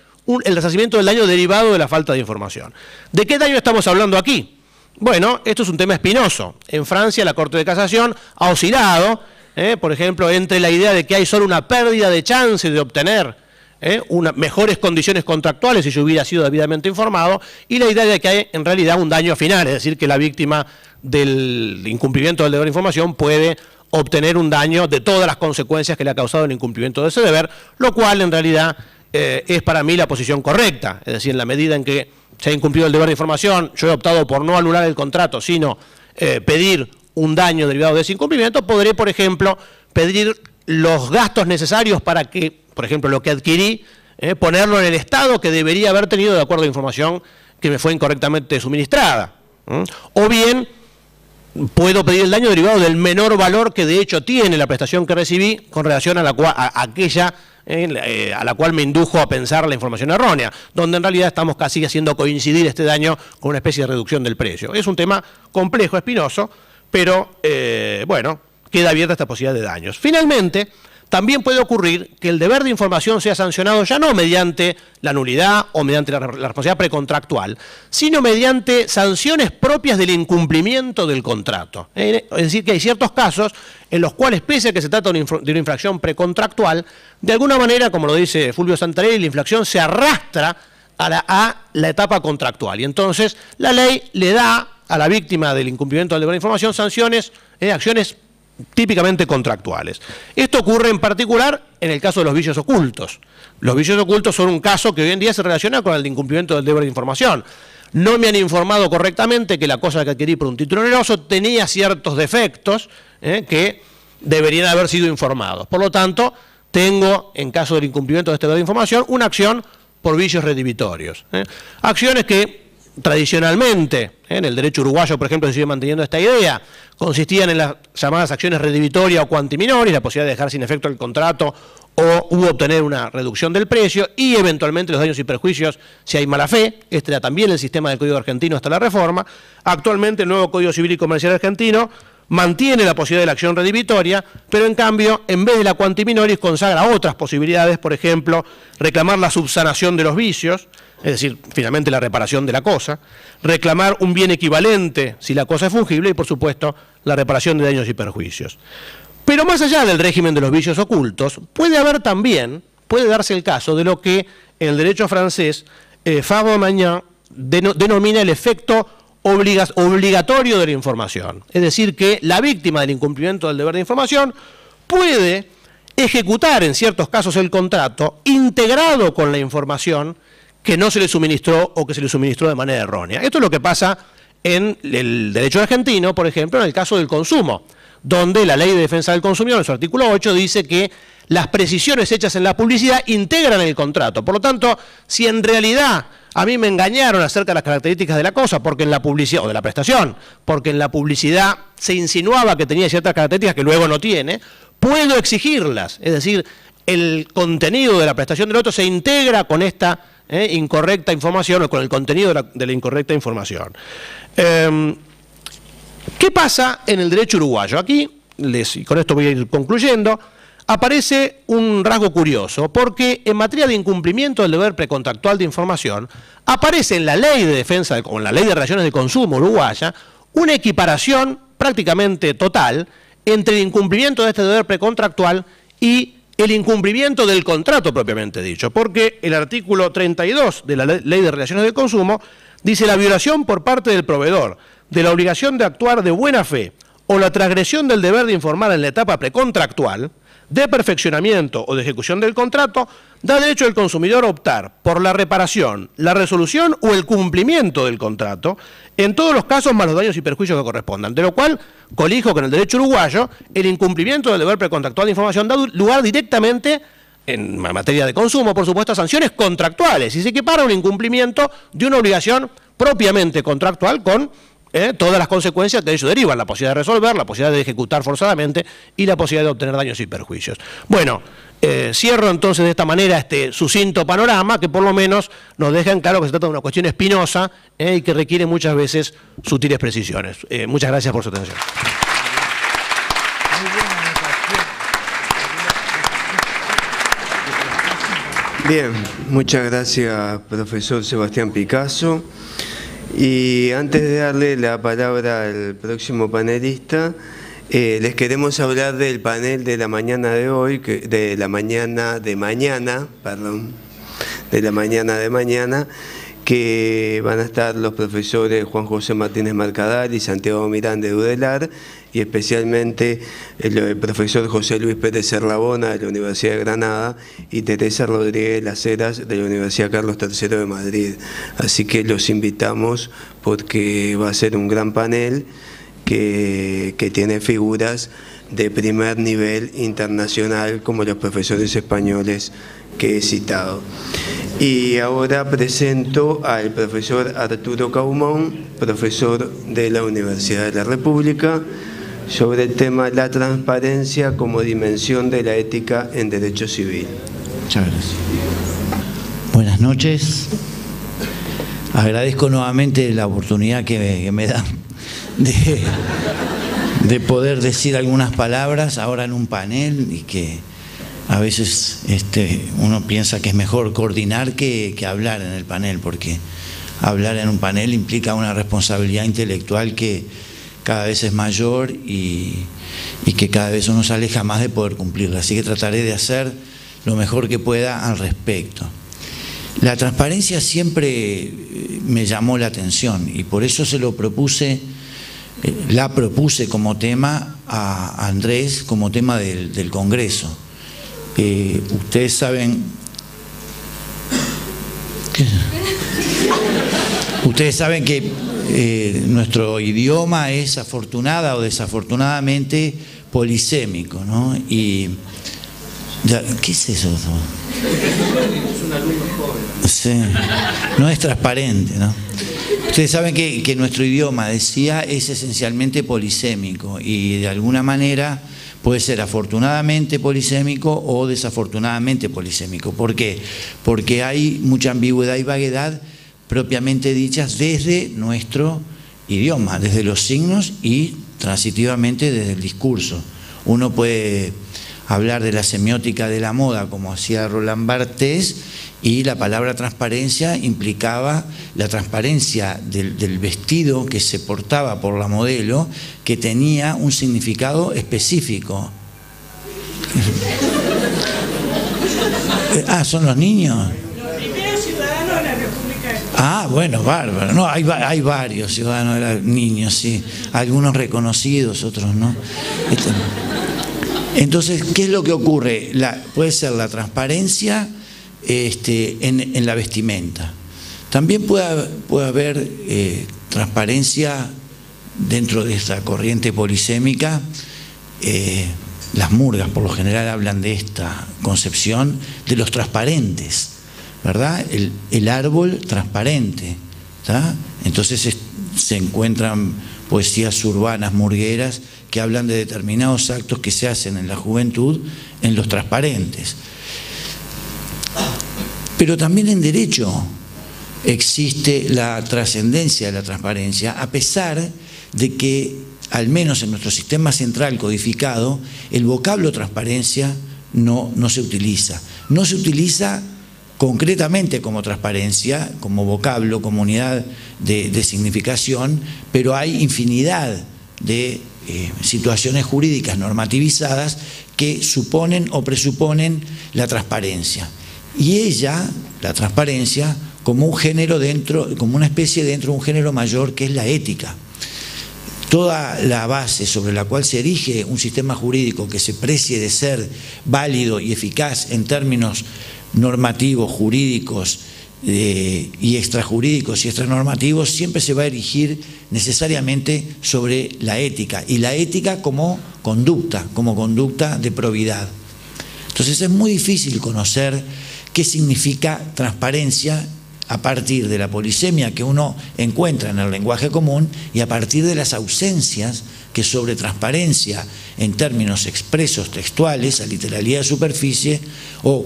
el resarcimiento del daño derivado de la falta de información. ¿De qué daño estamos hablando aquí? Bueno, esto es un tema espinoso. En Francia la Corte de Casación ha oscilado, ¿eh? por ejemplo, entre la idea de que hay solo una pérdida de chance de obtener ¿eh? mejores condiciones contractuales si yo hubiera sido debidamente informado, y la idea de que hay en realidad un daño final, es decir, que la víctima del incumplimiento del deber de información puede obtener un daño de todas las consecuencias que le ha causado el incumplimiento de ese deber, lo cual en realidad eh, es para mí la posición correcta, es decir, en la medida en que se ha incumplido el deber de información, yo he optado por no anular el contrato, sino pedir un daño derivado de ese incumplimiento, podré, por ejemplo, pedir los gastos necesarios para que, por ejemplo, lo que adquirí, eh, ponerlo en el estado que debería haber tenido de acuerdo a información que me fue incorrectamente suministrada. O bien, puedo pedir el daño derivado del menor valor que de hecho tiene la prestación que recibí con relación a, la a aquella eh, a la cual me indujo a pensar la información errónea, donde en realidad estamos casi haciendo coincidir este daño con una especie de reducción del precio. Es un tema complejo, espinoso, pero eh, bueno, queda abierta esta posibilidad de daños. Finalmente, también puede ocurrir que el deber de información sea sancionado ya no mediante la nulidad o mediante la, responsabilidad precontractual, sino mediante sanciones propias del incumplimiento del contrato. Eh, es decir, que hay ciertos casos en los cuales, pese a que se trata de una infracción precontractual, de alguna manera, como lo dice Fulvio Santarelli, la infracción se arrastra a la, etapa contractual. Y entonces la ley le da a la víctima del incumplimiento del deber de información sanciones, eh, acciones típicamente contractuales. Esto ocurre en particular en el caso de los vicios ocultos. Los vicios ocultos son un caso que hoy en día se relaciona con el incumplimiento del deber de información. No me han informado correctamente que la cosa que adquirí por un título oneroso tenía ciertos defectos eh, que deberían haber sido informados. Por lo tanto, tengo, en caso del incumplimiento de este deber de información, una acción por vicios redivitorios. Eh. Acciones que tradicionalmente, ¿eh? en el derecho uruguayo, por ejemplo, se sigue manteniendo esta idea, consistían en las llamadas acciones redivitorias o quantiminori, la posibilidad de dejar sin efecto el contrato o obtener una reducción del precio y eventualmente los daños y perjuicios si hay mala fe. Este era también el sistema del Código Argentino hasta la reforma. Actualmente el nuevo Código Civil y Comercial Argentino mantiene la posibilidad de la acción redivitoria, pero en cambio, en vez de la quantiminoris, consagra otras posibilidades, por ejemplo, reclamar la subsanación de los vicios, es decir, finalmente la reparación de la cosa, reclamar un bien equivalente si la cosa es fungible y, por supuesto, la reparación de daños y perjuicios. Pero más allá del régimen de los vicios ocultos, puede haber también, puede darse el caso de lo que en el derecho francés eh, Magnan denomina el efecto obligatorio de la información. Es decir, que la víctima del incumplimiento del deber de información puede ejecutar en ciertos casos el contrato integrado con la información que no se le suministró o que se le suministró de manera errónea. Esto es lo que pasa en el derecho argentino, por ejemplo, en el caso del consumo, donde la ley de defensa del consumidor, en su artículo 8, dice que las precisiones hechas en la publicidad integran el contrato. Por lo tanto, si en realidad a mí me engañaron acerca de las características de la cosa, porque en la publicidad, o de la prestación, porque en la publicidad se insinuaba que tenía ciertas características que luego no tiene, puedo exigirlas. Es decir, el contenido de la prestación del otro se integra con esta eh, incorrecta información o con el contenido de la, incorrecta información. Em, ¿Qué pasa en el derecho uruguayo? Aquí, y con esto voy a ir concluyendo, aparece un rasgo curioso, porque en materia de incumplimiento del deber precontractual de información, aparece en la ley de defensa, o en la ley de relaciones de consumo uruguaya, una equiparación prácticamente total entre el incumplimiento de este deber precontractual y el incumplimiento del contrato propiamente dicho, porque el artículo 32 de la Ley de Relaciones de Consumo dice la violación por parte del proveedor de la obligación de actuar de buena fe o la transgresión del deber de informar en la etapa precontractual, de perfeccionamiento o de ejecución del contrato, da derecho al consumidor a optar por la reparación, la resolución o el cumplimiento del contrato, en todos los casos más los daños y perjuicios que correspondan. De lo cual, colijo con el derecho uruguayo, el incumplimiento del deber precontractual de información da lugar directamente en materia de consumo, por supuesto, a sanciones contractuales y se equipara un incumplimiento de una obligación propiamente contractual con ¿eh? todas las consecuencias de ello derivan, la posibilidad de resolver, la posibilidad de ejecutar forzadamente y la posibilidad de obtener daños y perjuicios. Bueno, eh, cierro entonces de esta manera este sucinto panorama que por lo menos nos deja en claro que se trata de una cuestión espinosa ¿eh? y que requiere muchas veces sutiles precisiones. muchas gracias por su atención. Bien, muchas gracias, profesor Sebastián Picasso. Y antes de darle la palabra al próximo panelista, eh, les queremos hablar del panel de la mañana de hoy, de la mañana de mañana, perdón, de la mañana de mañana, que van a estar los profesores Juan José Martínez Marcadal y Santiago Miranda de Udelar, y especialmente el, profesor José Luis Pérez Serlabona de la Universidad de Granada y Teresa Rodríguez Las Heras de la Universidad Carlos III de Madrid. Así que los invitamos porque va a ser un gran panel que, que tiene figuras de primer nivel internacional como los profesores españoles que he citado. Y ahora presento al profesor Arturo Caumón, profesor de la Universidad de la República, sobre el tema la transparencia como dimensión de la ética en derecho civil. Muchas gracias. Buenas noches. Agradezco nuevamente la oportunidad que me, dan de, de poder decir algunas palabras ahora en un panel y que a veces este, uno piensa que es mejor coordinar que, hablar en el panel, porque hablar en un panel implica una responsabilidad intelectual que cada vez es mayor y, que cada vez uno se aleja más de poder cumplirla. Así que trataré de hacer lo mejor que pueda al respecto. La transparencia siempre eh, me llamó la atención y por eso se lo propuse, eh, la propuse como tema a Andrés, como tema del Congreso ustedes saben... Ustedes saben que eh, nuestro idioma es afortunada o desafortunadamente polisémico, ¿no? Y ¿qué es eso? Sí, no es transparente, ¿no? Ustedes saben que, que nuestro idioma, decía, es esencialmente polisémico y de alguna manera puede ser afortunadamente polisémico o desafortunadamente polisémico. ¿Por qué? Porque hay mucha ambigüedad y vaguedad propiamente dichas desde nuestro idioma, desde los signos y transitivamente desde el discurso. Uno puede hablar de la semiótica de la moda como hacía Roland Barthes y la palabra transparencia implicaba la transparencia del, vestido que se portaba por la modelo que tenía un significado específico. ah, son los niños. Ah, bueno, bárbaro. No, hay, hay varios ciudadanos, niños, sí. Algunos reconocidos, otros no. Este, entonces, ¿qué es lo que ocurre? puede ser la transparencia este, en, la vestimenta. También puede, puede haber eh, transparencia dentro de esta corriente polisémica. Eh, las murgas por lo general hablan de esta concepción de los transparentes, ¿verdad? El, árbol transparente. Entonces se encuentran poesías urbanas, murgueras, que hablan de determinados actos que se hacen en la juventud en los transparentes. Pero también en derecho existe la trascendencia de la transparencia, a pesar de que, al menos en nuestro sistema central codificado, el vocablo transparencia no, no se utiliza. No se utiliza concretamente como transparencia, como vocablo, como unidad de, significación, pero hay infinidad de eh, situaciones jurídicas normativizadas que suponen o presuponen la transparencia y ella, la transparencia, como un género dentro, como una especie dentro de un género mayor que es la ética. Toda la base sobre la cual se erige un sistema jurídico que se precie de ser válido y eficaz en términos normativos, jurídicos eh, y extrajurídicos y extranormativos, siempre se va a erigir necesariamente sobre la ética, y la ética como conducta, como conducta de probidad. Entonces es muy difícil conocer qué significa transparencia a partir de la polisemia que uno encuentra en el lenguaje común y a partir de las ausencias que sobre transparencia en términos expresos textuales, a literalidad de superficie, o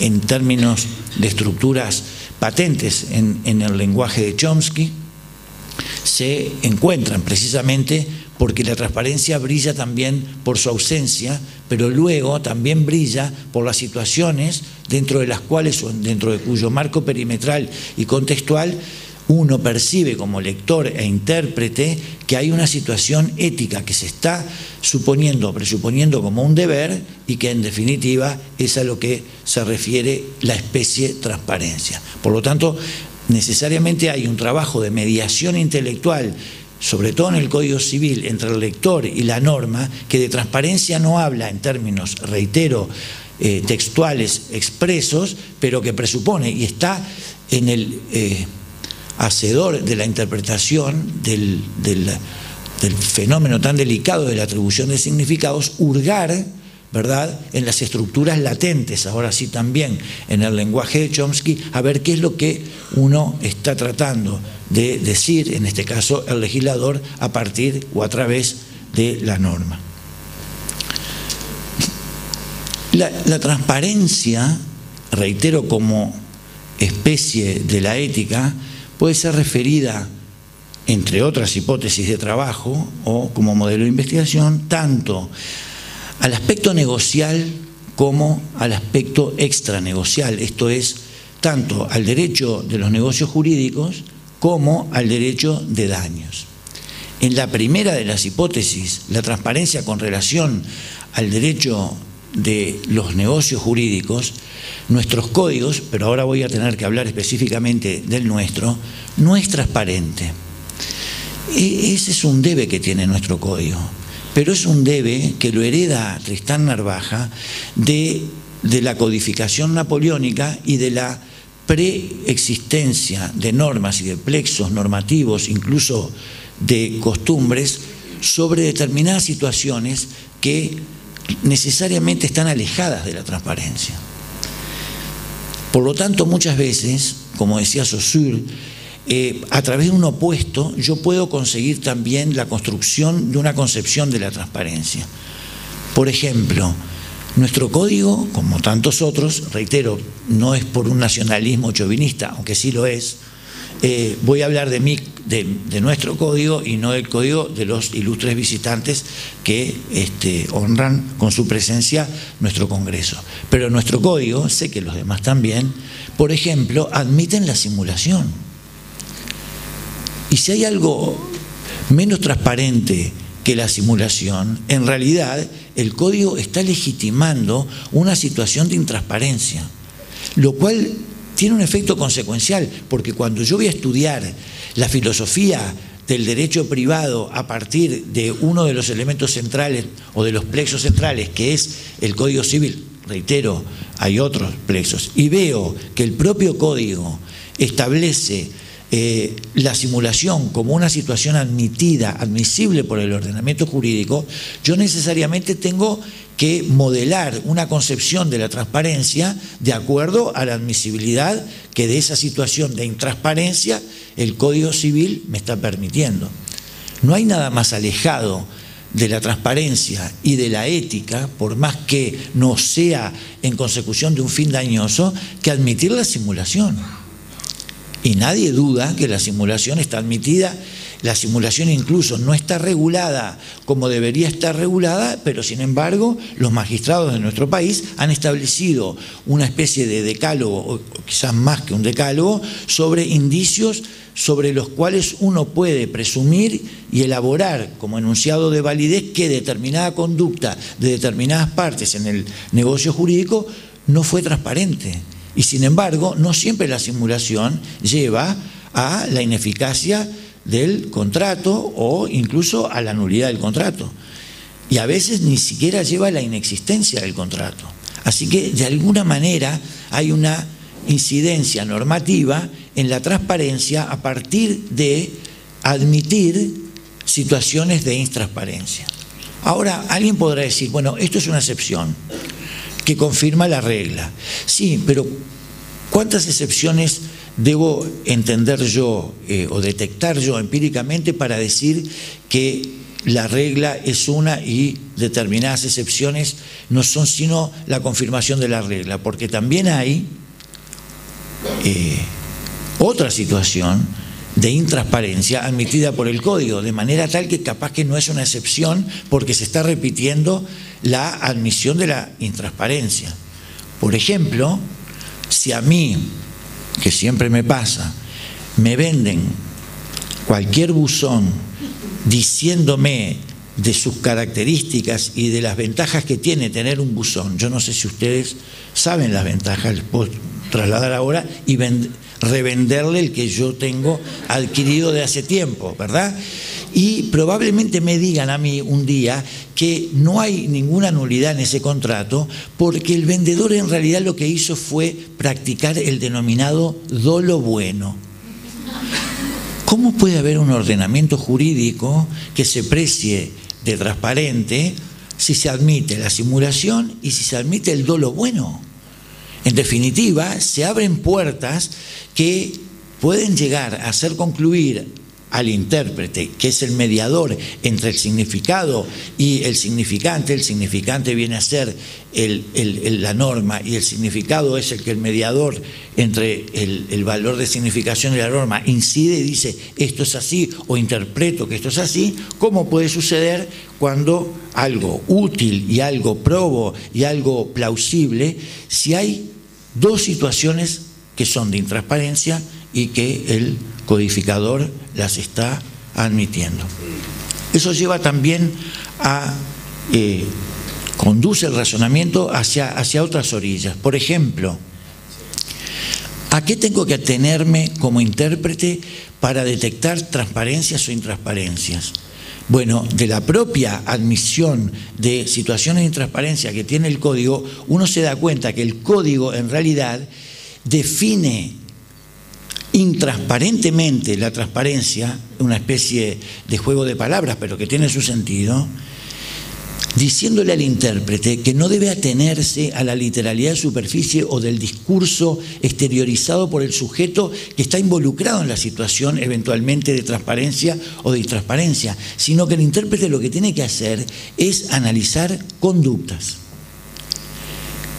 en términos de estructuras patentes en, el lenguaje de Chomsky, se encuentran precisamente porque la transparencia brilla también por su ausencia, pero luego también brilla por las situaciones dentro de las cuales, dentro de cuyo marco perimetral y contextual, uno percibe como lector e intérprete que hay una situación ética que se está suponiendo, presuponiendo como un deber y que en definitiva es a lo que se refiere la especie transparencia. Por lo tanto, necesariamente hay un trabajo de mediación intelectual sobre todo en el Código Civil, entre el lector y la norma, que de transparencia no habla en términos, reitero, eh, textuales expresos, pero que presupone y está en el eh, hacedor de la interpretación del, del fenómeno tan delicado de la atribución de significados, hurgar ¿verdad? En las estructuras latentes, ahora sí también en el lenguaje de Chomsky, a ver qué es lo que uno está tratando de decir, en este caso el legislador, a partir o a través de la norma. La, la transparencia, reitero, como especie de la ética, puede ser referida entre otras hipótesis de trabajo o como modelo de investigación, tanto al aspecto negocial como al aspecto extranegocial, esto es, tanto al derecho de los negocios jurídicos como al derecho de daños. En la primera de las hipótesis, la transparencia con relación al derecho de los negocios jurídicos, nuestros códigos, pero ahora voy a tener que hablar específicamente del nuestro, no es transparente. E-, ese es un debe que tiene nuestro código pero es un debe que lo hereda Tristán Narvaja de, de la codificación napoleónica y de la preexistencia de normas y de plexos normativos, incluso de costumbres, sobre determinadas situaciones que necesariamente están alejadas de la transparencia. Por lo tanto, muchas veces, como decía Saussure, eh, a través de un opuesto yo puedo conseguir también la construcción de una concepción de la transparencia. Por ejemplo, nuestro código, como tantos otros, reitero, no es por un nacionalismo chauvinista, aunque sí lo es, eh, voy a hablar de, nuestro código y no del código de los ilustres visitantes que este, honran con su presencia nuestro Congreso. Pero nuestro código, sé que los demás también, por ejemplo, admiten la simulación. Y si hay algo menos transparente que la simulación, en realidad el código está legitimando una situación de intransparencia, lo cual tiene un efecto consecuencial, porque cuando yo voy a estudiar la filosofía del derecho privado a partir de uno de los elementos centrales o de los plexos centrales, que es el Código Civil, reitero, hay otros plexos, y veo que el propio código establece eh, la simulación como una situación admitida, admisible por el ordenamiento jurídico, yo necesariamente tengo que modelar una concepción de la transparencia de acuerdo a la admisibilidad que de esa situación de intransparencia el Código Civil me está permitiendo. No hay nada más alejado de la transparencia y de la ética, por más que no sea en consecución de un fin dañoso, que admitir la simulación. Y nadie duda que la simulación está admitida, la simulación incluso no está regulada como debería estar regulada, pero sin embargo los magistrados de nuestro país han establecido una especie de decálogo, o quizás más que un decálogo, sobre indicios sobre los cuales uno puede presumir y elaborar como enunciado de validez que determinada conducta de determinadas partes en el negocio jurídico no fue transparente y sin embargo, no siempre la simulación lleva a la ineficacia del contrato o incluso a la nulidad del contrato. Y a veces ni siquiera lleva a la inexistencia del contrato. Así que de alguna manera hay una incidencia normativa en la transparencia a partir de admitir situaciones de intransparencia. Ahora, alguien podrá decir, bueno, esto es una excepción que confirma la regla. Sí, pero ¿cuántas excepciones debo entender yo eh, o detectar yo empíricamente para decir que la regla es una y determinadas excepciones no son sino la confirmación de la regla? Porque también hay eh, otra situación de intransparencia admitida por el código, de manera tal que capaz que no es una excepción porque se está repitiendo la admisión de la intransparencia. Por ejemplo, si a mí, que siempre me pasa, me venden cualquier buzón diciéndome de sus características y de las ventajas que tiene tener un buzón, yo no sé si ustedes saben las ventajas, les puedo trasladar ahora y revenderle el que yo tengo adquirido de hace tiempo, ¿verdad? Y probablemente me digan a mí un día que no hay ninguna nulidad en ese contrato porque el vendedor en realidad lo que hizo fue practicar el denominado dolo bueno. ¿Cómo puede haber un ordenamiento jurídico que se precie de transparente si se admite la simulación y si se admite el dolo bueno? En definitiva, se abren puertas que pueden llegar a hacer concluir al intérprete, que es el mediador entre el significado y el significante. El significante viene a ser la norma y el significado es el que el mediador entre el, valor de significación y la norma incide y dice esto es así o interpreto que esto es así, ¿cómo puede suceder cuando algo útil y algo probo y algo plausible, si hay dos situaciones que son de intransparencia y que el codificador las está admitiendo. Eso lleva también a, eh, conduce el razonamiento hacia, hacia otras orillas. Por ejemplo, ¿a qué tengo que atenerme como intérprete para detectar transparencias o intransparencias? Bueno, de la propia admisión de situaciones de intransparencia que tiene el código, uno se da cuenta que el código en realidad define intransparentemente la transparencia, una especie de juego de palabras, pero que tiene su sentido, diciéndole al intérprete que no debe atenerse a la literalidad de superficie o del discurso exteriorizado por el sujeto que está involucrado en la situación eventualmente de transparencia o de intransparencia, sino que el intérprete lo que tiene que hacer es analizar conductas.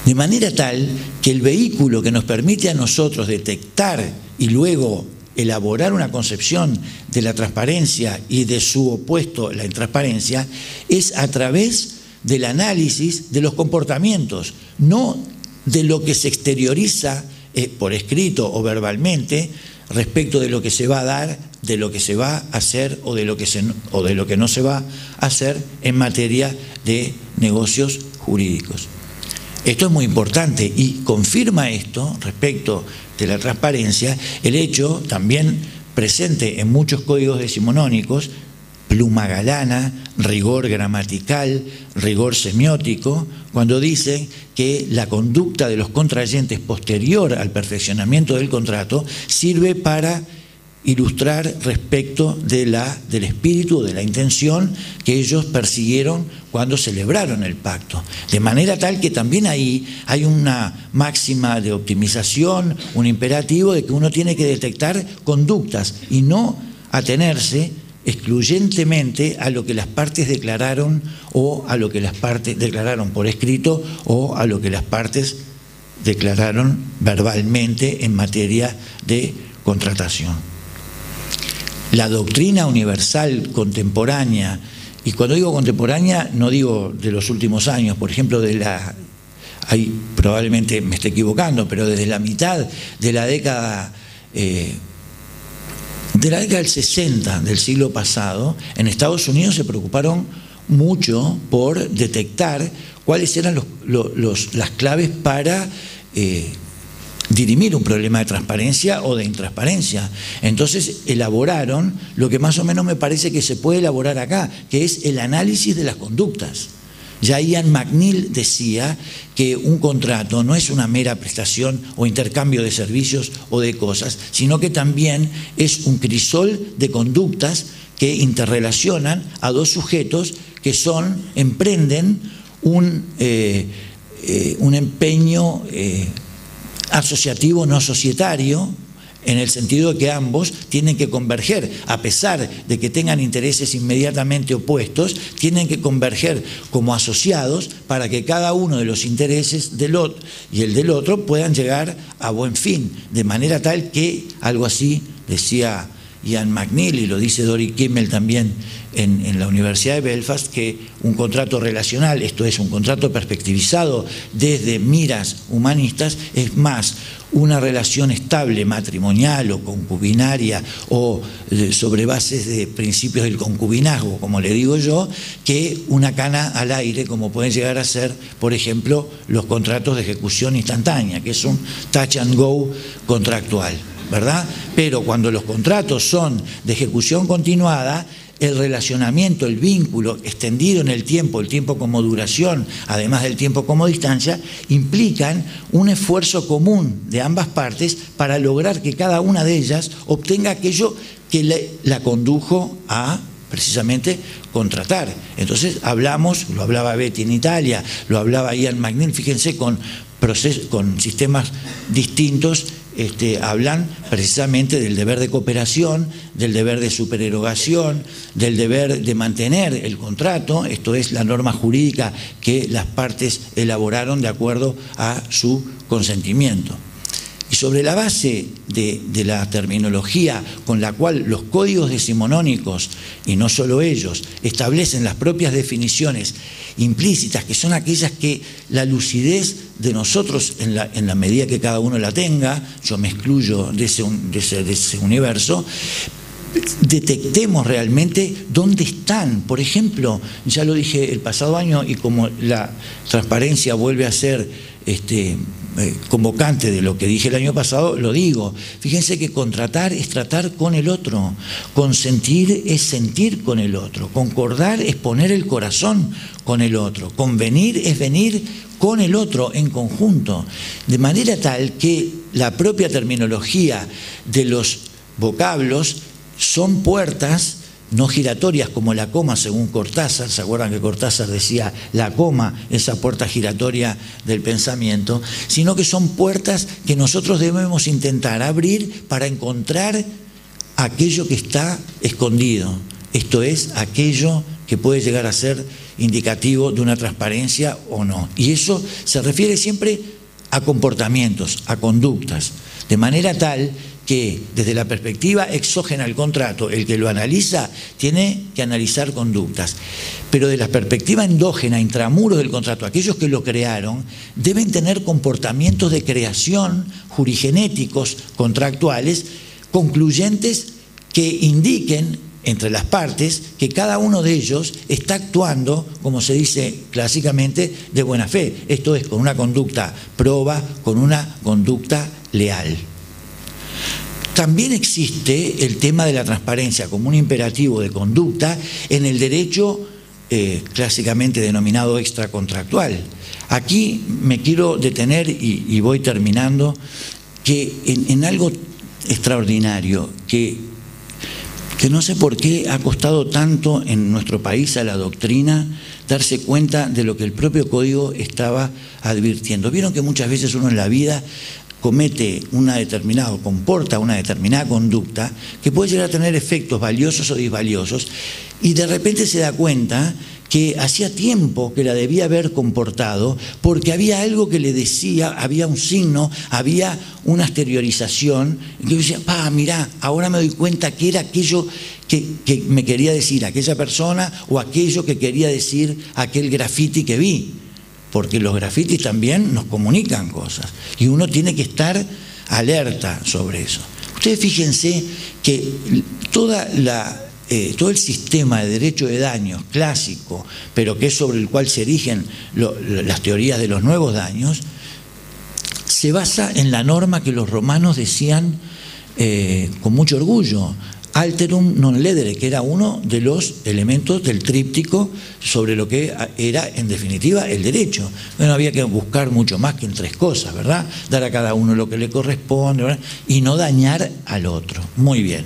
De manera tal que el vehículo que nos permite a nosotros detectar y luego elaborar una concepción de la transparencia y de su opuesto, la intransparencia, es a través del análisis de los comportamientos, no de lo que se exterioriza eh, por escrito o verbalmente respecto de lo que se va a dar, de lo que se va a hacer o de lo que, se, o de lo que no se va a hacer en materia de negocios jurídicos. Esto es muy importante y confirma esto respecto de la transparencia el hecho también presente en muchos códigos decimonónicos, pluma galana, rigor gramatical, rigor semiótico, cuando dicen que la conducta de los contrayentes posterior al perfeccionamiento del contrato sirve para ilustrar respecto de la, del espíritu, de la intención que ellos persiguieron cuando celebraron el pacto. De manera tal que también ahí hay una máxima de optimización, un imperativo de que uno tiene que detectar conductas y no atenerse excluyentemente a lo que las partes declararon o a lo que las partes declararon por escrito o a lo que las partes declararon verbalmente en materia de contratación la doctrina universal contemporánea, y cuando digo contemporánea no digo de los últimos años, por ejemplo, de la, ahí probablemente me esté equivocando, pero desde la mitad de la década, eh, de la década del 60 del siglo pasado, en Estados Unidos se preocuparon mucho por detectar cuáles eran las claves para eh, dirimir un problema de transparencia o de intransparencia. Entonces elaboraron lo que más o menos me parece que se puede elaborar acá, que es el análisis de las conductas. Ya Ian McNeil decía que un contrato no es una mera prestación o intercambio de servicios o de cosas, sino que también es un crisol de conductas que interrelacionan a dos sujetos que son, emprenden un, eh, eh, un empeño eh, asociativo no societario, en el sentido de que ambos tienen que converger, a pesar de que tengan intereses inmediatamente opuestos, tienen que converger como asociados para que cada uno de los intereses del otro y el del otro puedan llegar a buen fin, de manera tal que algo así, decía Ian McNeil y lo dice Dory Kimmel también en, la Universidad de Belfast, que un contrato relacional, esto es un contrato perspectivizado desde miras humanistas, es más una relación estable matrimonial o concubinaria o eh, sobre bases de principios del concubinazgo, como le digo yo, que una cana al aire, como pueden llegar a ser, por ejemplo, los contratos de ejecución instantánea, que es un touch and go contractual. ¿Verdad? Pero cuando los contratos son de ejecución continuada, el relacionamiento, el vínculo extendido en el tiempo, el tiempo como duración, además del tiempo como distancia, implican un esfuerzo común de ambas partes para lograr que cada una de ellas obtenga aquello que la condujo a precisamente contratar. Entonces hablamos, lo hablaba Betty en Italia, lo hablaba Ian McNeil, fíjense con, con sistemas distintos este, hablan precisamente del deber de cooperación, del deber de supererogación, del deber de mantener el contrato, esto es la norma jurídica que las partes elaboraron de acuerdo a su consentimiento. Y sobre la base de, la terminología con la cual los códigos decimonónicos, y no solo ellos, establecen las propias definiciones implícitas, que son aquellas que la lucidez de nosotros, en la, medida que cada uno la tenga, yo me excluyo de ese, de ese universo, detectemos realmente dónde están. Por ejemplo, ya lo dije el pasado año y como la transparencia vuelve a ser este, convocante de lo que dije el año pasado, lo digo. Fíjense que contratar es tratar con el otro, consentir es sentir con el otro, concordar es poner el corazón con el otro, convenir es venir con el otro en conjunto, de manera tal que la propia terminología de los vocablos son puertas no giratorias como la coma según Cortázar, ¿se acuerdan que Cortázar decía la coma, esa puerta giratoria del pensamiento? Sino que son puertas que nosotros debemos intentar abrir para encontrar aquello que está escondido, esto es, aquello que puede llegar a ser indicativo de una transparencia o no. Y eso se refiere siempre a comportamientos, a conductas, de manera tal que desde la perspectiva exógena al contrato, el que lo analiza tiene que analizar conductas. Pero de la perspectiva endógena, intramuro del contrato, aquellos que lo crearon deben tener comportamientos de creación jurigenéticos contractuales concluyentes que indiquen entre las partes que cada uno de ellos está actuando, como se dice clásicamente, de buena fe. Esto es, con una conducta proba, con una conducta leal. También existe el tema de la transparencia como un imperativo de conducta en el derecho eh, clásicamente denominado extracontractual. Aquí me quiero detener y, voy terminando, que en, algo extraordinario, que, que no sé por qué ha costado tanto en nuestro país a la doctrina darse cuenta de lo que el propio código estaba advirtiendo. Vieron que muchas veces uno en la vida comete una determinada, comporta una determinada conducta que puede llegar a tener efectos valiosos o disvaliosos y de repente se da cuenta que hacía tiempo que la debía haber comportado porque había algo que le decía, había un signo, había una exteriorización, que yo decía, pa, mirá, ahora me doy cuenta que era aquello que, que me quería decir aquella persona o aquello que quería decir aquel graffiti que vi porque los grafitis también nos comunican cosas y uno tiene que estar alerta sobre eso. Ustedes fíjense que eh, todo el sistema de derecho de daños clásico, pero que es sobre el cual se erigen las teorías de los nuevos daños, se basa en la norma que los romanos decían eh, con mucho orgullo, alterum non ledere, que era uno de los elementos del tríptico sobre lo que era, en definitiva, el derecho. Bueno, había que buscar mucho más que en tres cosas, ¿verdad? Dar a cada uno lo que le corresponde y no dañar al otro. Muy bien.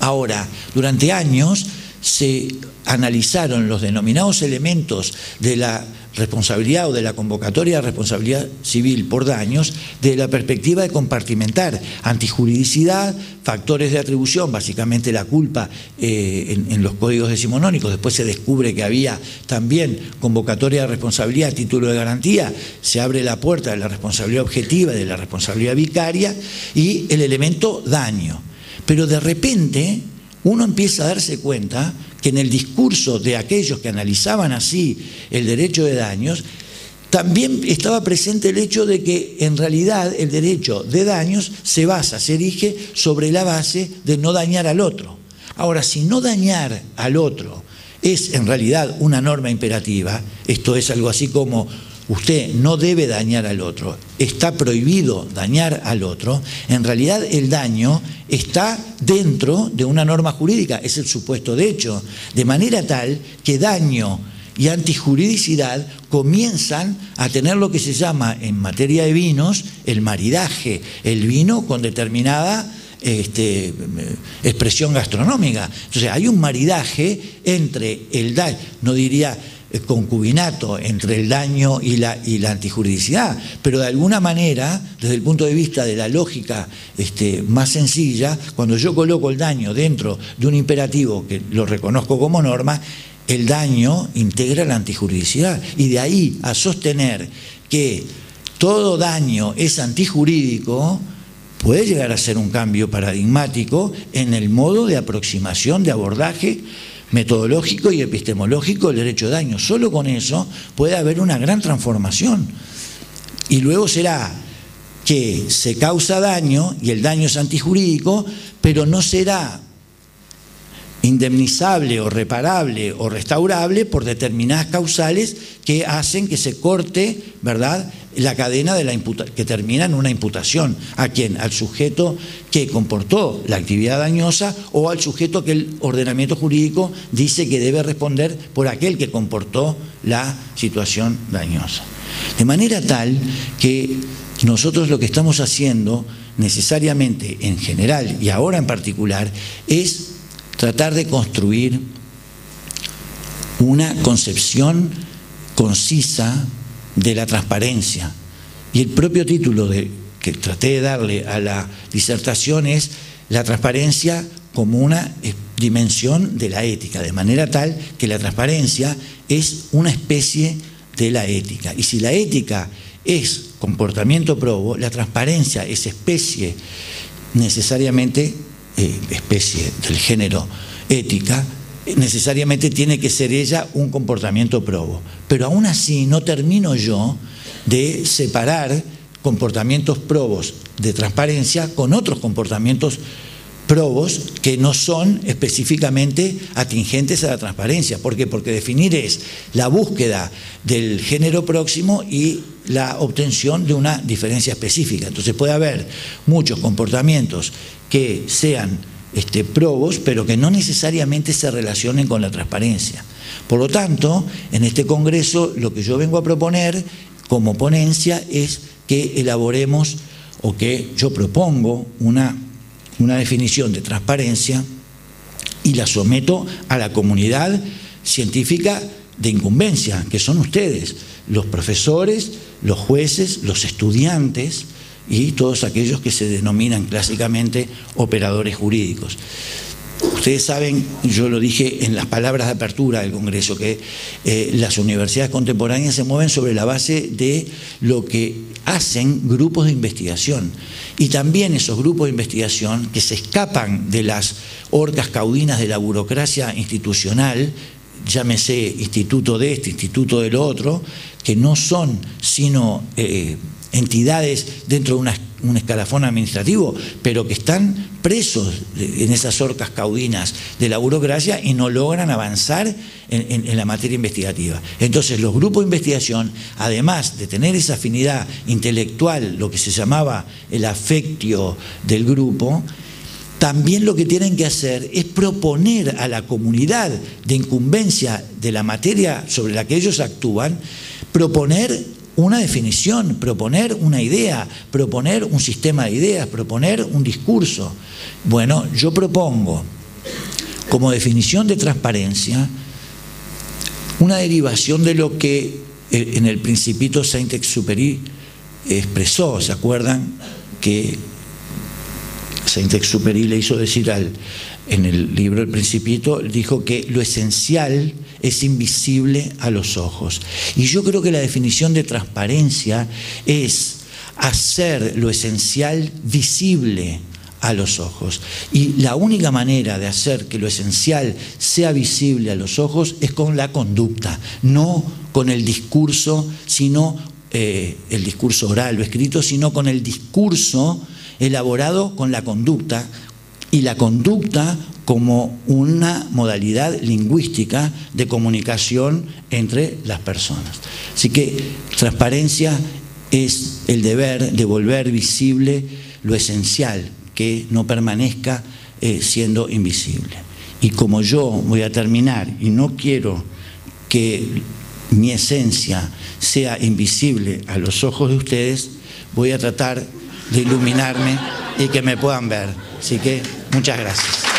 Ahora, durante años se analizaron los denominados elementos de la responsabilidad o de la convocatoria de responsabilidad civil por daños de la perspectiva de compartimentar antijuridicidad, factores de atribución, básicamente la culpa eh, en, los códigos decimonónicos, después se descubre que había también convocatoria de responsabilidad a título de garantía, se abre la puerta de la responsabilidad objetiva y de la responsabilidad vicaria y el elemento daño. Pero de repente uno empieza a darse cuenta que en el discurso de aquellos que analizaban así el derecho de daños, también estaba presente el hecho de que en realidad el derecho de daños se basa, se erige sobre la base de no dañar al otro. Ahora, si no dañar al otro es en realidad una norma imperativa, esto es algo así como usted no debe dañar al otro, está prohibido dañar al otro, en realidad el daño está dentro de una norma jurídica, es el supuesto de hecho, de manera tal que daño y antijuridicidad comienzan a tener lo que se llama en materia de vinos el maridaje, el vino con determinada este, expresión gastronómica. Entonces hay un maridaje entre el daño, no diría concubinato entre el daño y la, y la antijuridicidad, pero de alguna manera, desde el punto de vista de la lógica este, más sencilla, cuando yo coloco el daño dentro de un imperativo que lo reconozco como norma, el daño integra la antijuridicidad. Y de ahí a sostener que todo daño es antijurídico, puede llegar a ser un cambio paradigmático en el modo de aproximación, de abordaje metodológico y epistemológico del derecho de daño. Solo con eso puede haber una gran transformación. Y luego será que se causa daño y el daño es antijurídico, pero no será indemnizable o reparable o restaurable por determinadas causales que hacen que se corte, ¿verdad?, la cadena de la que termina en una imputación. ¿A quién? Al sujeto que comportó la actividad dañosa o al sujeto que el ordenamiento jurídico dice que debe responder por aquel que comportó la situación dañosa. De manera tal que nosotros lo que estamos haciendo necesariamente en general y ahora en particular es tratar de construir una concepción concisa de la transparencia. Y el propio título que traté de darle a la disertación es la transparencia como una eh, dimensión de la ética, de manera tal que la transparencia es una especie de la ética. Y si la ética es comportamiento probo, la transparencia es especie necesariamente eh, especie del género ética, necesariamente tiene que ser ella un comportamiento probo. Pero aún así no termino yo de separar comportamientos probos de transparencia con otros comportamientos probos que no son específicamente atingentes a la transparencia. ¿Por qué? Porque definir es la búsqueda del género próximo y la obtención de una diferencia específica. Entonces puede haber muchos comportamientos que sean este, probos, pero que no necesariamente se relacionen con la transparencia. Por lo tanto, en este Congreso lo que yo vengo a proponer como ponencia es que elaboremos o que yo propongo una, una definición de transparencia y la someto a la comunidad científica de incumbencia, que son ustedes, los profesores, los jueces, los estudiantes, y todos aquellos que se denominan clásicamente operadores jurídicos. Ustedes saben, yo lo dije en las palabras de apertura del Congreso, que eh, las universidades contemporáneas se mueven sobre la base de lo que hacen grupos de investigación. Y también esos grupos de investigación que se escapan de las orcas caudinas de la burocracia institucional, llámese instituto de este, instituto del otro, que no son sino eh, entidades dentro de un escalafón administrativo, pero que están presos en esas orcas caudinas de la burocracia y no logran avanzar en, la materia investigativa. Entonces los grupos de investigación, además de tener esa afinidad intelectual, lo que se llamaba el afectio del grupo, también lo que tienen que hacer es proponer a la comunidad de incumbencia de la materia sobre la que ellos actúan, proponer una definición, proponer una idea, proponer un sistema de ideas, proponer un discurso. Bueno, yo propongo como definición de transparencia una derivación de lo que eh, en el principito Saint-Exupéry expresó. ¿Se acuerdan que Saint-Exupéry le hizo decir al, en el libro El Principito, dijo que lo esencial es invisible a los ojos. Y yo creo que la definición de transparencia es hacer lo esencial visible a los ojos. Y la única manera de hacer que lo esencial sea visible a los ojos es con la conducta, no con el discurso, sino eh, el discurso oral o escrito, sino con el discurso elaborado con la conducta y la conducta como una modalidad lingüística de comunicación entre las personas. Así que transparencia es el deber de volver visible lo esencial, que no permanezca eh, siendo invisible. Y como yo voy a terminar y no quiero que mi esencia sea invisible a los ojos de ustedes, voy a tratar de iluminarme y que me puedan ver. Así que muchas gracias.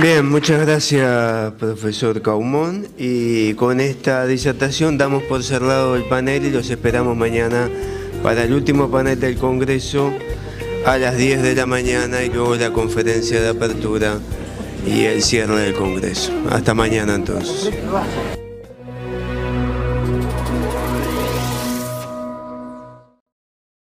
Bien, muchas gracias, profesor Caumón. Y con esta disertación damos por cerrado el panel y los esperamos mañana para el último panel del Congreso a las 10 de la mañana y luego la conferencia de apertura y el cierre del Congreso. Hasta mañana entonces.